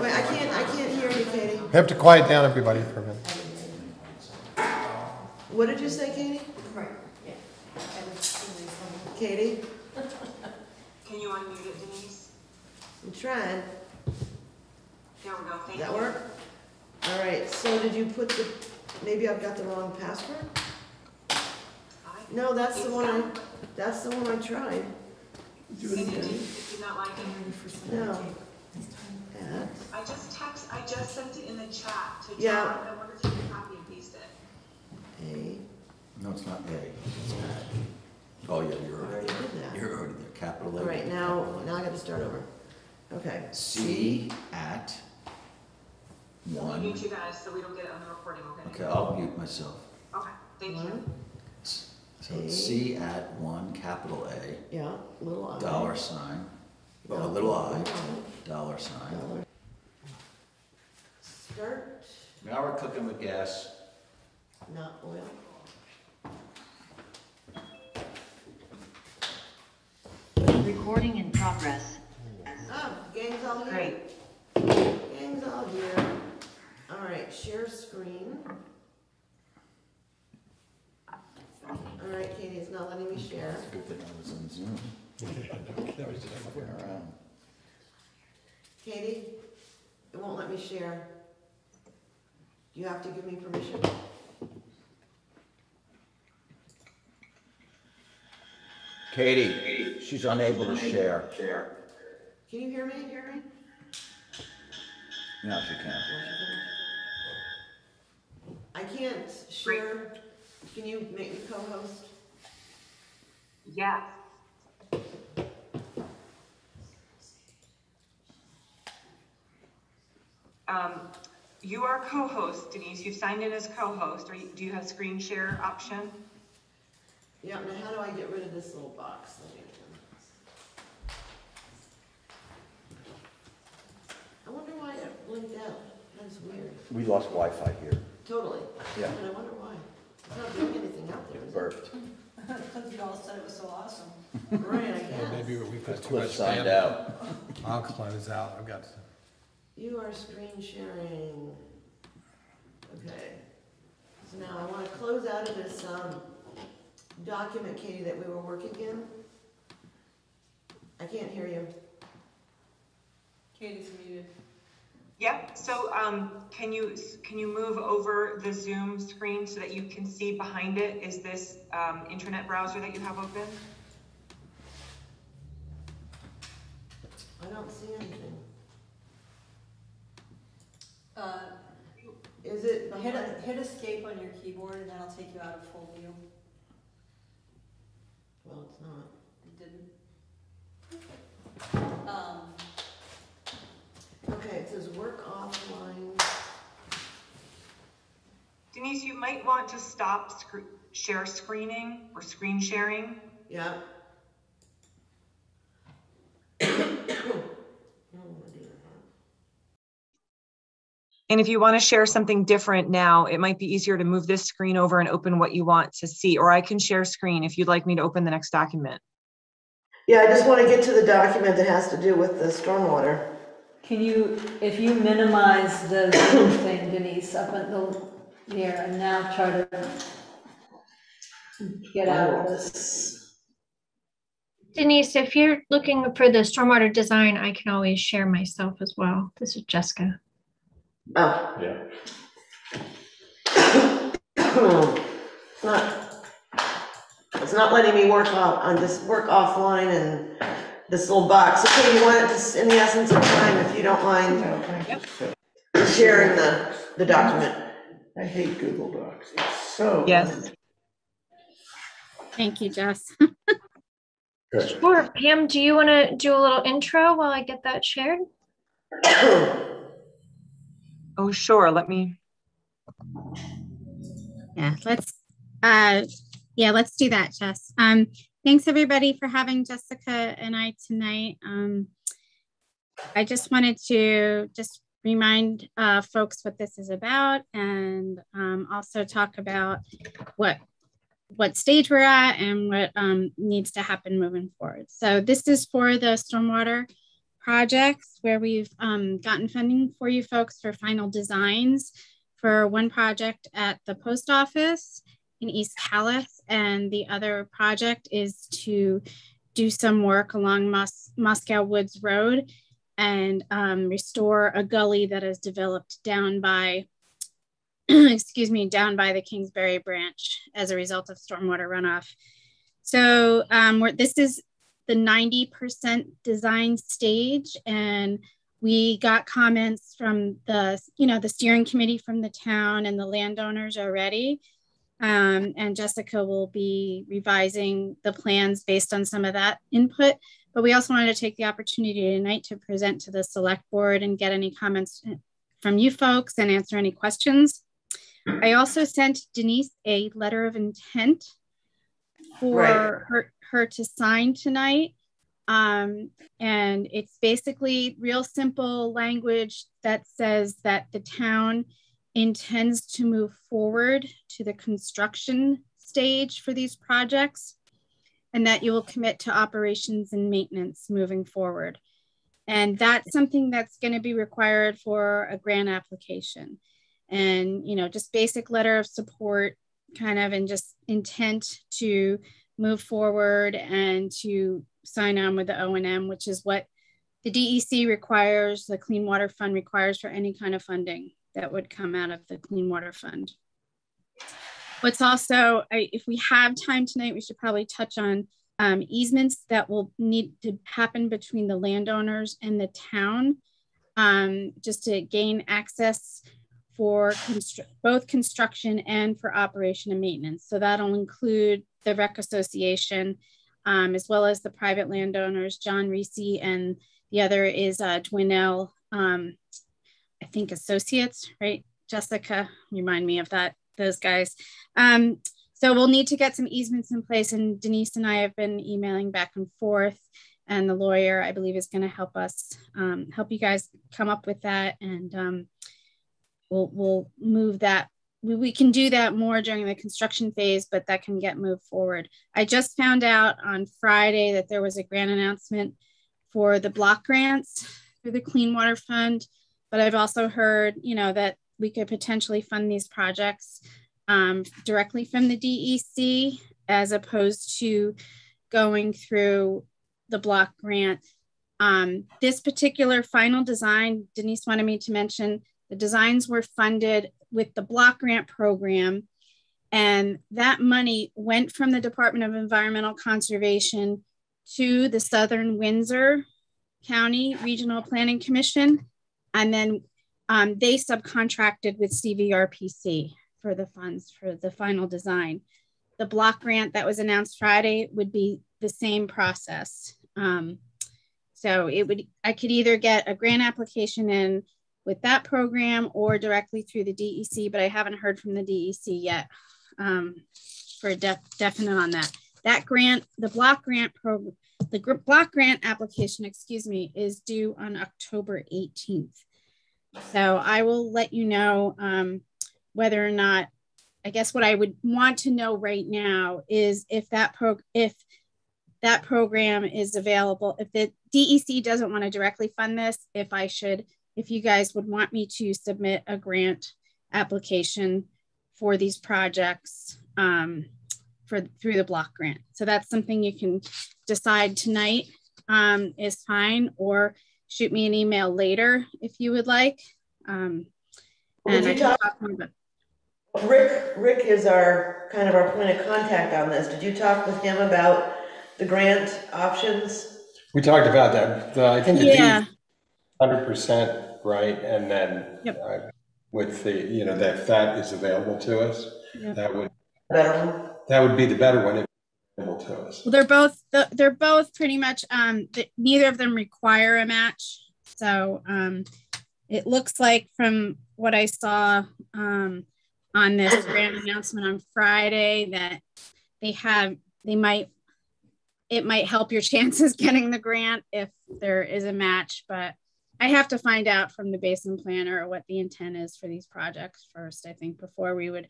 wait, I can't, I can't hear you, Katie. We have to quiet down everybody for a minute. What did you say, Katie? Right, yeah. Katie, Can you unmute it, Denise? I'm trying. There we go, Does thank you. that work? All right, so did you put the, maybe I've got the wrong password? No, that's the one I, that's the one I tried. Did you, did you not like it? No. At- I just text, I just sent it in the chat to John, Yeah. I wonder if you can copy and paste it. A, No, it's not A, it's at. Oh, yeah, you're already did that. you're already there, capital A. All right, now, now I gotta start over. Okay. C at We one, mute you guys so we don't get it on the recording, okay? okay, I'll mute myself. Okay, thank you. One, So it's C at one, capital A, yeah, little i. dollar sign, well, a little I, dollar sign. Dollar. Start, Now we're cooking with gas. not oil. Recording in progress. Ah, gang's all here. Great. Gang's all here. All right, share screen. All right, Katie, it's not letting me share. Good thing I was on Zoom. That was just Fucking around. Katie, it won't let me share. Do you have to give me permission. Katie, she's unable to share. share. Can you hear me? Hear me? No, she can't. I can't share. Can you make me co-host? Yes. Um, you are co-host, Denise, you've signed in as co-host, you, do you have screen share option? Yeah, now how do I get rid of this little box? I wonder why it blinked out. That's weird. We lost Wi-Fi here. Totally. Yeah. And I wonder why. It's not doing anything out there. it? Burped. Because you all said it was so awesome. Right, I Well, guess. maybe we've got too Cliff much signed spam. out. I'll close out, I've got, You are screen sharing. Okay. So now I want to close out of this, um, document, Katie, that we were working in. I can't hear you. Katie's muted. Yep, so, um, can you, can you move over the Zoom screen so that you can see behind it is this, um, internet browser that you have open? I don't see anything. Uh, Is it hit, behind? hit escape on your keyboard and that'll take you out of full view. Well, it's not. It didn't. Um, Okay, it says work offline. Denise, you might want to stop sc- share screening or screen sharing. Yeah. And if you want to share something different now, it might be easier to move this screen over and open what you want to see, or I can share screen if you'd like me to open the next document. Yeah, I just want to get to the document that has to do with the stormwater. Can you, if you minimize the Zoom thing, Denise, up until here, and now try to get out of this. Denise, if you're looking for the stormwater design, I can always share myself as well. This is Jessica. Oh. Yeah. It's not, it's not letting me work off, on this, work offline and this little box. Okay, you want it to, in the essence of time, if you don't mind sharing the, the document. I hate Google Docs, it's so. Yes. Thank you, Jess. Good. Sure. Pam, do you want to do a little intro while I get that shared? Oh, sure, let me, Yeah, let's, uh, yeah, let's do that, Jess. Um, thanks everybody for having Jessica and I tonight. Um, I just wanted to just remind uh, folks what this is about and um, also talk about what what stage we're at and what um, needs to happen moving forward. So this is for the stormwater projects where we've um, gotten funding for you folks for final designs for one project at the post office in East Calais and the other project is to do some work along Mos Moscow Woods Road and um, restore a gully that is developed down by, excuse me, down by the Kingsbury branch as a result of stormwater runoff. So um, this is the 90% design stage and we got comments from the, you know, the steering committee from the town and the landowners already. Um, and Jessica will be revising the plans based on some of that input. But we also wanted to take the opportunity tonight to present to the select board and get any comments from you folks and answer any questions. I also sent Denise a letter of intent for right. her, her to sign tonight. Um, and it's basically real simple language that says that the town intends to move forward to the construction stage for these projects and that you will commit to operations and maintenance moving forward. And that's something that's going to be required for a grant application. And, you know, just basic letter of support kind of and just intent to move forward and to sign on with the O&M, which is what the DEC requires, the Clean Water Fund requires for any kind of funding that would come out of the Clean Water Fund. What's also, I, if we have time tonight, we should probably touch on um, easements that will need to happen between the landowners and the town um, just to gain access for constru both construction and for operation and maintenance. So that'll include the rec association um, as well as the private landowners, John Reese and the other is uh, Dwinell, um, I think associates, right? Jessica, remind me of that those guys. Um, so we'll need to get some easements in place and Denise and I have been emailing back and forth and the lawyer I believe is going to help us um, help you guys come up with that and um, we'll, we'll move that. We, we can do that more during the construction phase, but that can get moved forward. I just found out on Friday that there was a grant announcement for the block grants through the Clean Water Fund, but I've also heard, you know, that we could potentially fund these projects um, directly from the DEC as opposed to going through the block grant. Um, this particular final design, Denise wanted me to mention, the designs were funded with the block grant program. And that money went from the Department of Environmental Conservation to the Southern Windsor County Regional Planning Commission. And then um, they subcontracted with CVRPC for the funds for the final design. The block grant that was announced Friday would be the same process. Um, so it would, I could either get a grant application in with that program or directly through the DEC, but I haven't heard from the DEC yet um, for def definite on that. That grant, the block grant program, the block grant application, excuse me, is due on October 18th. So I will let you know um, whether or not, I guess what I would want to know right now is if that if that program is available, if the DEC doesn't want to directly fund this, if I should, if you guys would want me to submit a grant application for these projects um, for through the block grant. So that's something you can decide tonight um, is fine, or shoot me an email later if you would like. Um, and I talk, talk more about Rick, Rick is our kind of our point of contact on this. Did you talk with him about the grant options? We talked about that. The, I think the yeah. hundred percent right, and then yep. uh, with the you know that that is available to us, yep. that would better one. That would be the better one. Well, they're both they're both pretty much um, neither of them require a match, so um, it looks like from what I saw um, on this grant announcement on Friday that they have they might it might help your chances getting the grant if there is a match, but I have to find out from the basin planner what the intent is for these projects first, I think, before we would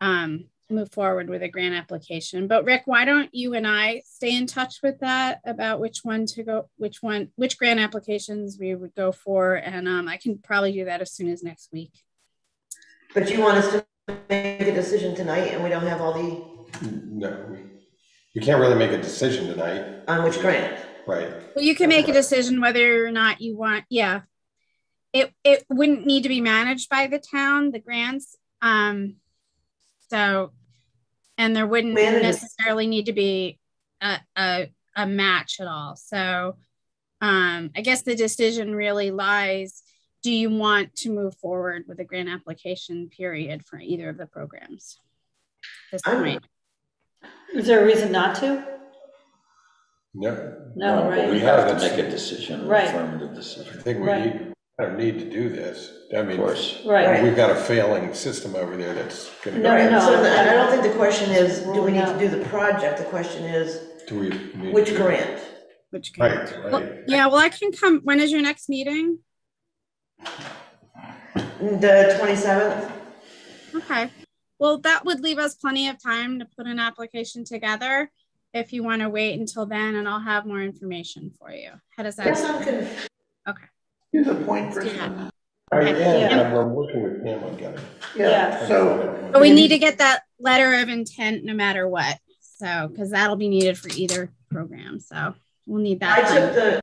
um, move forward with a grant application. But Rick, why don't you and I stay in touch with that about which one to go, which one, which grant applications we would go for. And um, I can probably do that as soon as next week. But you want us to make a decision tonight and we don't have all the, No, you can't really make a decision tonight, on which grant? right? Well, you can make a decision whether or not you want, yeah. It, it wouldn't need to be managed by the town, the grants. Um, so, and there wouldn't Manage- necessarily need to be a, a, a match at all. So, um, I guess the decision really lies, do you want to move forward with a grant application period for either of the programs? This I'm- point. Is there a reason not to? No, No, but right? We have to make a decision, an Right. affirmative I decision, think we Right. need, kind of need to do this. I of mean, course. Right. we've got a failing system over there that's gonna No, go. No, so no, I don't think the question is, do we need to do the project? The question is, Do we? need which to- grant? Which grant? Right, Well, yeah, well, I can come, when is your next meeting? The twenty-seventh? Okay, well, that would leave us plenty of time to put an application together if you want to wait until then, and I'll have more information for you. How does that? Yes, sound? I'm confused. You're the point Let's do person. that. Right, Okay. yeah, Yeah. and we're working with Pam on getting. Yeah, so, But we need to get that letter of intent no matter what, so, because that'll be needed for either program, so we'll need that I that. took time. the,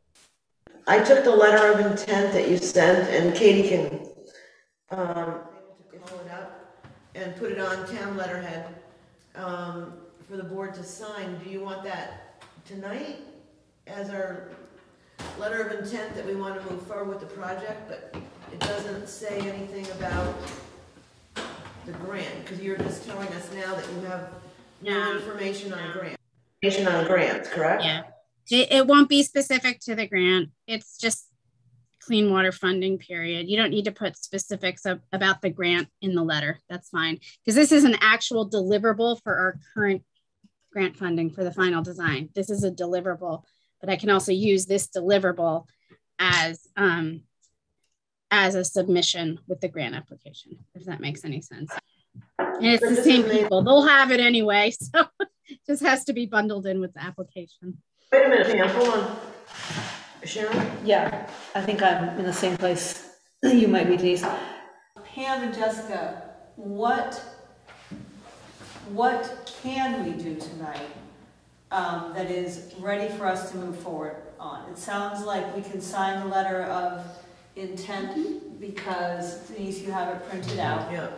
I took the letter of intent that you sent, and Katie can, um, pull it up and put it on town letterhead, um, for the board to sign. Do you want that tonight as our letter of intent that we want to move forward with the project, but it doesn't say anything about the grant, because you're just telling us now that you have no information on grant. Information on grants, correct? Yeah, it, it won't be specific to the grant, it's just clean water funding period. You don't need to put specifics of, about the grant in the letter, that's fine. Because this is an actual deliverable for our current grant funding for the final design. This is a deliverable, but I can also use this deliverable as, um, as a submission with the grant application, if that makes any sense. And it's the same people, they'll have it anyway, so it just has to be bundled in with the application. Wait a minute, Pam, hold on. Sharon? Yeah, I think I'm in the same place you might be, Denise. Pam and Jessica, what, what can we do tonight um, that is ready for us to move forward on? It sounds like we can sign the letter of intent because Denise, you have it printed out. Yeah.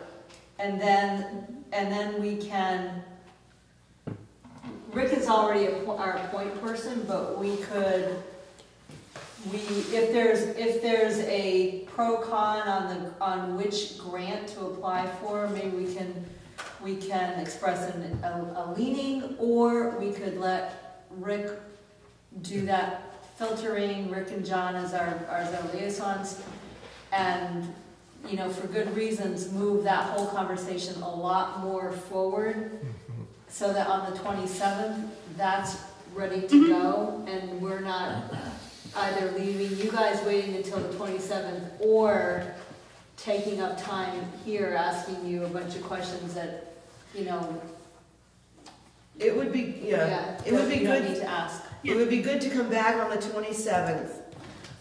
And then, and then we can, Rick is already a our point person, but we could, we, if there's, if there's a pro con on the, on which grant to apply for, maybe we can, we can express an, a, a leaning, or we could let Rick do that filtering, Rick and John as our, as our liaisons, and, you know, for good reasons, move that whole conversation a lot more forward, mm-hmm. so that on the twenty-seventh, that's ready to mm-hmm. go, and we're not either leaving you guys waiting until the twenty-seventh, or taking up time here, asking you a bunch of questions that, you know, It would be, yeah, yeah, it would be you don't need good, to ask. it would be good to come back on the twenty-seventh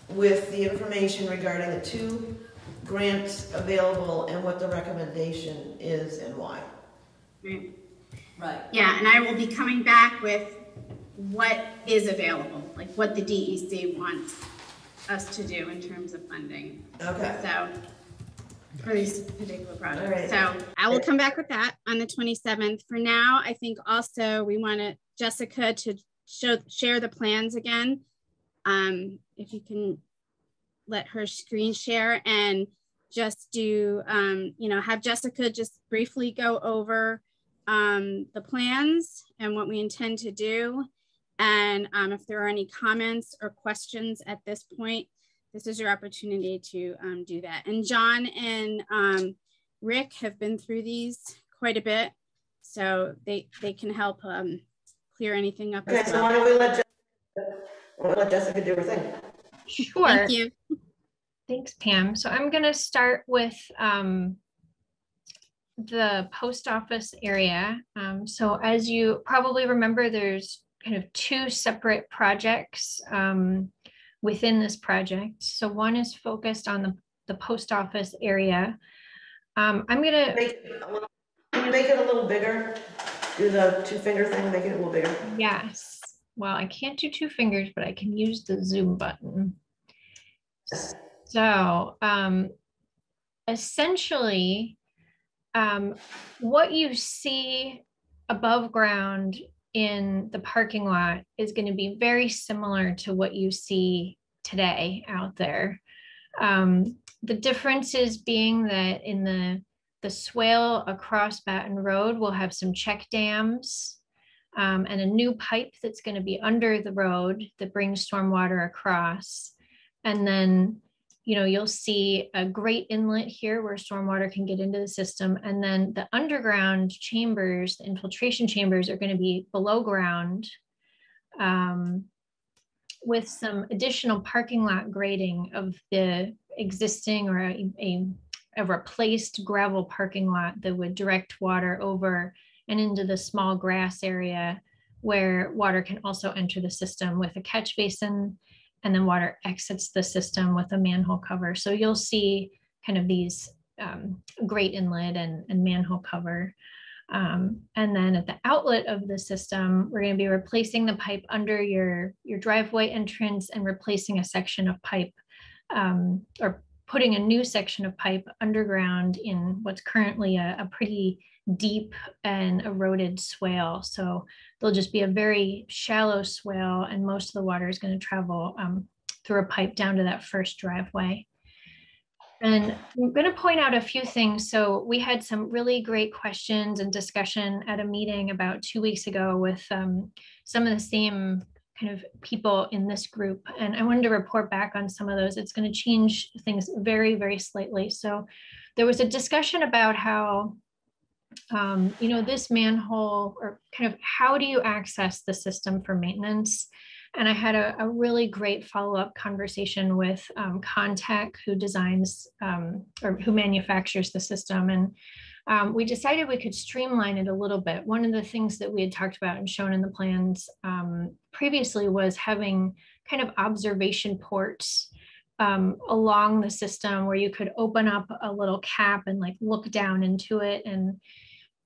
with the information regarding the two grants available and what the recommendation is and why. Right. Yeah, and I will be coming back with what is available, like what the DEC wants us to do in terms of funding. Okay. So, for these particular All projects. right. So I will come back with that on the twenty-seventh. For now, I think also we want to, Jessica to show, share the plans again. Um, if you can let her screen share and just do, um, you know, have Jessica just briefly go over um, the plans and what we intend to do. And um, if there are any comments or questions at this point, this is your opportunity to um, do that. And John and um, Rick have been through these quite a bit, so they they can help um, clear anything up Okay, as so why don't we let, Jessica- why don't let Jessica do her thing? Sure. Thank you. Thanks, Pam. So I'm gonna start with um, the post office area. Um, so as you probably remember, there's kind of two separate projects um, within this project. So one is focused on the, the post office area. Um, I'm gonna, Make it a little- Can you make it a little bigger? Do the two finger thing, make it a little bigger. yes, well, I can't do two fingers, but I can use the zoom button. So um, essentially, um, what you see above ground in the parking lot is going to be very similar to what you see today out there. Um, the differences being that in the the swale across Baton Road will have some check dams um, and a new pipe that's going to be under the road that brings stormwater across. And then, you know, you'll see a grate inlet here where stormwater can get into the system. And then the underground chambers, the infiltration chambers are going to be below ground um, with some additional parking lot grading of the existing or a, a, a replaced gravel parking lot that would direct water over and into the small grass area where water can also enter the system with a catch basin and then water exits the system with a manhole cover. So you'll see kind of these um, grate inlet and, and manhole cover. Um, and then at the outlet of the system, we're going to be replacing the pipe under your, your driveway entrance and replacing a section of pipe um, or putting a new section of pipe underground in what's currently a, a pretty deep and eroded swale. So there'll just be a very shallow swale and most of the water is going to travel um, through a pipe down to that first driveway. And I'm going to point out a few things. So we had some really great questions and discussion at a meeting about two weeks ago with um, some of the same kind of people in this group. And I wanted to report back on some of those. It's going to change things very, very slightly. So there was a discussion about how um, you know, this manhole or kind of how do you access the system for maintenance? And I had a, a really great follow-up conversation with um, Contech, who designs um, or who manufactures the system. And um, we decided we could streamline it a little bit. One of the things that we had talked about and shown in the plans um, previously was having kind of observation ports um, along the system where you could open up a little cap and like look down into it. And,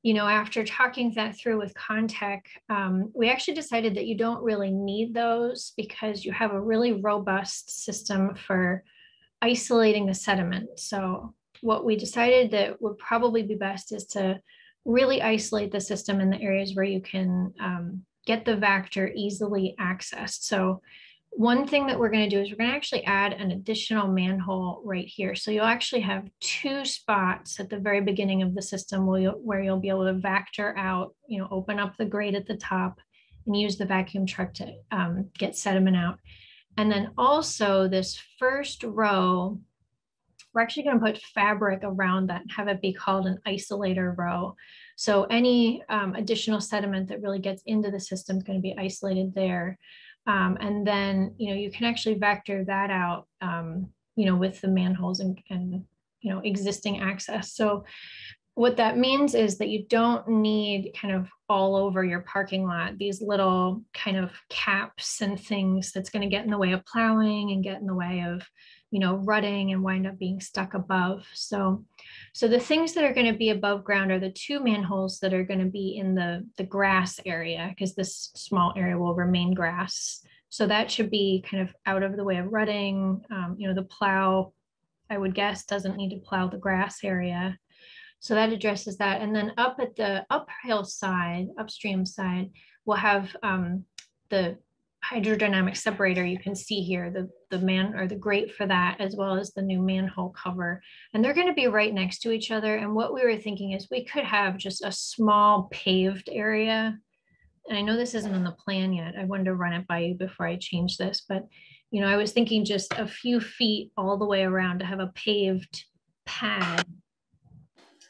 you know, after talking that through with Contech, um, we actually decided that you don't really need those because you have a really robust system for isolating the sediment. So what we decided that would probably be best is to really isolate the system in the areas where you can um, get the Vactor easily accessed. So one thing that we're going to do is we're going to actually add an additional manhole right here. So you'll actually have two spots at the very beginning of the system where you'll, where you'll be able to Vactor out, you know, open up the grate at the top and use the vacuum truck to um, get sediment out. And then also this first row, we're actually going to put fabric around that and have it be called an isolator row. So any um, additional sediment that really gets into the system is going to be isolated there. Um, and then, you know, you can actually Vactor that out, um, you know, with the manholes and, and, you know, existing access. So what that means is that you don't need kind of all over your parking lot, these little kind of caps and things that's going to get in the way of plowing and get in the way of, you know, rutting and wind up being stuck above. So, so the things that are going to be above ground are the two manholes that are going to be in the, the grass area because this small area will remain grass. So that should be kind of out of the way of rutting. Um, you know, the plow, I would guess, doesn't need to plow the grass area. So that addresses that. And then up at the uphill side, upstream side, we'll have um, the hydrodynamic separator you can see here, the, the man or the grate for that, as well as the new manhole cover. And they're gonna be right next to each other. And what we were thinking is we could have just a small paved area. And I know this isn't on the plan yet. I wanted to run it by you before I change this, but you know, I was thinking just a few feet all the way around to have a paved pad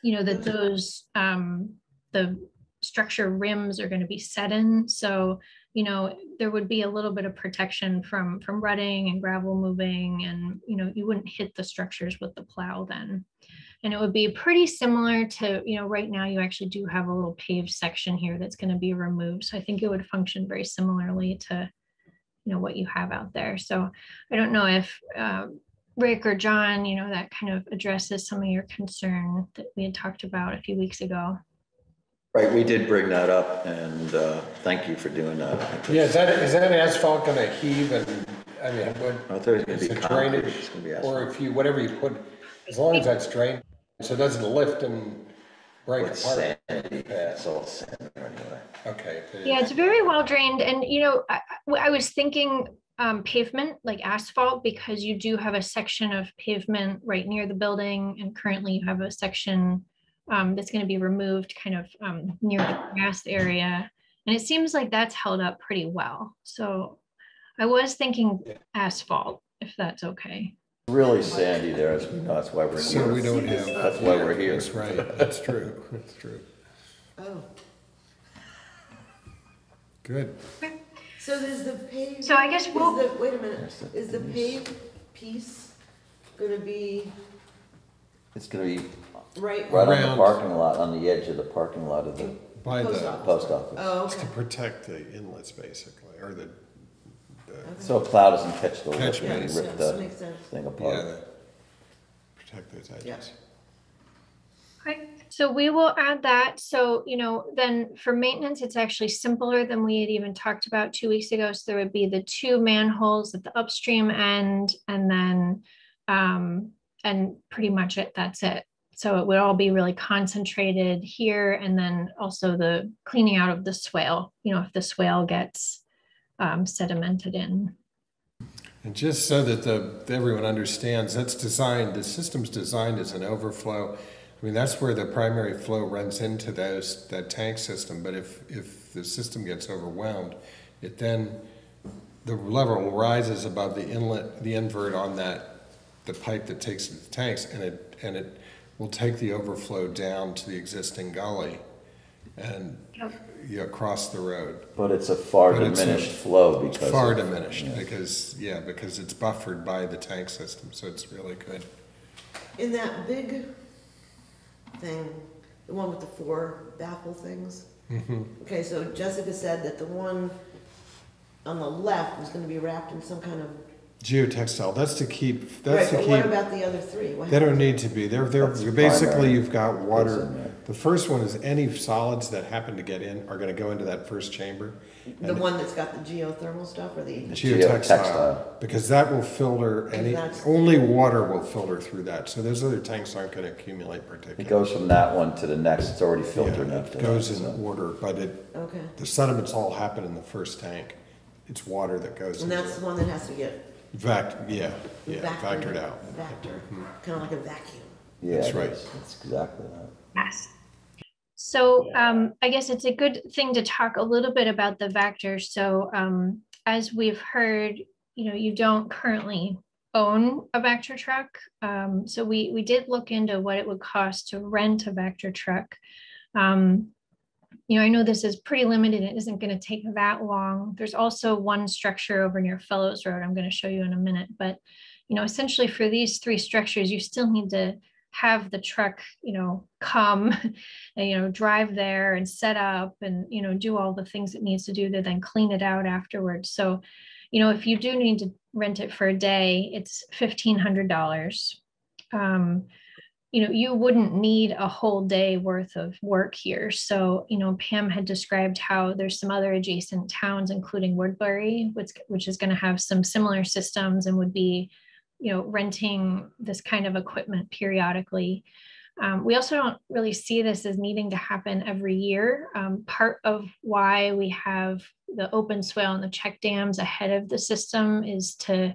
you know, that those, um, the structure rims are going to be set in. So you know, there would be a little bit of protection from, from rutting and gravel moving and, you know, you wouldn't hit the structures with the plow then. And it would be pretty similar to, you know, right now you actually do have a little paved section here that's going to be removed. So I think it would function very similarly to, you know, what you have out there. So I don't know if uh, Rick or John, you know, that kind of addresses some of your concern that we had talked about a few weeks ago. Right, we did bring that up and, uh, thank you for doing that. Yeah, is that, is that asphalt gonna heave and, I mean, what? I thought it was gonna is be it concrete, drainage? it's gonna be Or if you, whatever you put, as long as that's drained, so it doesn't lift and break It's apart. sandy, it's all sandy anyway. Okay. Yeah, it's very well drained. And, you know, I, I I was thinking um, pavement, like asphalt, because you do have a section of pavement right near the building. And currently you have a section um, that's going to be removed kind of um, near the grass area. And it seems like that's held up pretty well. So I was thinking asphalt, if that's okay. Really sandy there, as we know, that's why we're So we here. don't have. That's why we're here. That's right, that's true, that's true. Oh, Good. so is the paved? So I guess is we'll- the- Wait a minute, is the is- paved piece gonna be It's gonna be right? right on the Around- parking lot, on the edge of the parking lot of the By Post the, office. post office. Oh, to okay. protect the inlets basically, or the, the, So a plow doesn't catch the lip Catch and basin. rip Yeah, that the makes sense. thing yeah, apart. the- protect those Yeah. edges. Okay, so we will add that. So, you know, then for maintenance, it's actually simpler than we had even talked about two weeks ago. So there would be the two manholes at the upstream end and then, um, and pretty much it, that's it. So it would all be really concentrated here and then also the cleaning out of the swale, you know, if the swale gets um, sedimented in. And just so that the, everyone understands, that's designed, the system's designed as an overflow. I mean, that's where the primary flow runs into those, that tank system, but if, if the system gets overwhelmed, it then, the level rises above the inlet, the invert on that, the pipe that takes the tanks, and it, and it will take the overflow down to the existing gully and, you across the road. But it's a far But it's a- diminished flow because. far of- diminished yeah. because, yeah, because it's buffered by the tank system, so it's really good. In that big thing, the one with the four baffle things? Mm-hmm. Okay, so Jessica said that the one on the left was gonna be wrapped in some kind of, Geotextile, that's to keep, right, that's to but what keep, about the other three? What they don't happens? need to be, they're, they're, That's basically primary. you've got Goes in water. there. The first one is any solids that happen to get in are gonna go into that first chamber. The one that's got the geothermal stuff or the? Geotextile, Geotextile. because that will filter any, That's- only water will filter through that, so those other tanks aren't gonna accumulate particulate. It goes from that one to the next, it's already filtered Yeah, after It that. goes in so. order, but it, Okay, the sediments all happen in the first tank. It's water that goes and into that's it. the one that has to get Vac, yeah, yeah, vacuumed- factored out. Vactor, kinda like a vacuum. Yeah, That's right. is. It's exactly that. Yes. So um, I guess it's a good thing to talk a little bit about the Vactor. So um, as we've heard, you know, you don't currently own a Vactor truck. Um, so we we did look into what it would cost to rent a Vactor truck. Um, you know, I know this is pretty limited. It isn't going to take that long. There's also one structure over near Fellows Road. I'm going to show you in a minute, but you know, essentially for these three structures, you still need to have the truck, you know, come and, you know, drive there and set up and, you know, do all the things it needs to do to then clean it out afterwards. So, you know, if you do need to rent it for a day, it's fifteen hundred dollars. Um, you know, you wouldn't need a whole day worth of work here. So, you know, Pam had described how there's some other adjacent towns, including Woodbury, which, which is going to have some similar systems and would be, you know, renting this kind of equipment periodically. Um, we also don't really see this as needing to happen every year. Um, part of why we have the open swale and the check dams ahead of the system is to,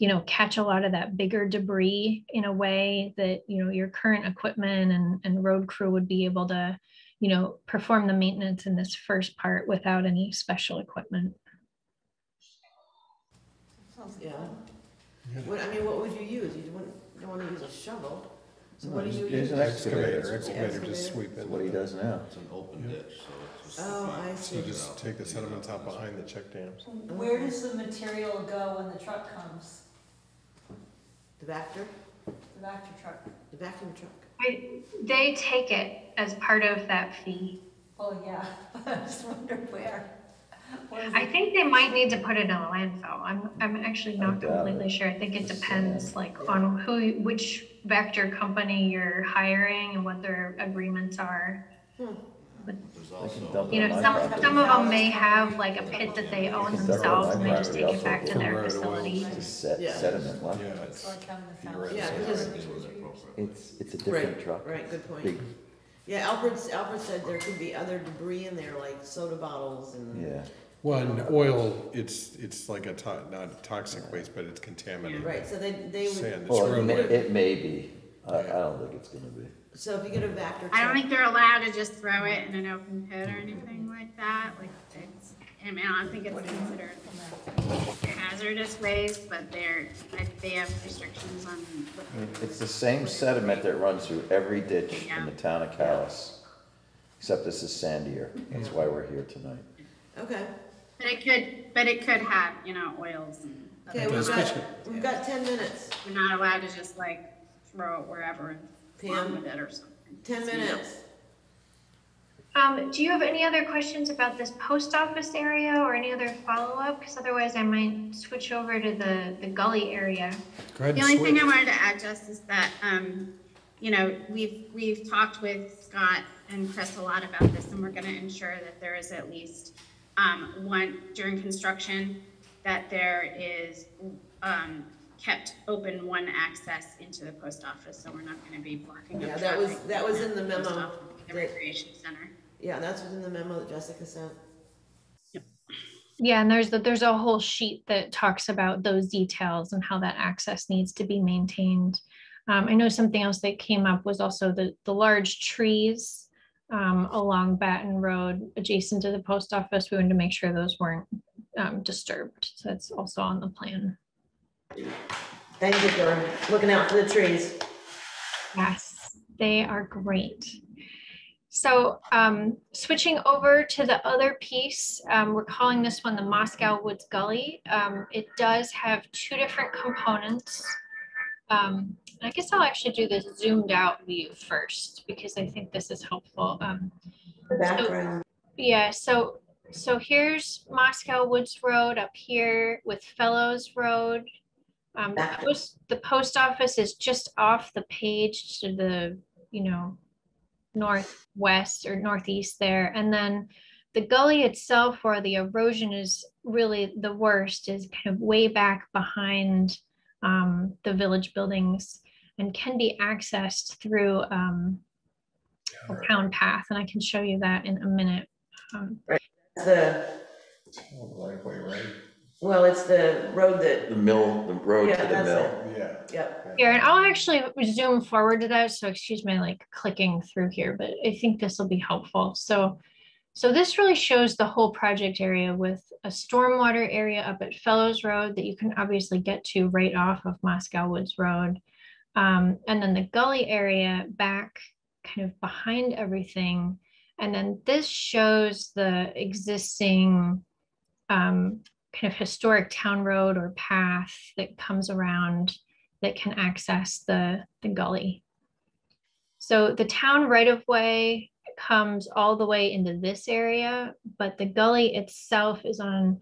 you know, catch a lot of that bigger debris in a way that, you know, your current equipment and, and road crew would be able to, you know, perform the maintenance in this first part without any special equipment. Yeah. What, I mean, what would you use? You wouldn't, don't wanna use a shovel. So what do you He's use? an excavator. Excavator, excavator, just sweep That's in. what he does now. It's an open ditch, so it's just. Oh, I see. So see. just take the sediments out behind the check dams. Where does the material go when the truck comes? The Vactor, The Vactor truck? the vacuum truck. I- They take it as part of that fee. Oh, yeah, I just wonder where. Where is I think they might need to put it in a landfill. I'm, I'm actually not doubt completely it. sure. I think it Just depends saying. like on who, which Vactor company you're hiring and what their agreements are. Hmm. There's also, You know, some, some of them may have like a pit that they own They can dump it on themselves and they just take it back to their facility. oil. Just set Yeah. sediment, what? Yeah, It's it's, like having the You're right. Yeah, fountain. because, deal with it appropriately. It's, it's a different right, truck. right, good point. Yeah, Alfred, Alfred said there could be other debris in there, like soda bottles and. yeah. well, and oil, it's, it's like a to, not toxic waste, but it's contaminated. Right, so they, they would, Sand, it's Well, it may, weight. it may be. I, I don't think it's gonna be. So if you get a Vactor. I don't think they're allowed to just throw it in an open pit or anything like that, like, it's, I mean, I don't think it's considered hazardous waste, but they're, like, they have restrictions on. It's the same sediment that runs through every ditch in the town of Calais, except this is sandier. That's why we're here tonight. Okay, But it could, but it could have, you know, oils and. okay, we've got, we've got ten minutes, We're not allowed to just like throw it wherever and farm Pam? with it or something. ten minutes. Um, do you have any other questions about this post office area or any other follow-up? Because otherwise I might switch over to the, the gully area. Go ahead The and only thing I switch. wanted to add, Jess, is that, um, you know, we've, we've talked with Scott and Chris a lot about this, and we're gonna ensure that there is at least, um, one, during construction, that there is, um, kept open one access into the post office, so we're not gonna be blocking Yeah, up that was- traffic that was in the from post memo office to The that- recreation center. Yeah, that's within the memo that Jessica sent. Yeah, and there's the, there's a whole sheet that talks about those details and how that access needs to be maintained. Um, I know something else that came up was also the, the large trees um, along Batten Road adjacent to the post office. We wanted to make sure those weren't um, disturbed. So that's also on the plan. Thank you for looking out for the trees. Yes, they are great. So um, switching over to the other piece, um, we're calling this one the Moscow Woods Gully. Um, it does have two different components. Um, I guess I'll actually do this zoomed out view first because I think this is helpful. Um, The background, yeah, so, so here's Moscow Woods Road up here with Fellows Road. Um, the post, the post office is just off the page to the, you know, northwest or northeast there. And then the gully itself where the erosion is really the worst is kind of way back behind um, the village buildings and can be accessed through um, a pound path. And I can show you that in a minute. Um, the, Oh, Like, way, right? Well, it's the road that, The mill, the road Yeah, to the that's mill. Yeah. yep, Here, and I'll actually zoom forward to that, so excuse my like clicking through here, but I think this will be helpful. So, so this really shows the whole project area with a stormwater area up at Fellows Road that you can obviously get to right off of Moscow Woods Road. Um, and then the gully area back kind of behind everything. And then this shows the existing um, kind of historic town road or path that comes around that can access the, the gully. So the town right of way comes all the way into this area, but the gully itself is on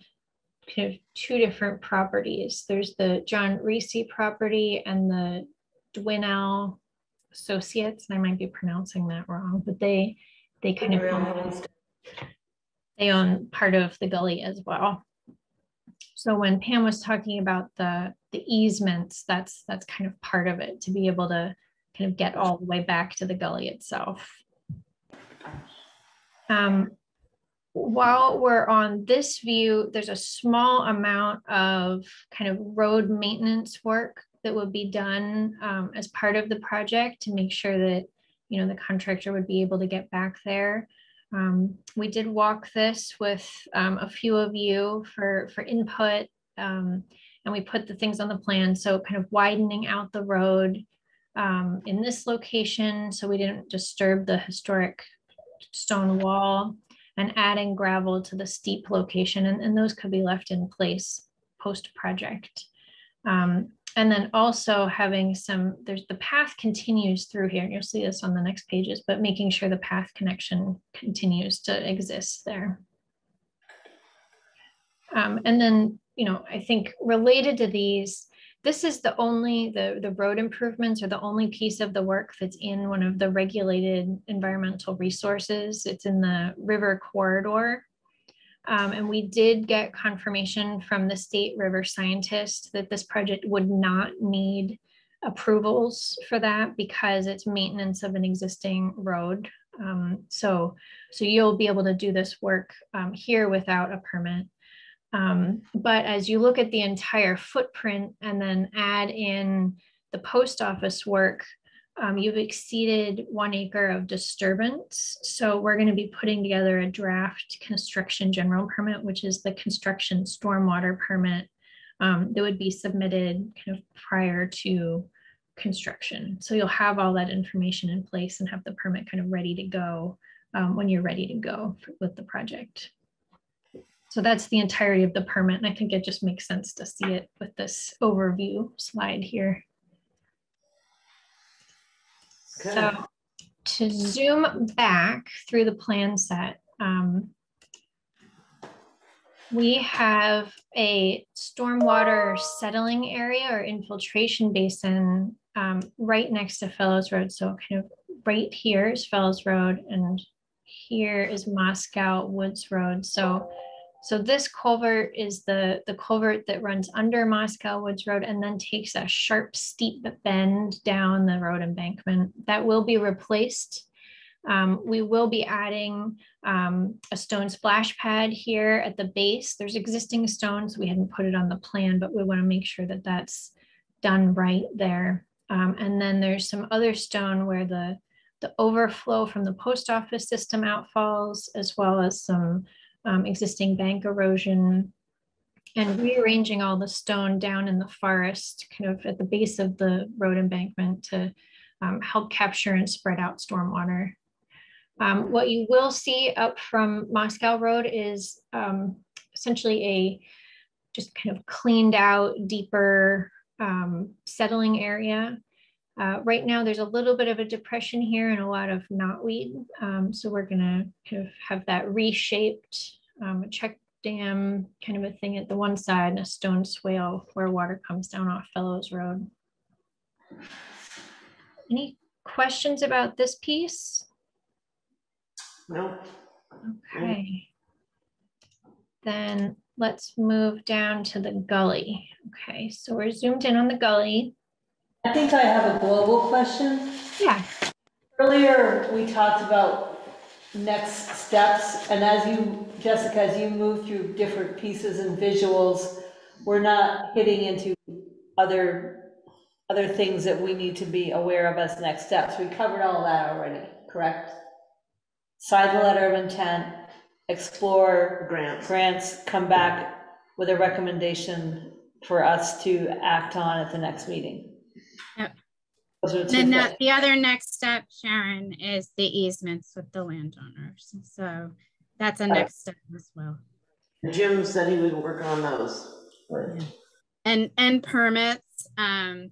kind of two different properties. There's the John Reese property and the Dwinell Associates, and I might be pronouncing that wrong, but they, they kind of own they own part of the gully as well. So when Pam was talking about the, the easements, that's, that's kind of part of it, to be able to kind of get all the way back to the gully itself. Um, While we're on this view, there's a small amount of kind of road maintenance work that would be done um, as part of the project to make sure that, you know, the contractor would be able to get back there. Um, we did walk this with um, a few of you for, for input. um, and we put the things on the plan. So kind of widening out the road um, in this location, so we didn't disturb the historic stone wall and adding gravel to the steep location, and, and those could be left in place post-project. Um, and then also having some, there's the path continues through here, and you'll see this on the next pages, but making sure the path connection continues to exist there. Um, and then, you know, I think related to these, this is the only, the, the road improvements are the only piece of the work that's in one of the regulated environmental resources. It's in the river corridor. Um, and we did get confirmation from the state river scientist that this project would not need approvals for that because it's maintenance of an existing road. Um, so, so you'll be able to do this work um, here without a permit. Um, but as you look at the entire footprint and then add in the post office work, um, you've exceeded one acre of disturbance. So we're going to be putting together a draft construction general permit, which is the construction stormwater permit um, that would be submitted kind of prior to construction. So you'll have all that information in place and have the permit kind of ready to go um, when you're ready to go for, with the project. So that's the entirety of the permit. And I think it just makes sense to see it with this overview slide here. So to zoom back through the plan set, um, we have a stormwater settling area or infiltration basin um, right next to Fellows Road. So kind of right here is Fellows Road and here is Moscow Woods Road. So so this culvert is the, the culvert that runs under Moscow Woods Road and then takes a sharp, steep bend down the road embankment. That will be replaced. Um, we will be adding um, a stone splash pad here at the base. There's existing stones. We hadn't put it on the plan, but we want to make sure that that's done right there. Um, and then there's some other stone where the, the overflow from the post office system outfalls, as well as some um, existing bank erosion and rearranging all the stone down in the forest, kind of at the base of the road embankment to um, help capture and spread out stormwater. Um, what you will see up from Moscow Road is um, essentially a just kind of cleaned out, deeper um, settling area. Uh, right now, there's a little bit of a depression here and a lot of knotweed. Um, so we're gonna kind of have that reshaped um, a check dam kind of a thing at the one side and a stone swale where water comes down off Fellows Road. Any questions about this piece? No. Okay. Then let's move down to the gully. Okay, so we're zoomed in on the gully. I think I have a global question. Yeah. Earlier, we talked about next steps, and as you, Jessica, as you move through different pieces and visuals, we're not hitting into other, other things that we need to be aware of as next steps. We covered all that already, correct? Sign the letter of intent, explore Grants. grants, come back with a recommendation for us to act on at the next meeting. Yep. The Then uh, the other next step, Sharon, is the easements with the landowners. So that's a next step as well. Jim said he would work on those. Or- And, and permits. Um,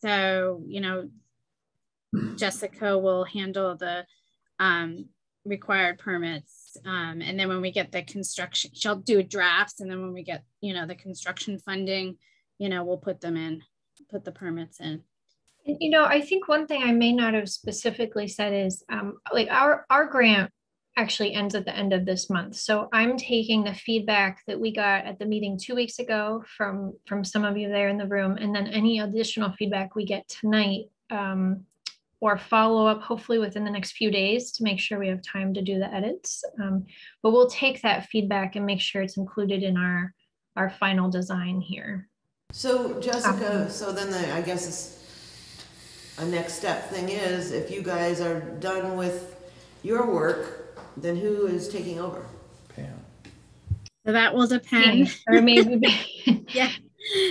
so, you know, Jessica will handle the, um, required permits. Um, and then when we get the construction, she'll do drafts. And then when we get, you know, the construction funding, you know, we'll put them in, put the permits in. You know, I think one thing I may not have specifically said is um, like our, our grant actually ends at the end of this month. So I'm taking the feedback that we got at the meeting two weeks ago from, from some of you there in the room, and then any additional feedback we get tonight um, or follow up hopefully within the next few days to make sure we have time to do the edits. Um, but we'll take that feedback and make sure it's included in our, our final design here. So Jessica, so then the, I guess it's, a next step thing is, if you guys are done with your work, then who is taking over? Pam. So that will depend. Or maybe yeah.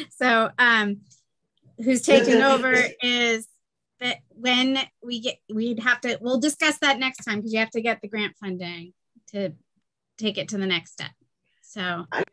So um who's taking over is that when we get, we'd have to, we'll discuss that next time because you have to get the grant funding to take it to the next step. So, I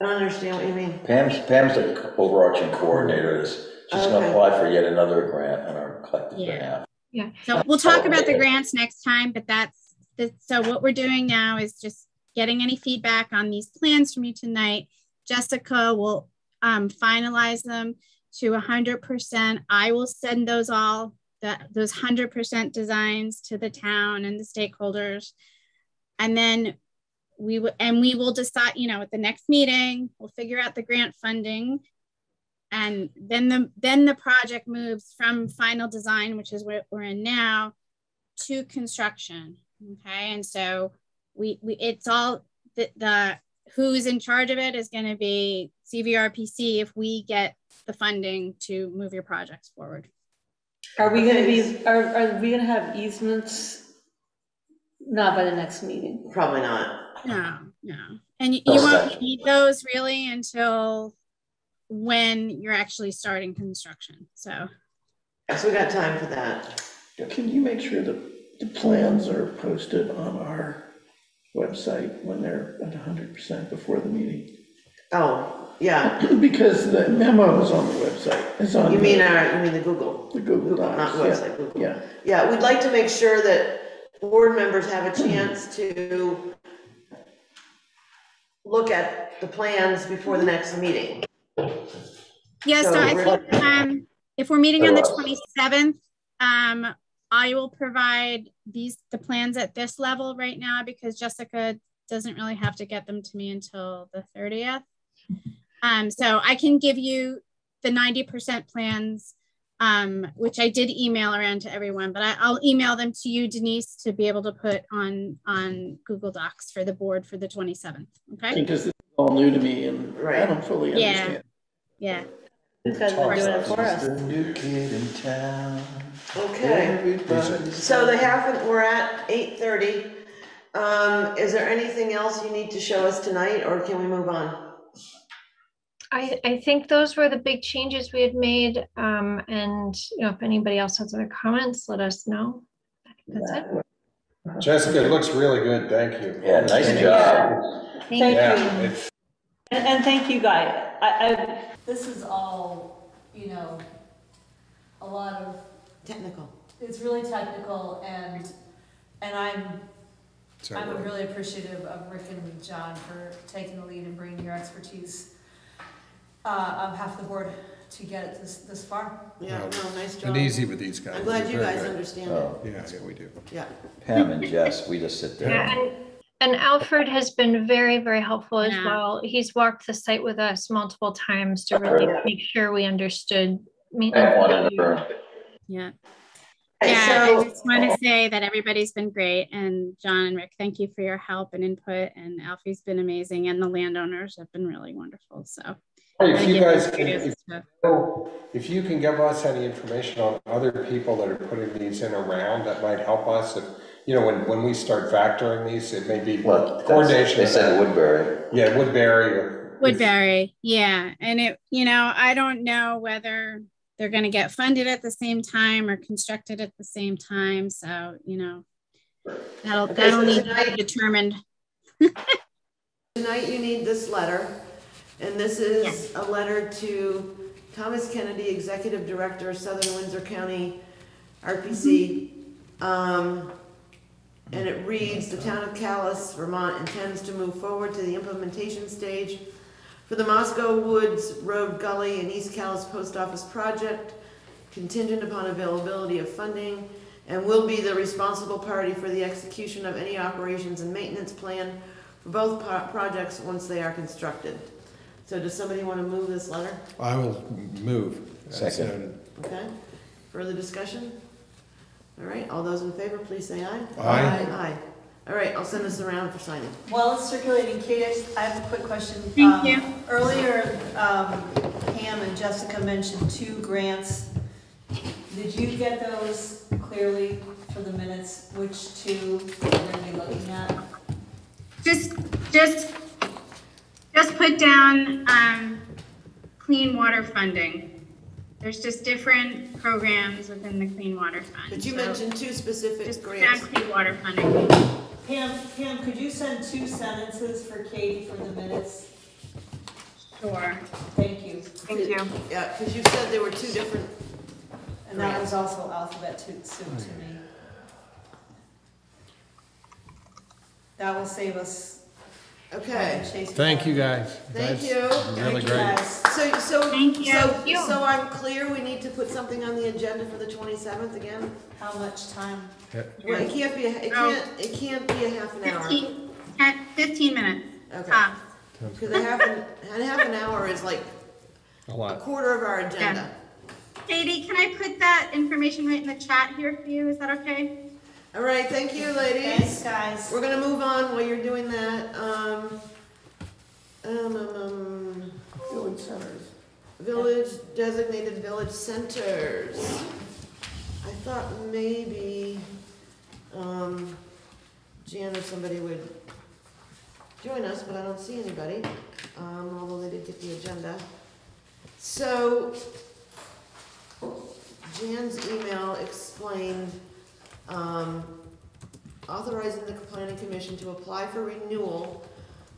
don't understand what you mean. Pam's, Pam's the overarching coordinator, is she's gonna Okay. apply for yet another grant on our collective Yeah. behalf. Yeah, so we'll talk about the grants next time, but that's, the so what we're doing now is just getting any feedback on these plans from you tonight. Jessica will um, finalize them to hundred percent. I will send those all, that, those hundred percent designs to the town and the stakeholders. And then we will, and we will decide, you know, at the next meeting, we'll figure out the grant funding. And then the, then the project moves from final design, which is what we're in now, to construction. Okay, and so we, we it's all the, the who's in charge of it is going to be CVRPC if we get the funding to move your projects forward. Are we gonna be, are, are we gonna have easements? Not by the next meeting. Probably not. No, no. Um, and you, you won't need those really until when you're actually starting construction. So, So we got time for that. Can you make sure that the plans are posted on our website when they're at hundred percent before the meeting? Oh, yeah. Because the memo is on the website, it's on. You mean the- our, you mean the Google? The Google Google, not Docs, website, Google. Yeah, Yeah, we'd like to make sure that board members have a chance to look at the plans before the next meeting. yeah, so So I think um, if we're meeting on the 27th, um, I will provide these the plans at this level right now because Jessica doesn't really have to get them to me until the 30th. Um, so I can give you the 90% plans, um, which I did email around to everyone, but I, I'll email them to you, Denise, to be able to put on on Google Docs for the board for the 27th. Okay. because it's all new to me and I don't fully Yeah. understand. Yeah. These guys are doing it for us. The new kid in town. Okay, So they haven't, we're at eight thirty. Um, is there anything else you need to show us tonight, or can we move on? I, I think those were the big changes we had made. Um, and, you know, if anybody else has other comments, let us know. I think That's it. Jessica, it looks really good, thank you. Yeah, nice job. Thank Yeah, you. it's, And, and thank you, Guy. I, I, this is all, you know, a lot of, Technical. it's really technical and, and I'm, so, I'm really appreciative of Rick and John for taking the lead and bringing your expertise uh, on behalf of the board to get it this, this far. Yeah, No, no, nice been job. easy with these guys. I'm glad They're you very guys good. understand it, Oh, Yeah, yeah, we do. yeah. Pam and Jess, we just sit there. Yeah, and, and Alfred has been very, very helpful as Yeah. well. He's walked the site with us multiple times to really make sure we understood. maintenance Pam wanted to Yeah. Okay, Yeah, I just want to say that everybody's been great. And John and Rick, thank you for your help and input. And Alfie's been amazing. And the landowners have been really wonderful. So If you guys can, if, if you can give us any information on other people that are putting these in around, that might help us. If, you know, when, when we start factoring these, it may be Well, coordination. They said. Woodbury. Yeah, Woodbury or. Woodbury. Yeah. And it, you know, I don't know whether they're going to get funded at the same time or constructed at the same time. So, you know, that'll, that'll need to be determined. tonight you need this letter, and this is a letter to Thomas Kennedy, Executive Director, Southern Windsor County RPC. Um, and it reads, the town of Calais, Vermont intends to move forward to the implementation stage for the Moscow Woods Road Gully and East Calais Post Office project, contingent upon availability of funding, and will be the responsible party for the execution of any operations and maintenance plan for both projects once they are constructed. So does somebody want to move this letter? I will move. as Second. noted. Okay, further discussion? All right, all those in favor, please say aye. Aye. Aye. All right, I'll send this around for signing. While it's circulating, Kate, I have a quick question. Thank Um, you. Earlier, um, Pam and Jessica mentioned two grants. Did you get those clearly for the minutes, which two we're gonna be looking at? Just, just, just put down, um, clean water funding. There's just different programs within the Clean Water Fund. But you So mentioned two specific Just grants. add Clean Water Fund. I think. Pam, Pam, could you send two sentences for Katie for the minutes? Sure. Thank you. Thank you. Yeah, because you said there were two different, And that was also alphabet soup soup to me. That will save us. Okay. Thank you, guys. Thank That's you. Really Thank you, great. guys. So, so, Thank you. so, you. so I'm clear, we need to put something on the agenda for the twenty-seventh again? How much time? Well, it can't be, a- it can't, it can't be a half an hour. 15, 10 15 minutes. Okay, because a half an, a half an hour is like A a lot. quarter of our agenda. Katie, can I put that information right in the chat here for you? Is that okay? All right, thank you, ladies. Thanks, ladies. guys. We're gonna move on while you're doing that, um, um, um, um, Village centers. village designated village centers. I thought maybe, um, Jan or somebody would join us, but I don't see anybody, um, although they did get the agenda. So, Jan's email explained, um, authorizing the planning commission to apply for renewal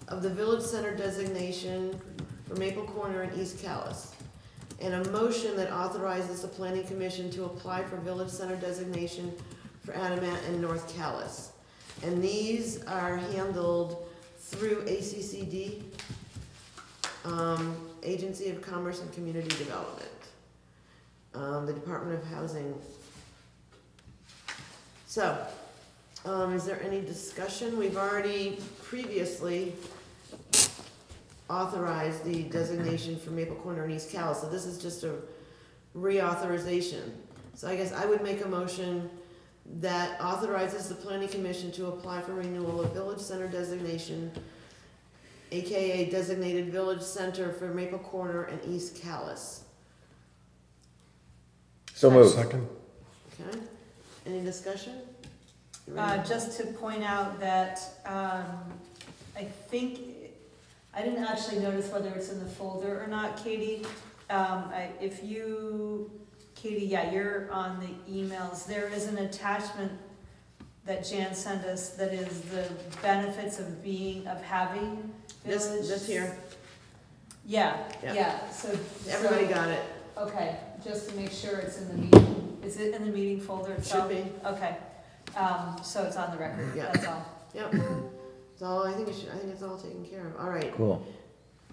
of the village center designation for Maple Corner and East Calais. And a motion that authorizes the planning commission to apply for village center designation for Adamant and North Calais. And these are handled through ACCD, um, Agency of Commerce and Community Development, um, the Department of Housing. So, um, is there any discussion? We've already previously authorized the designation for Maple Corner and East Cal, so this is just a reauthorization. So I guess I would make a motion that authorizes the planning commission to apply for renewal of village center designation, AKA designated village center for Maple Corner and East Calais. So moved. Second? Okay, any discussion? You Uh, just to point out that, um, I think, I didn't actually notice whether it's in the folder or not, Katie. Um, I, if you, Katie, yeah, you're on the emails, there is an attachment that Jan sent us that is the benefits of being, of having This, village. this here, Yeah, Yeah. yeah, so. everybody so- got it, Okay, just to make sure it's in the meeting, is it in the meeting folder should be, Okay, um, so it's on the record, Yeah. that's all. yep. It's all, I think it should, I think it's all taken care of, all right. Cool.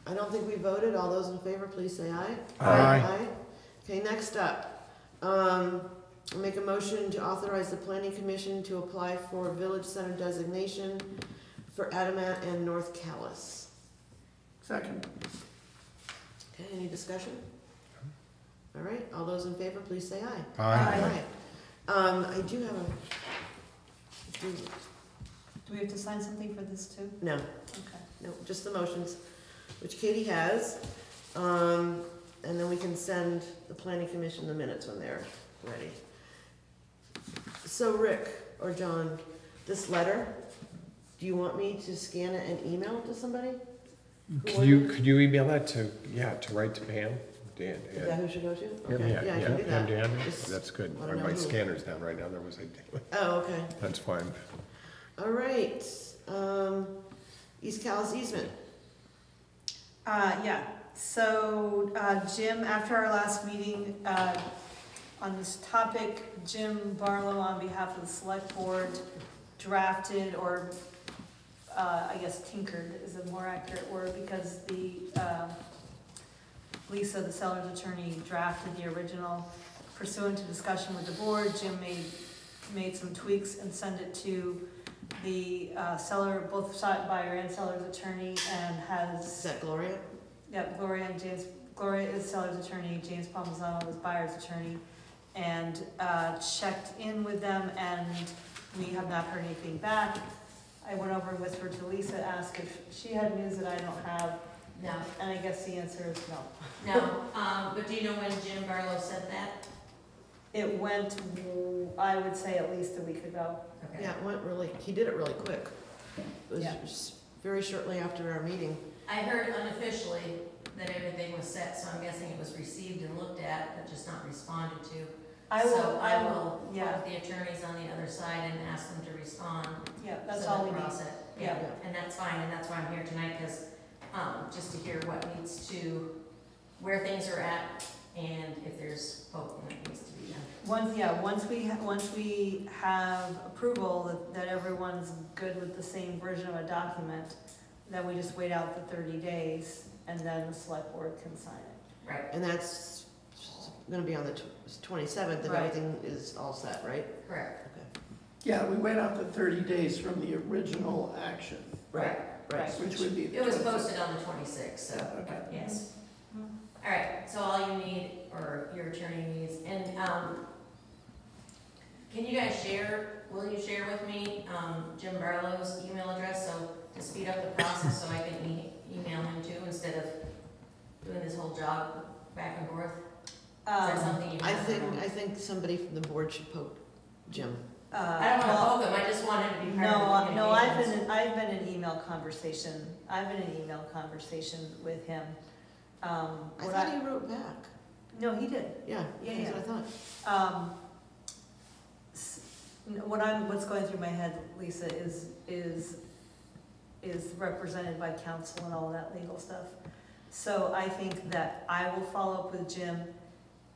I don't think we voted. All those in favor, please say aye. Aye. Okay, next up, um, I'll make a motion to authorize the planning commission to apply for village center designation for Adamant and North Calais. Second. Okay, any discussion? All right, all those in favor, please say aye. Aye. Aye. Um, I do have a, do- Do we have to sign something for this too? no, Okay. no, just the motions, which Katie has. Um, and then we can send the planning commission the minutes when they're ready. So Rick or John, this letter, do you want me to scan it and email it to somebody? Who Could you, could you email that to, yeah, to write to Pam? Dan, Is that who should go to? Yeah, Okay, yeah, yeah, I can do Pam that. Dan, Just that's good. wanna know My who. scanner's down right now, there was a, Oh, okay. that's fine. All right, um, East Calais easement. Uh, yeah, so, uh, Jim, after our last meeting, uh, on this topic, Jim Barlow, on behalf of the select board, drafted or, uh, I guess tinkered is a more accurate word, because the, uh, Lisa, the seller's attorney, drafted the original pursuant to discussion with the board. Jim made, made some tweaks and sent it to the, uh, seller, both side buyer and seller's attorney, and has Is has that Gloria? Yep, Gloria and James, Gloria is seller's attorney, James Palmisano is buyer's attorney, and, uh, checked in with them, and we have not heard anything back. I went over and whispered to Lisa, asked if she had news that I don't have, No, and I guess the answer is no. no, um, but do you know when Jim Barlow said that? It went, I would say at least a week ago. Okay. Yeah, it went really, he did it really quick. It was Yeah. s- very shortly after our meeting. I heard unofficially that everything was set, so I'm guessing it was received and looked at, but just not responded to. I will, So I I will, will yeah, work the attorneys on the other side and ask them to respond. yeah, that's so all that we need. process- Yeah. Yeah, and that's fine, and that's why I'm here tonight, because, um, just to hear what needs to, where things are at, and if there's hope that needs to be done. Once, yeah, once we, ha- once we have approval that, that everyone's good with the same version of a document, then we just wait out the thirty days, and then the select board can sign it. Right, And that's gonna be on the twenty-seventh, if Right. everything is all set, right? correct, Okay. Yeah, we wait out the thirty days from the original action, Right, right. which would be the It was 25th. posted on the twenty-sixth, so, Okay. yes. All right, so all you need, or your attorney needs, and, um, can you guys share, will you share with me, um, Jim Barlow's email address, so to speed up the process, so I can e- email him too, instead of doing this whole job back and forth? Is that Um, something you I have? think, I think somebody from the board should poke Jim. Uh, I don't wanna poke him, I just want him to be part No, of I- the no, I've been, communications. in I've been in email conversation, I've been in email conversation with him. Um, I what thought he wrote back. No, he did. Yeah, Yeah, that's what I thought. Um, s- what I'm, what's going through my head, Lisa, is, is, is represented by counsel and all that legal stuff. So I think that I will follow up with Jim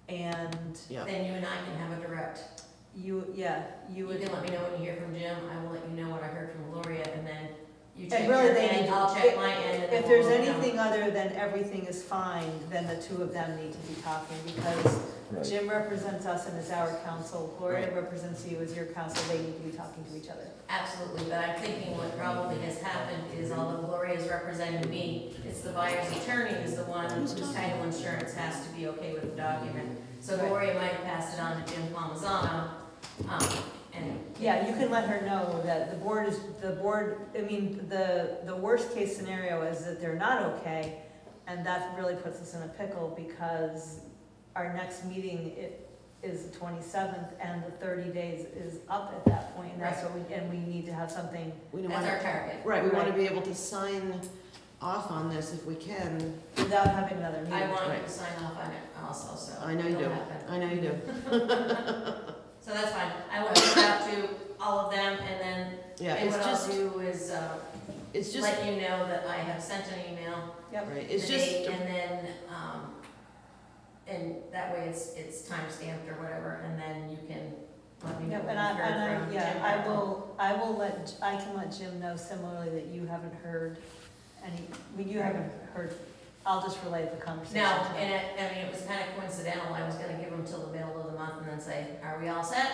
and Yeah. Then you and I can have a direct, you, yeah, you you would. can let me know when you hear from Jim, I will let you know what I heard from Gloria, and then you And check really, your they need end, to- I'll check my end, and then If there's we'll, you know. anything other than everything is fine, then the two of them need to be talking because Right. Jim represents us and is our counsel, Gloria Right. represents you as your counsel, they need to be talking to each other. Absolutely, but I'm thinking what probably has happened is although Gloria is representing me, it's the buyer's attorney is the one whose title insurance has to be okay with the document. So Right. Gloria might have passed it on to Jim Palmisano, um, and. Yeah, you can let her know that the board is, the board, I mean, the, the worst case scenario is that they're not okay, and that really puts us in a pickle because our next meeting i- is the twenty-seventh, and the thirty days is up at that point, and that's what we, and we need to have something, We That's want our target. Right, we wanna be able to sign off on this if we can. without having another meeting. I want to sign off on it also, so. I know you it'll do. happen. I know you do. So that's fine, I will reach out to all of them, and then, Yeah, and it's what I'll just, do is, uh, it's just, let you know that I have sent an email right, the it's just, date, and then, um, and that way it's, it's time stamped or whatever, and then you can let me know Yep, when and you've I, and heard I, from Jim. yeah, I Barlow. will, I will let, I can let Jim know similarly that you haven't heard any, well, you haven't heard, I'll just relay the conversation. No, to him. and it, I mean, it was kind of coincidental, I was gonna give them till the middle of the month and then say, are we all set?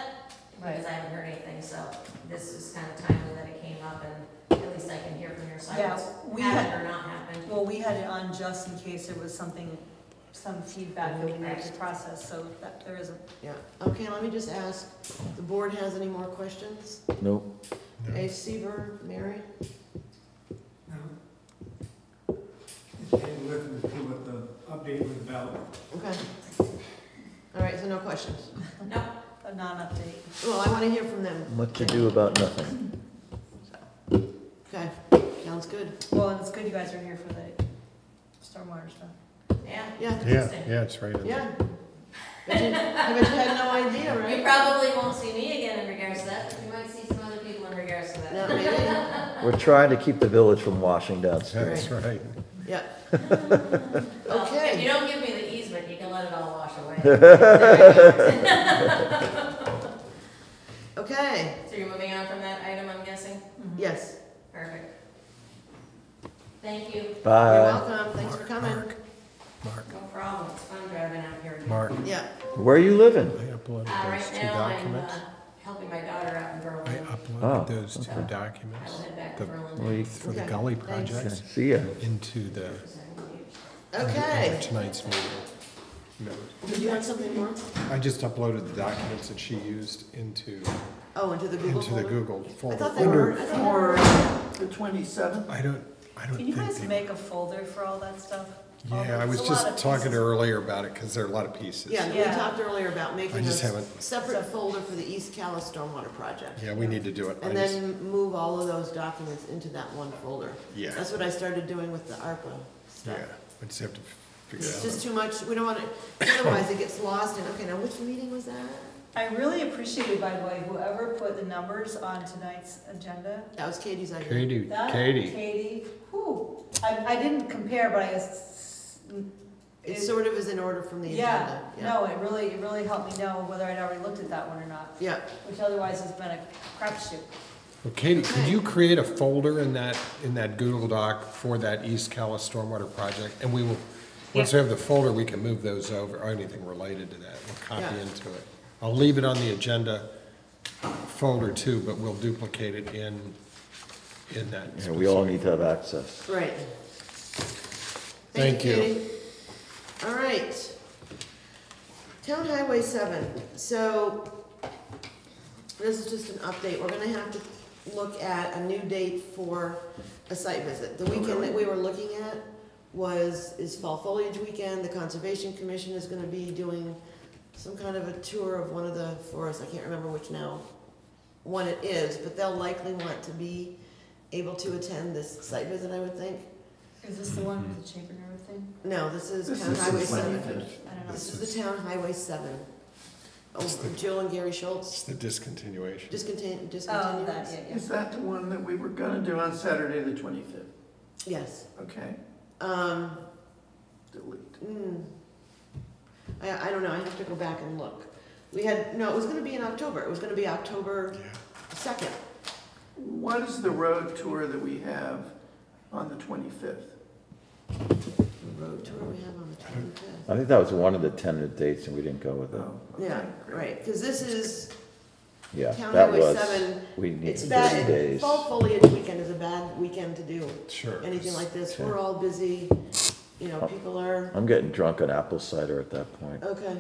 Because I haven't heard anything, so this is kind of timely that it came up, and at least I can hear from your side, Yeah, we happened had, or not happened. well, we had it on just in case there was something, some feedback that we needed to process, so that, there isn't. yeah. Okay, let me just ask, the board has any more questions? Nope. Okay, Seaver, Mary? And listen to what the update was about. Okay. All right, so no questions. No, A non-update. Well, I wanna hear from them. Much ado about nothing. Okay, sounds good. Well, and it's good you guys are here for the stormwater stuff. yeah. Yeah, Yeah, yeah, it's right in there. yeah. But you, but you had no idea, right? You right? probably won't see me again in regards to that, but you might see some other people in regards to Yeah, that. maybe, We're trying to keep the village from washing downstream. That's right. Yeah. Well, If Okay, you don't give me the easement, you can let it all wash away. okay, So you're moving on from that item, I'm guessing? yes. Perfect. Thank you. Bye. You're Bye. welcome, thanks for coming. Mark, Mark, No problem, it's fun driving out here. again. Mark, Yeah, Where are you living? I uploaded Uh, those right two now, I'm, documents. Helping my daughter out in I Berlin. Oh, uploaded those two okay. I documents will head back The- to Well, Berlin. you- for the Okay, gully thanks. projects See ya. into the, okay. tonight's meeting. No, Did you have something more? I just uploaded the documents that she used into, Oh, into the Google into the folder? Google I folder. thought they were, For, I thought they were, for the twenty-seventh? I don't, I don't Can you think guys they. make a folder for all that stuff? All Yeah, the- I was it's a lot just of talking pieces. earlier about it, because there are a lot of pieces. yeah, we Yeah. talked earlier about making I a just haven't- separate folder for the East Calais Stormwater Project. Yeah, we need to do it. I And just- then move all of those documents into that one folder. Yeah, That's what I started doing with the ARPA stuff. yeah. stuff. We just have to figure it It's out. just too much, we don't want to, otherwise it gets lost in, okay, now which meeting was that? I really appreciated, by the way, whoever put the numbers on tonight's agenda. That was Katie's idea. Katie, That, Katie, Katie, whew, I, I didn't compare, but I guess. It sort of is in order from the Yeah, agenda. no, it really, it really helped me know whether I'd already looked at that one or not, Yeah, which otherwise has been a crapshoot. well, Katie, could you create a folder in that, in that Google Doc for that East Calais Stormwater Project? And we will, once we have the folder, we can move those over, or anything related to that, we'll copy Yeah. into it. I'll leave it on the agenda folder too, but we'll duplicate it in, in that. Yeah, we all need to have access. right. Thank you. Katie. All right. Town Highway seven, so this is just an update, we're gonna have to look at a new date for a site visit. The weekend that we were looking at was, is fall foliage weekend, the Conservation Commission is gonna be doing some kind of a tour of one of the forests, I can't remember which now, one it is, but they'll likely want to be able to attend this site visit, I would think. Is this the one with the mm-hmm. chamber and everything? No, this is This Town is the Highway seven. I don't know. This is the Town Highway seven. Oh, Jill and Gary Schultz, It's the discontinuation. discontinue, Oh, that, discontinuance? yeah, yeah. Is that the one that we were gonna do on Saturday, the twenty-fifth? Yes. Okay, Um, delete. mm, I, I don't know, I have to go back and look. We had, no, it was gonna be in October, it was gonna be October second. What is the road tour that we have on the twenty-fifth? The road tour we have on the twenty-fifth. I think that was one of the tentative dates and we didn't go with it. Oh, Yeah, right, cause this is Yeah, Town that Highway was, seven. we need It's thirty bad, days. fall foliage weekend is a bad weekend to do Sure. anything like this. Okay. We're all busy, you know, people are, I'm getting drunk on apple cider at that point. okay.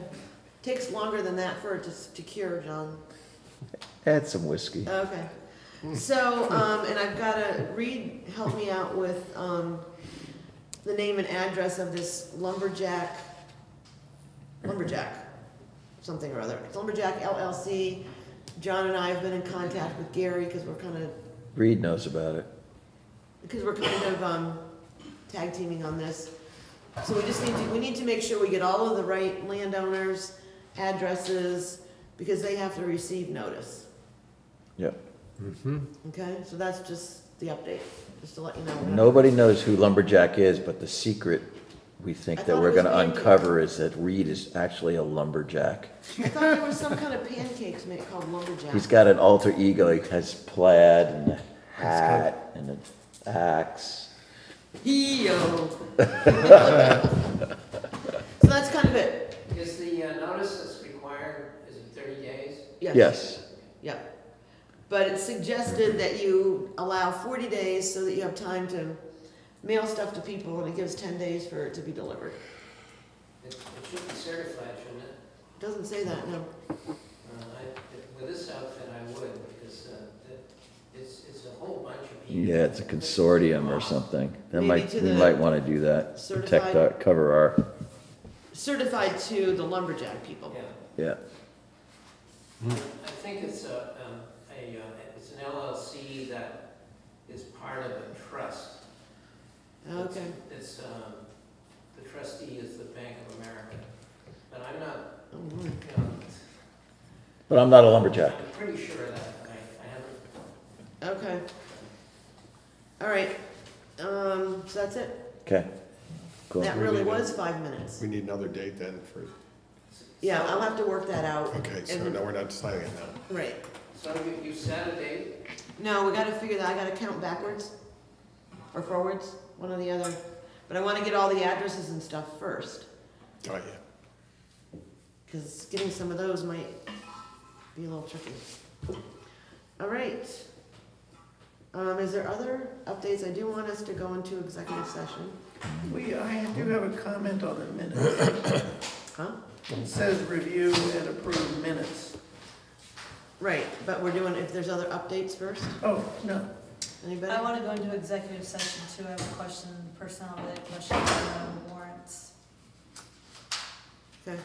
Takes longer than that for it to, to cure, John. Add some whiskey. Okay. So, um, and I've gotta, Reed, help me out with, um, the name and address of this lumberjack, lumberjack, something or other. It's Lumberjack LLC. John and I have been in contact with Gary, cause we're kinda Reed knows about it. because we're kind of um, tag teaming on this. So we just need to, we need to make sure we get all of the right landowners, addresses, because they have to receive notice, Yep. Mm-hmm. okay? So that's just the update, just to let you know. We're not- Nobody knows who Lumberjack is, but the secret we I think that thought we're it was gonna pancake. uncover is that Reed is actually a lumberjack. I thought there was some kind of pancakes made called lumberjack. He's got an alter ego, he has plaid and a hat and an axe. Hee-yo. So that's kind of it, Is the uh, notice that's required, is it thirty days? yes. Yes, Yep. But it's suggested that you allow forty days so that you have time to mail stuff to people, and it gives ten days for it to be delivered. It, it should be certified, shouldn't it? It doesn't say that, no. Uh, I, with this outfit, I would, because, uh, it's, it's a whole bunch of people. yeah, it's a consortium or something. That Maybe might, we might wanna do that, protect certified- our, cover our, Certified to the lumberjack people. Yeah. yeah. I think it's a, um, uh, it's an LLC that is part of a trust. Okay. It's, um, the trustee is the Bank of America, but I'm not, Oh, you know, But I'm not a lumberjack. I'm pretty sure of that, I, I haven't Okay. All right, um, so that's it? Okay, cool. That We really need a- was five minutes. We need another date then for, Yeah, I'll have to work that out. okay, so and no, we're not deciding it now. Right. So you, you set a date? No, we gotta figure that, I gotta count backwards or forwards, one or the other. But I wanna get all the addresses and stuff first, Oh, yeah. cause getting some of those might be a little tricky. All right. Um, is there other updates? I do want us to go into executive session. We, I do have a comment on the minutes. Huh? It says review and approve minutes. Right, but we're doing, if there's other updates first, Oh, no, anybody? I wanna go into executive session too, I have a question, personnel related question on warrants. Okay.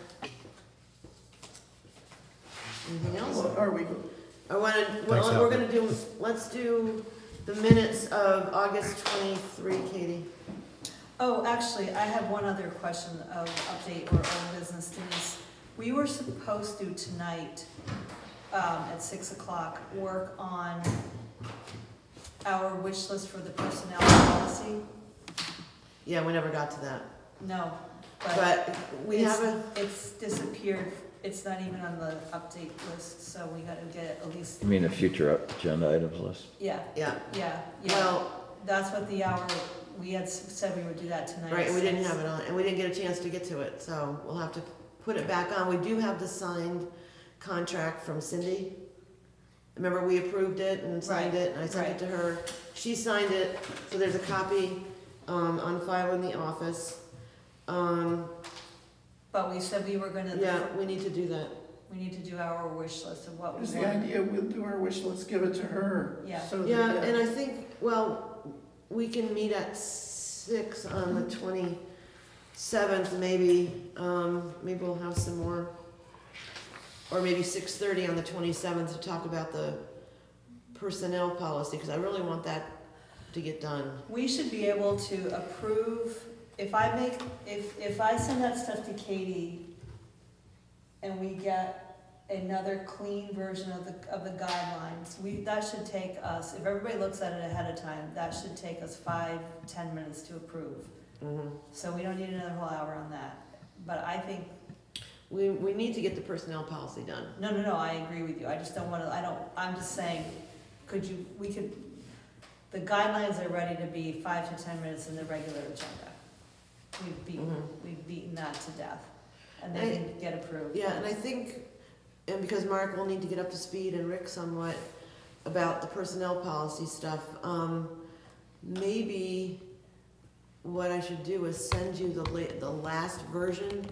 Anything else? Well, are we, I wanna, Thanks, well, we're Alfred. gonna do, let's do the minutes of August twenty-three, Katie. Oh, actually, I have one other question of update or old business, Denise. We were supposed to tonight, um, at six o'clock, work on our wish list for the personnel policy. Yeah, we never got to that. No, but But we it's- have a, It's disappeared. It's not even on the update list, so we gotta get it at least, You mean a future agenda items list? yeah, yeah, yeah, yeah. well, That's what the hour, we had s- said we would do that tonight. right, and we didn't have it on, and we didn't get a chance to get to it, so we'll have to put it back on. We do have the signed contract from Cindy. Remember, we approved it and signed Right, it, and I sent it to her. She signed it, so there's a copy, um, on file in the office. Um, But we said we were gonna. yeah, we need to do that. We need to do our wish list of what we Is the want. idea, we'll do our wish, let's give it to her. Yeah. so that- Yeah, and I think, well, we can meet at six on the twenty-seventh, maybe, um, maybe we'll have some more. Or maybe six thirty on the twenty-seventh to talk about the personnel policy, cause I really want that to get done. We should be able to approve, if I make, if, if I send that stuff to Katie and we get another clean version of the, of the guidelines, we, that should take us, if everybody looks at it ahead of time, that should take us five, ten minutes to approve. Mhm. So we don't need another whole hour on that. But I think, We, we need to get the personnel policy done. no, no, no, I agree with you. I just don't wanna, I don't, I'm just saying, could you, we could, the guidelines are ready to be five to ten minutes in the regular agenda. We've beaten, Mhm. we've beaten that to death, and they I- didn't get approved. Yeah, and I think, and because Mark will need to get up to speed and Rick somewhat about the personnel policy stuff, um, maybe what I should do is send you the la- the last version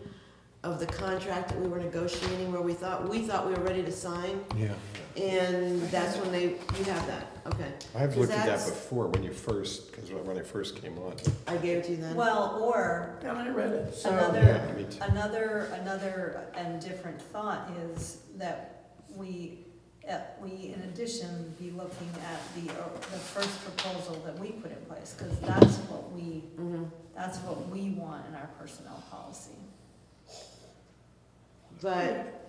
of the contract that we were negotiating where we thought, we thought we were ready to sign, Yeah. and that's when they, you have that, okay. I've looked at that that's- before, when you first, because when I first came on. I gave it to you then. Well, or And I read it, so. another, Yeah, me too. another, another and different thought is that we, uh, we in addition be looking at the, uh, the first proposal that we put in place, because that's what we, Mhm. that's what we want in our personnel policy. But,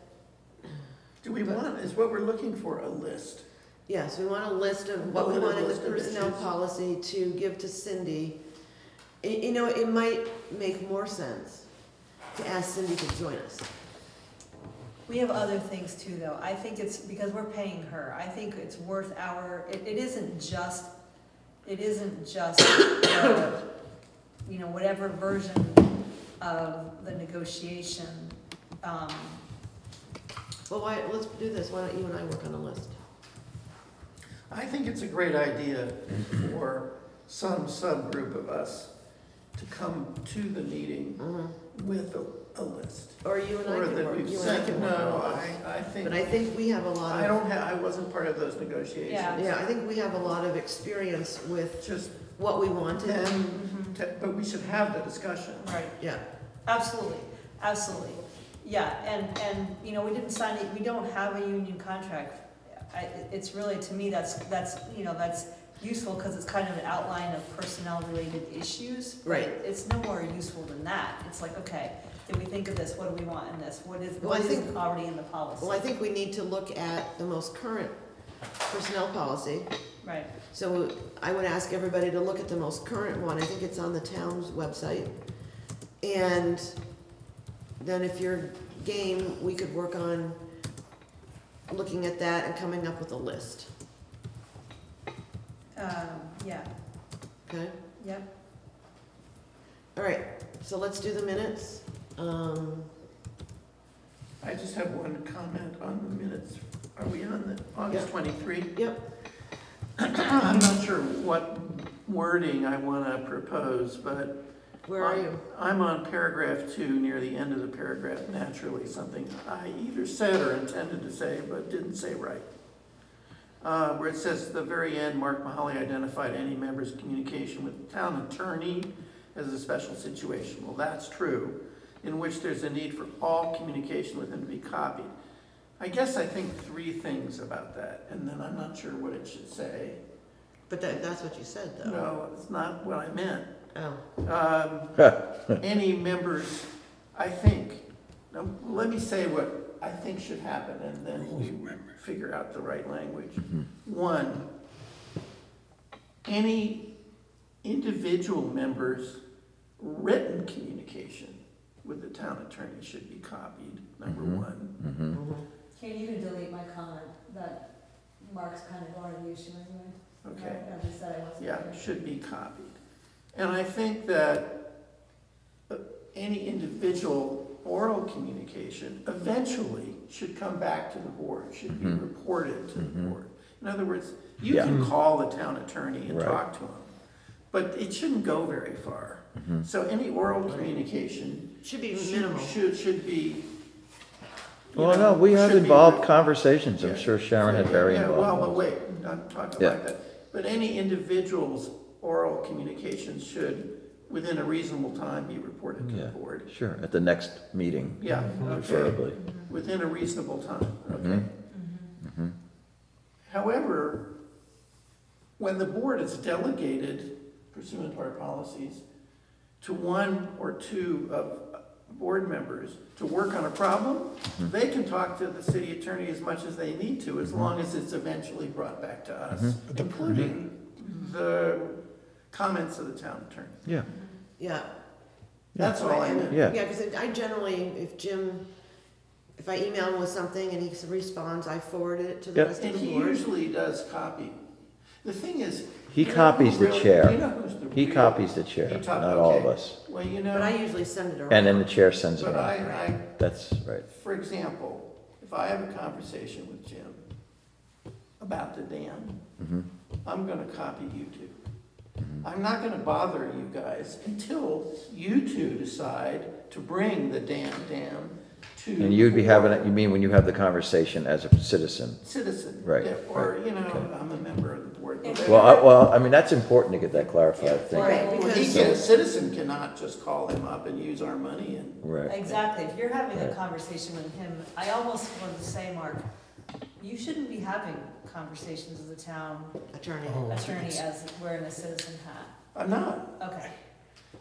Do we want, is what we're looking for, a list? yes, we want a list of what we Bulleted want in the list of personnel issues. policy to give to Cindy. Y- You know, it might make more sense to ask Cindy to join us. We have other things too, though. I think it's, because we're paying her, I think it's worth our, it, it isn't just, it isn't just, uh, you know, whatever version of the negotiation, um, Well, why, let's do this, why don't you and I work on a list? I think it's a great idea for some subgroup of us to come to the meeting Mhm. with a, a list. Or you and I can that work, we've you and I sent, can work on a no, list. I, I think, But I think we have a lot I of, don't have, I wasn't part of those negotiations. Yeah. yeah, I think we have a lot of experience with Just what we wanted. ten, ten, but we should have the discussion. right, Yeah, absolutely, absolutely. Yeah, and, and, you know, we didn't sign it, we don't have a union contract. I, it's really, to me, that's, that's, you know, that's useful because it's kind of an outline of personnel-related issues. but Right. It's no more useful than that. It's like, okay, did we think of this? What do we want in this? What is, Well, I what is think- already in the policy? well, I think we need to look at the most current personnel policy. Right, So I would ask everybody to look at the most current one, I think it's on the town's website. And then if you're game, we could work on looking at that and coming up with a list, um, yeah, okay? yep. All right, so let's do the minutes. Um, I just have one comment on the minutes. Are we on the, August Yeah. twenty-three? Yep, I'm not sure what wording I wanna propose, but where are you? I'm on paragraph two, near the end of the paragraph, naturally, something I either said or intended to say, but didn't say right. Uh, where it says, at the very end, Mark Mahaly identified any member's communication with the town attorney as a special situation. Well, that's true, in which there's a need for all communication with him to be copied. I guess I think three things about that, and then I'm not sure what it should say. But that, that's what you said, though. No, it's not what I meant. Oh, Um, any members, I think, now, let me say what I think should happen, and then we figure out the right language. One, any individual member's written communication with the town attorney should be copied, number one. Mhm. Can you can delete my comment that Mark's kind of going to the issue anyway? Okay. I I just said I wasn't. Yeah, there. should be copied. And I think that uh, any individual oral communication eventually should come back to the board, should be Mhm. reported to the Mhm. board. In other words, you Yeah. can call the town attorney and Right. talk to him, but it shouldn't go very far. Mhm. So any oral communication should be should, minimal. should, should be. you Well, no, know, we had should be involved re- conversations. I'm Yeah. sure Sharon had very Yeah, well, involved. but wait, I'm talking Yeah. like that. But any individual's oral communications should, within a reasonable time, be reported to the Yeah, board. sure, at the next meeting. Yeah, okay. Preferably. Within a reasonable time, okay? Mhm. However, when the board is delegated pursuant to our policies to one or two of board members to work on a problem, Mm-hmm. they can talk to the city attorney as much as they need to, as long as it's eventually brought back to us, including the comments of the town attorney. Yeah. yeah. That's all I And- meant. Yeah. Yeah, because I generally, if Jim, if I email him with something and he responds, I forward it to the Yep. rest And of the he board. usually does copy. The thing is. He you know copies the really- chair. you know who's the He real- copies the chair, He top- not all of okay. us. Well, you know. But I usually send it around. And then the chair sends it But I, around. I, That's right. for example, if I have a conversation with Jim about the dam, Mhm. I'm gonna copy you two. I'm not gonna bother you guys until you two decide to bring the damn dam to. And you'd be having, it. you mean when you have the conversation as a citizen? Citizen. Right, yeah, Or, you know. I'm a member of the board. Well, I, well, I mean, that's important to get that clarified, I think. Right, Well, he because- can, a citizen cannot just call him up and use our money and. Right. Exactly, if you're having a Right. conversation with him, I almost want to say, Mark, you shouldn't be having conversations with the town Attorney. Oh, attorney it's- as wearing a citizen hat. Uh, I'm not. Okay.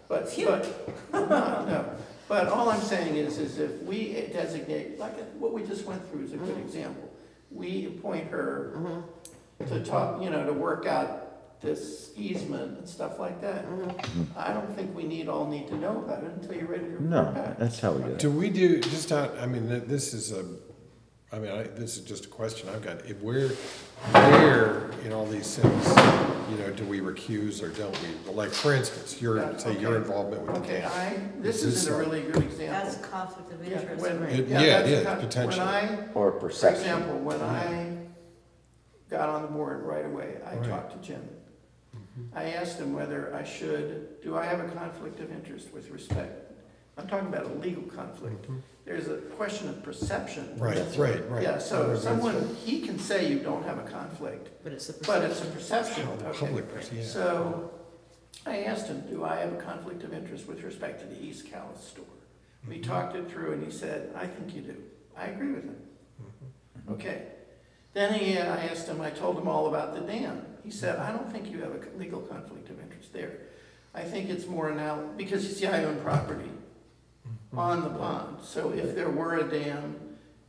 But, Phew. but, I'm not, no. But all I'm saying is, is if we designate, like what we just went through is a good mm-hmm. example. We appoint her mm-hmm. to talk, you know, to work out this easement and stuff like that. Mm-hmm. I don't think we need, all need to know about it until you're ready to report No, back. that's how we do it. Do we do, just out, I mean, th- this is a, I mean, I, this is just a question I've got. If we're, where in all these things, you know, do we recuse or don't we? Like, for instance, your, Yeah, say your involvement with the Okay, dam. I, this Is this is a a- really good example. That's a conflict of Yeah, interest. when- right? It- yeah, yeah, that's it is, kind- potentially. When I, Or for perception. example, when mm-hmm. I got on the board right away, I Right. talked to Jim. Mm-hmm. I asked him whether I should, do I have a conflict of interest with respect? I'm talking about a legal conflict. Mm-hmm. There's a question of perception. Right, right, right. Yeah, so That's someone, right. he can say you don't have a conflict, But it's the but it's a perception. perception, How the okay? public, perceives- yeah. So I asked him, do I have a conflict of interest with respect to the East Calais store? We Mm-hmm. talked it through and he said, I think you do. I agree with him. Mm-hmm. Okay. Then he, I asked him, I told him all about the dam. He said, I don't think you have a legal conflict of interest there. I think it's more now, because you see, I own property Mm-hmm. Mm-hmm. on the pond. So if there were a dam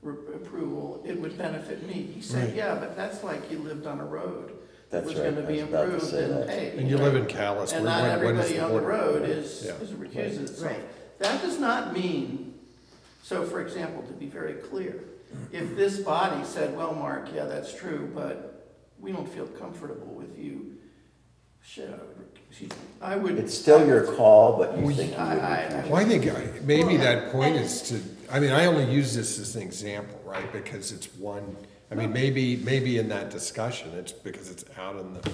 approval, it would benefit me. He said, Right. yeah, but that's like you lived on a road. that That's was right. gonna be I was about to improved say and that. paid. And you live in Calais, And where- not when- when is everybody the on the border? road is, Yeah. is recuses itself. Right. That does not mean, so for example, to be very clear, if this body said, well, Mark, yeah, that's true, but we don't feel comfortable with you, shit, I would, I would. It's still your call, but you We- think you would. I- I- Well, I think I- maybe that point is to, I mean, I only use this as an example, right? Because it's one, I mean, maybe, maybe in that discussion, it's because it's out in the,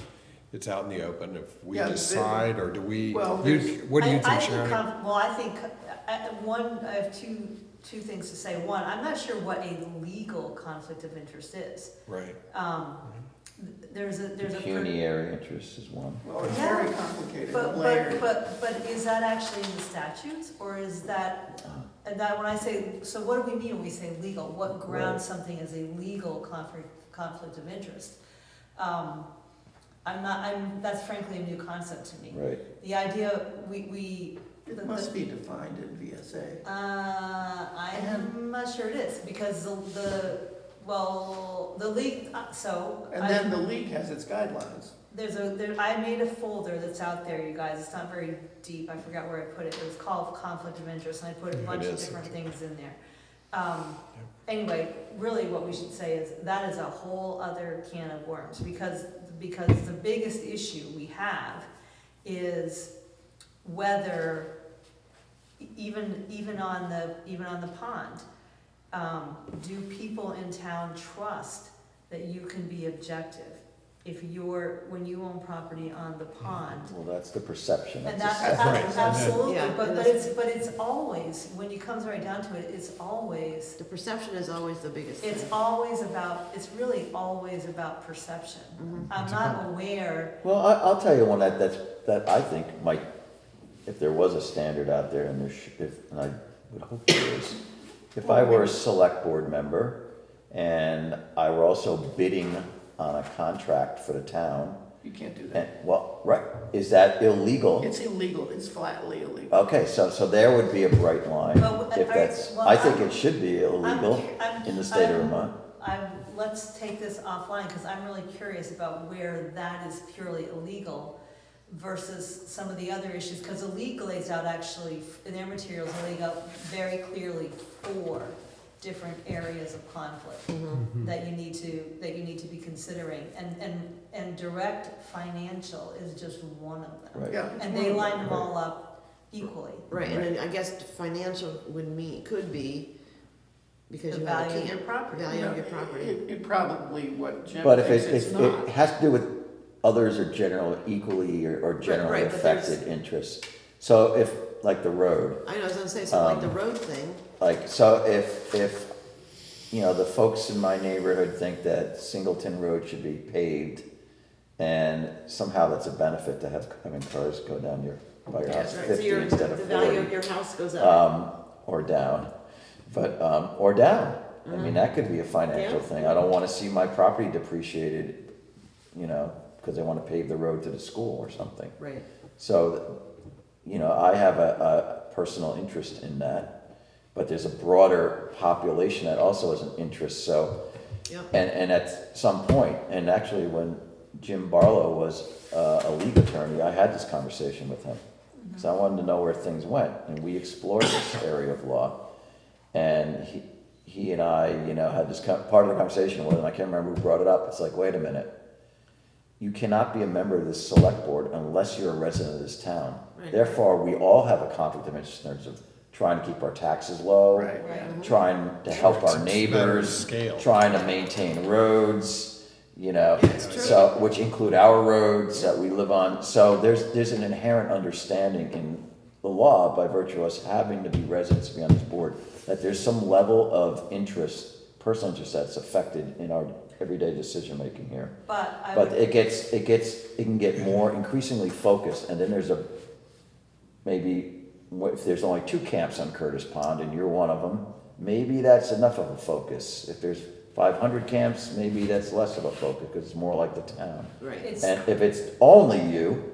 it's out in the open. If we Yeah, the- decide, or do we, Well, you, there's- what do you I- I think, Sharon? conf- Well, I think, I- I- one, I have two, two things to say. One, I'm not sure what a legal conflict of interest is. Right. Um, There's a, there's a. per- Pecuniary interest is one. Well, it's Yeah. very complicated, But, but, layered. but, but is that actually in the statutes, or is that, and that when I say, so what do we mean when we say legal? What grounds something as a legal conflict, conflict of interest? Um, I'm not, I'm, that's frankly a new concept to me. Right. The idea, we, we. the- It must the- be defined in VSA. Uh, I'm not sure it is, because the, the, well, the league, uh, so. And I- then the league has its guidelines. There's a, there, I made a folder that's out there, you guys, it's not very deep, I forgot where I put it, it was called conflict of interest, and I put a It bunch of is. different things in there. Um, anyway, really what we should say is, that is a whole other can of worms, because, because the biggest issue we have is whether, e- even, even on the, even on the pond, um, do people in town trust that you can be objective? If you're, when you own property on the pond, Well, that's the perception. and That's that's, Right, and then- absolutely, Yeah, but, and but that's- it's, but it's always, when it comes right down to it, it's always, The perception is always the biggest thing. it's always about, it's really always about perception. I'm not aware, Well, I, I'll tell you one that, that's, that I think might, if there was a standard out there and there should, if, and I would hope there is. If I were a select board member and I were also bidding on a contract for the town, You can't do and, that. well, right, is that illegal? It's illegal, it's flatly illegal. Okay, so, so there would be a bright line, Well, if I- that's, well, I think I'm- it should be illegal I'm. in the state of I'm- Vermont. I'm, let's take this offline, because I'm really curious about where that is purely illegal versus some of the other issues, because the league lays out actually, in their materials, they lay out very clearly four different areas of conflict mm-hmm. that you need to, that you need to be considering, and, and, and direct financial is just one of them. Right. Yeah. And they line them. them all up equally. Right, and then I guess financial would mean, could be, because The you have a value of your property. Value Yeah, of your property. It, it probably, what Jim But if it, it's if not. it has to do with others are generally equally or, or generally right, but there's- affected interests. So if, like the road, I know, I was gonna say, so like the Um, road thing, like, so if, if, you know, the folks in my neighborhood think that Singleton Road should be paved, and somehow that's a benefit to have, having cars go down your, by your house that's right, so fifty your, instead the of value of forty. your house goes up. Um, or down, but, um, or down. I mean, that could be a financial Mm-hmm. Yeah. thing. I don't wanna see my property depreciated, you know, cause they wanna pave the road to the school or something. Right, So, you know, I have a, a personal interest in that, but there's a broader population that also has an interest, so. Yep. And, and at some point, and actually when Jim Barlow was uh, a legal attorney, I had this conversation with him. Cause I wanted to know where things went, and we explored this area of law. And he, he and I, you know, had this, part of the conversation was, and I can't remember who brought it up, it's like, wait a minute. You cannot be a member of this select board unless you're a resident of this town. Right. Therefore, we all have a conflict of interest in terms of trying to keep our taxes low. Right, yeah. Trying to help It's our matter of neighbors, scale. trying to maintain roads, you know, true. so, which include our roads that we live on. So there's, there's an inherent understanding in the law by virtue of us having to be residents to be on this board, that there's some level of interest, personal interest that's affected in our everyday decision-making here. But I But would, it gets, it gets, it can get more increasingly focused, and then there's a, maybe, what if there's only two camps on Curtis Pond and you're one of them, maybe that's enough of a focus. If there's five hundred camps, maybe that's less of a focus, because it's more like the town. right, it's, And if it's only you,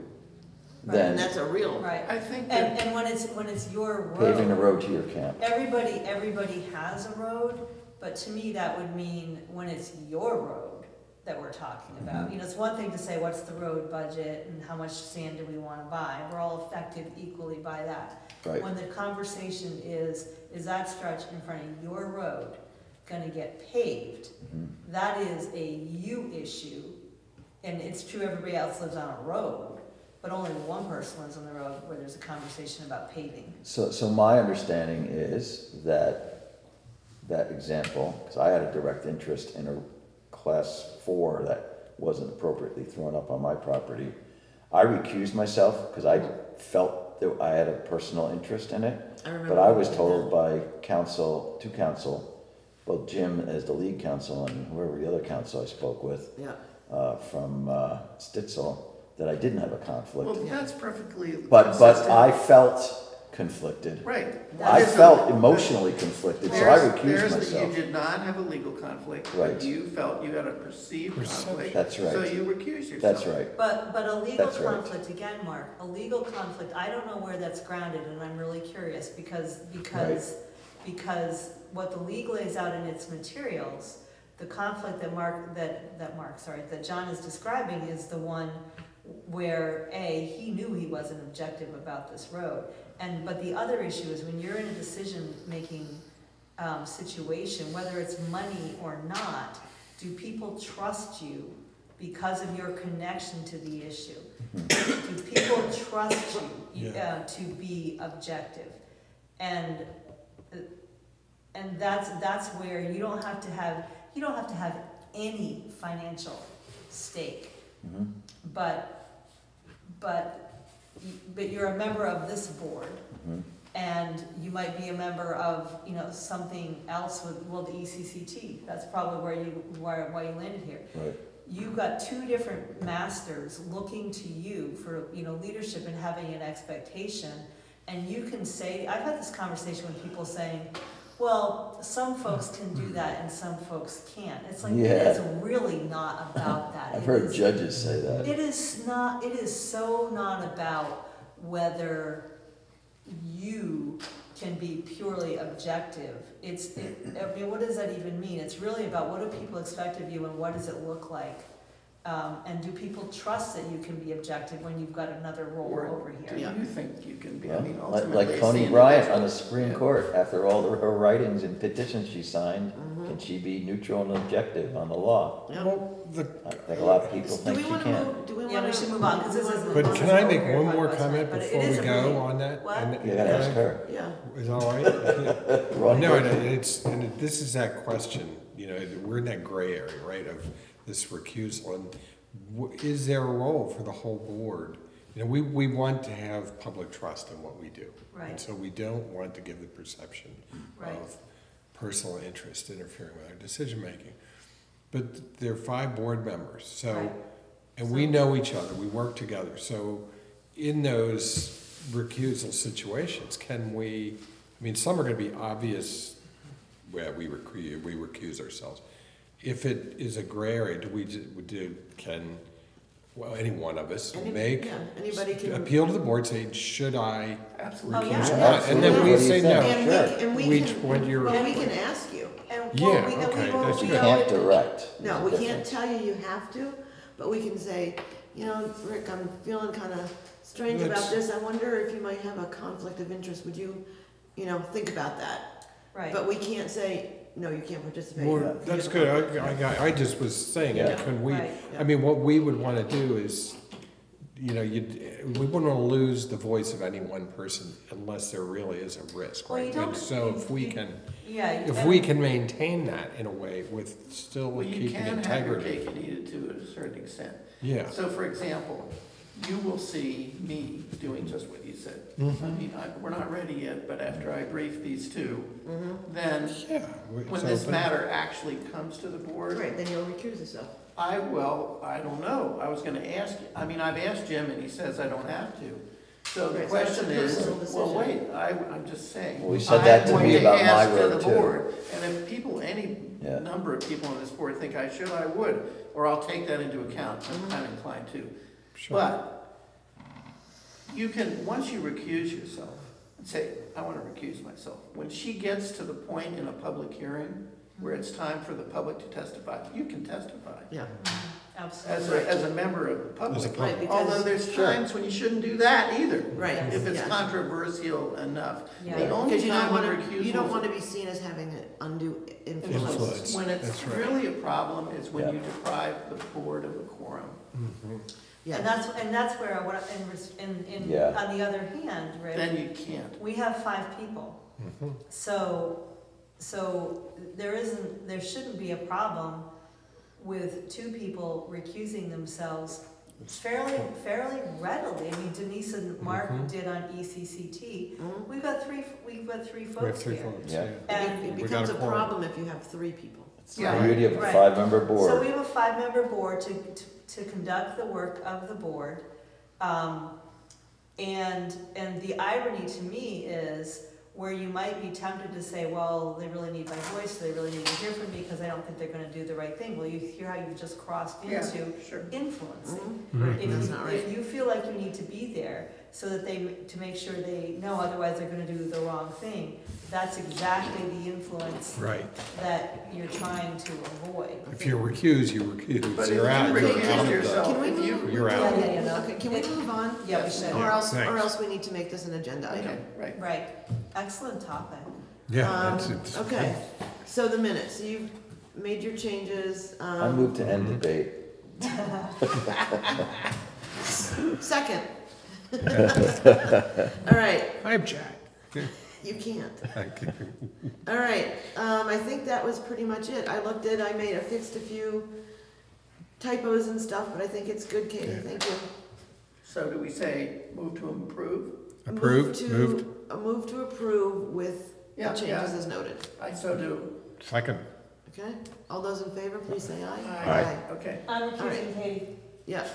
and then that's a real, right, I think and, that, and when it's, when it's your road. paving the road to your camp. Everybody, everybody has a road, but to me, that would mean when it's your road that we're talking about. Mm-hmm. You know, it's one thing to say, what's the road budget and how much sand do we wanna buy? We're all affected equally by that. Right. When the conversation is, is that stretch in front of your road gonna get paved? Mm-hmm. That is a you issue, and it's true everybody else lives on a road, but only one person lives on the road where there's a conversation about paving. So, so my understanding is that, that example, because I had a direct interest in a class four that wasn't appropriately thrown up on my property. I recused myself because I felt that I had a personal interest in it. I remember. But I was that. told by council, to council, both Jim as the lead counsel and whoever the other counsel I spoke with, Yeah, uh, from, uh, Stitzel, that I didn't have a conflict. well, that's perfectly. But, but. I felt conflicted. Right. I There's a- felt emotionally conflicted, so I There's- recused there's the- myself. You did not have a legal conflict, Right. but you felt you had a perceived Perception. conflict. That's right. So you recused yourself. That's right. But, but a legal That's right. conflict, again, Mark, a legal conflict, I don't know where that's grounded, and I'm really curious, because, because, because what the league lays out in its materials, the conflict that Mark, that, that Mark, sorry, that John is describing is the one where, A, he knew he wasn't objective about this road, and, but the other issue is when you're in a decision-making, um, situation, whether it's money or not, do people trust you because of your connection to the issue? Do people trust you Yeah. uh, to be objective? And, uh, and that's, that's where you don't have to have, you don't have to have any financial stake. Mhm. But, but, y- but you're a member of this board. Mhm. And you might be a member of, you know, something else with, well, the ECCT, that's probably where you, why, why you landed here. Right. You've got two different masters looking to you for, you know, leadership and having an expectation. And you can say, I've had this conversation with people saying, well, some folks can do that and some folks can't. It's like, it Yeah. is really not about that. I've It heard is- judges say that. it is not, it is so not about whether you can be purely objective. It's, it, I mean, what does that even mean? It's really about what do people expect of you and what does it look like? Um, and do people trust that you can be objective when you've got another role Or over do here? you think you can be, I mean, Like ultimately. like it's Coney the Bryant on individual. the Supreme Yeah. Court, after all the- her writings and petitions she signed, Mhm. can she be neutral and objective on the law? Yeah. Well, the, I think a lot of people Do think we she wanna can. move, do we wanna? Yeah, we should move on, 'cause this isn't- but can I make one more comment before we go really- on that? What? And- You gotta ask her. Yeah. Is that all right? Ron No, and Burgundy. it's, and it- this is that question, you know, we're in that gray area, right, of this recusal, and is there a role for the whole board? You know, we, we want to have public trust in what we do. Right. And so we don't want to give the perception Right. of personal interest interfering with our decision-making. But there are five board members, so, Right. and we know each other, we work together, so in those recusal situations, can we, I mean, some are gonna be obvious, where we recuse, we recuse ourselves. If it is a gray area, do we, ju- do, can, well, any one of us Any- make, yeah, Anybody can. appeal to the board, say, should I Absolutely. Oh, yeah. recuse or Yeah, not? And then we What say think? no. And we, Sure. and we Which can, one you're- and we can ask you. And Yeah, well, we, and we okay, will, that's we You good. will- can't direct. No, we a can't tell you you have to, but we can say, you know, Rick, I'm feeling kind of strange about Let's- this. I wonder if you might have a conflict of interest. Would you, you know, think about that? right. But we can't say, no, you can't participate. Well, that's good. I, I, I just was saying, Yeah. can we, Right. I mean, what we would wanna do is, you know, you, we wouldn't wanna lose the voice of any one person unless there really is a risk, Well, you right? don't- And so if we can, Yeah. if we can maintain that in a way with still Well, you keeping can have your integrity. cake and eat it too, at a certain extent. Yeah, So for example, you will see me doing just what you said. I mean, I, we're not ready yet, but after I brief these two, Mhm. then yeah. when it's this open. matter actually comes to the board, Right, then you'll recuse yourself. I will, I don't know, I was gonna ask. I mean, I've asked Jim and he says I don't have to. So the Right, so it's a question is, personal well, decision. wait, I, I'm just saying. Well, he said that to I'm me going about my ask to road, the too. board, And if people, any Yeah. number of people on this board think I should, I would, or I'll take that into account, Mm-hmm. I'm kind of inclined to. Sure. But you can, once you recuse yourself, and say, I want to recuse myself. When she gets to the point in a public hearing where it's time for the public to testify, you can testify Yeah. Mm-hmm. as Absolutely. a, as a member of the As a public. public. Right, because. Although there's Sure. times when you shouldn't do that either. Right. If it's yeah. controversial enough. Yeah. The only Because you don't time when want to, you don't recusals want to be seen as having an undue influence. Influence. When it's That's right. really a problem is when Yeah. you deprive the board of a quorum. Mm-hmm. Yeah. And that's, and that's where, I want in, res- in, in, Yeah. on the other hand, Rick. Then you can't. We have five people, Mhm. so, so there isn't, there shouldn't be a problem with two people recusing themselves fairly, fairly readily. I mean Denise and Mark Mhm. did on ECCT. Mhm. We've got three, we've got three We have folks three here. votes, Yeah. yeah. And It We becomes a a quorum. problem if you have three people. It's the Yeah. beauty of a Right. five-member So we board. have a five-member board to, to, to conduct the work of the board. Um, And, and the irony to me is where you might be tempted to say, well, they really need my voice, they really need to hear from me because I don't think they're gonna do the right thing. Well, you hear how you just crossed Yeah, into sure. influencing. Right. If you, right. if you feel like you need to be there so that they, to make sure they know, otherwise they're gonna do the wrong thing, that's exactly the influence Right. that you're trying to avoid. If you recuse, you recuse. But if You're you out. You're recuse out of the- Can we move? You're out. Yeah, yeah, yeah. Okay, can we move on? Yeah, we should. Or else, or Thanks. else we need to make this an agenda Okay, item. right. Right, excellent topic. Yeah, Um, that's, it's. Okay, so the minutes, you've made your changes. I um, move to end debate. Second. All right, I object. you can't. Okay. All right, um, I think that was pretty much it. I looked at, I made, I fixed a few typos and stuff, but I think it's good, Katie, Yeah. thank you. So do we say move to improve? Approved, Move moved, a move to approve with the Yeah, changes yeah. as noted. I so do. second. Okay, all those in favor, please say aye. Aye. Okay. I'm All right. recusing Katie. Yeah.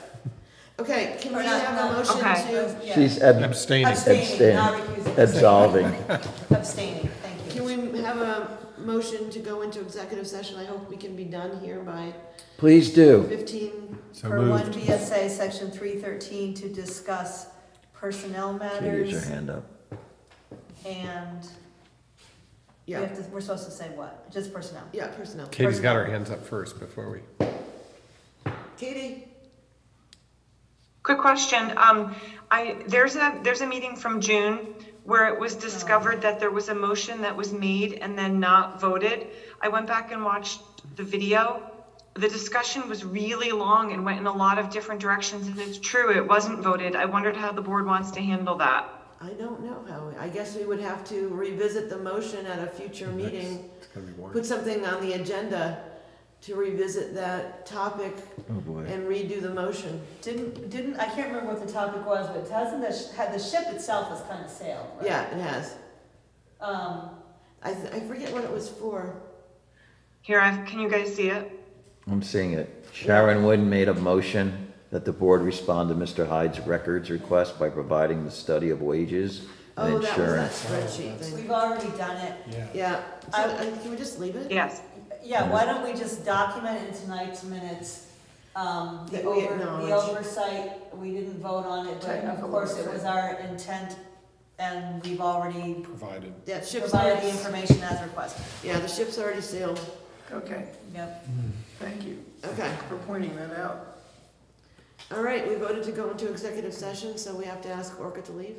Okay, can Or we not- have a not- motion Okay. to, Yeah. She's ab- Abstaining. Abstaining, not recusing. absolving. Abstaining, thank you. can we have a motion to go into executive session? I hope we can be done here by Please do. fifteen. So Per one moved. VSA, section three thirteen, to discuss personnel Katie, has matters your hand up. and we Yeah, have to, we're supposed to say what? Just personnel. yeah, personnel. Katie's got her hands up first before we. Katie? Quick question, um, I, there's a, there's a meeting from June where it was discovered that there was a motion that was made and then not voted. I went back and watched the video. The discussion was really long and went in a lot of different directions, and it's true, it wasn't voted. I wondered how the board wants to handle that. I don't know how, I guess we would have to revisit the motion at a future meeting. It's gonna be warm. Put something on the agenda to revisit that topic Oh, boy. and redo the motion. Didn't, didn't, I can't remember what the topic was, but hasn't the, sh- had the ship itself has kind of sailed, right? Yeah, it has. Um, I, th- I forget what it was for. Here, I, can you guys see it? I'm seeing it. Sharon Wood made a motion that the board respond to Mr. Hyde's records request by providing the study of wages and Oh, that was that insurance. spreadsheet thing. we've already done it. Yeah. Yeah, so, uh, can we just leave it? Yes. Yeah, why don't we just document in tonight's minutes, um, the That we over, the acknowledge. oversight, we didn't vote on it, but of Technical course it was our intent, and we've already Provided. Yeah, ship's provided the already, information as requested. yeah, the ship's already sailed. Okay, Yep. thank you Okay, for pointing that out. all right, we voted to go into executive session, so we have to ask Orca to leave.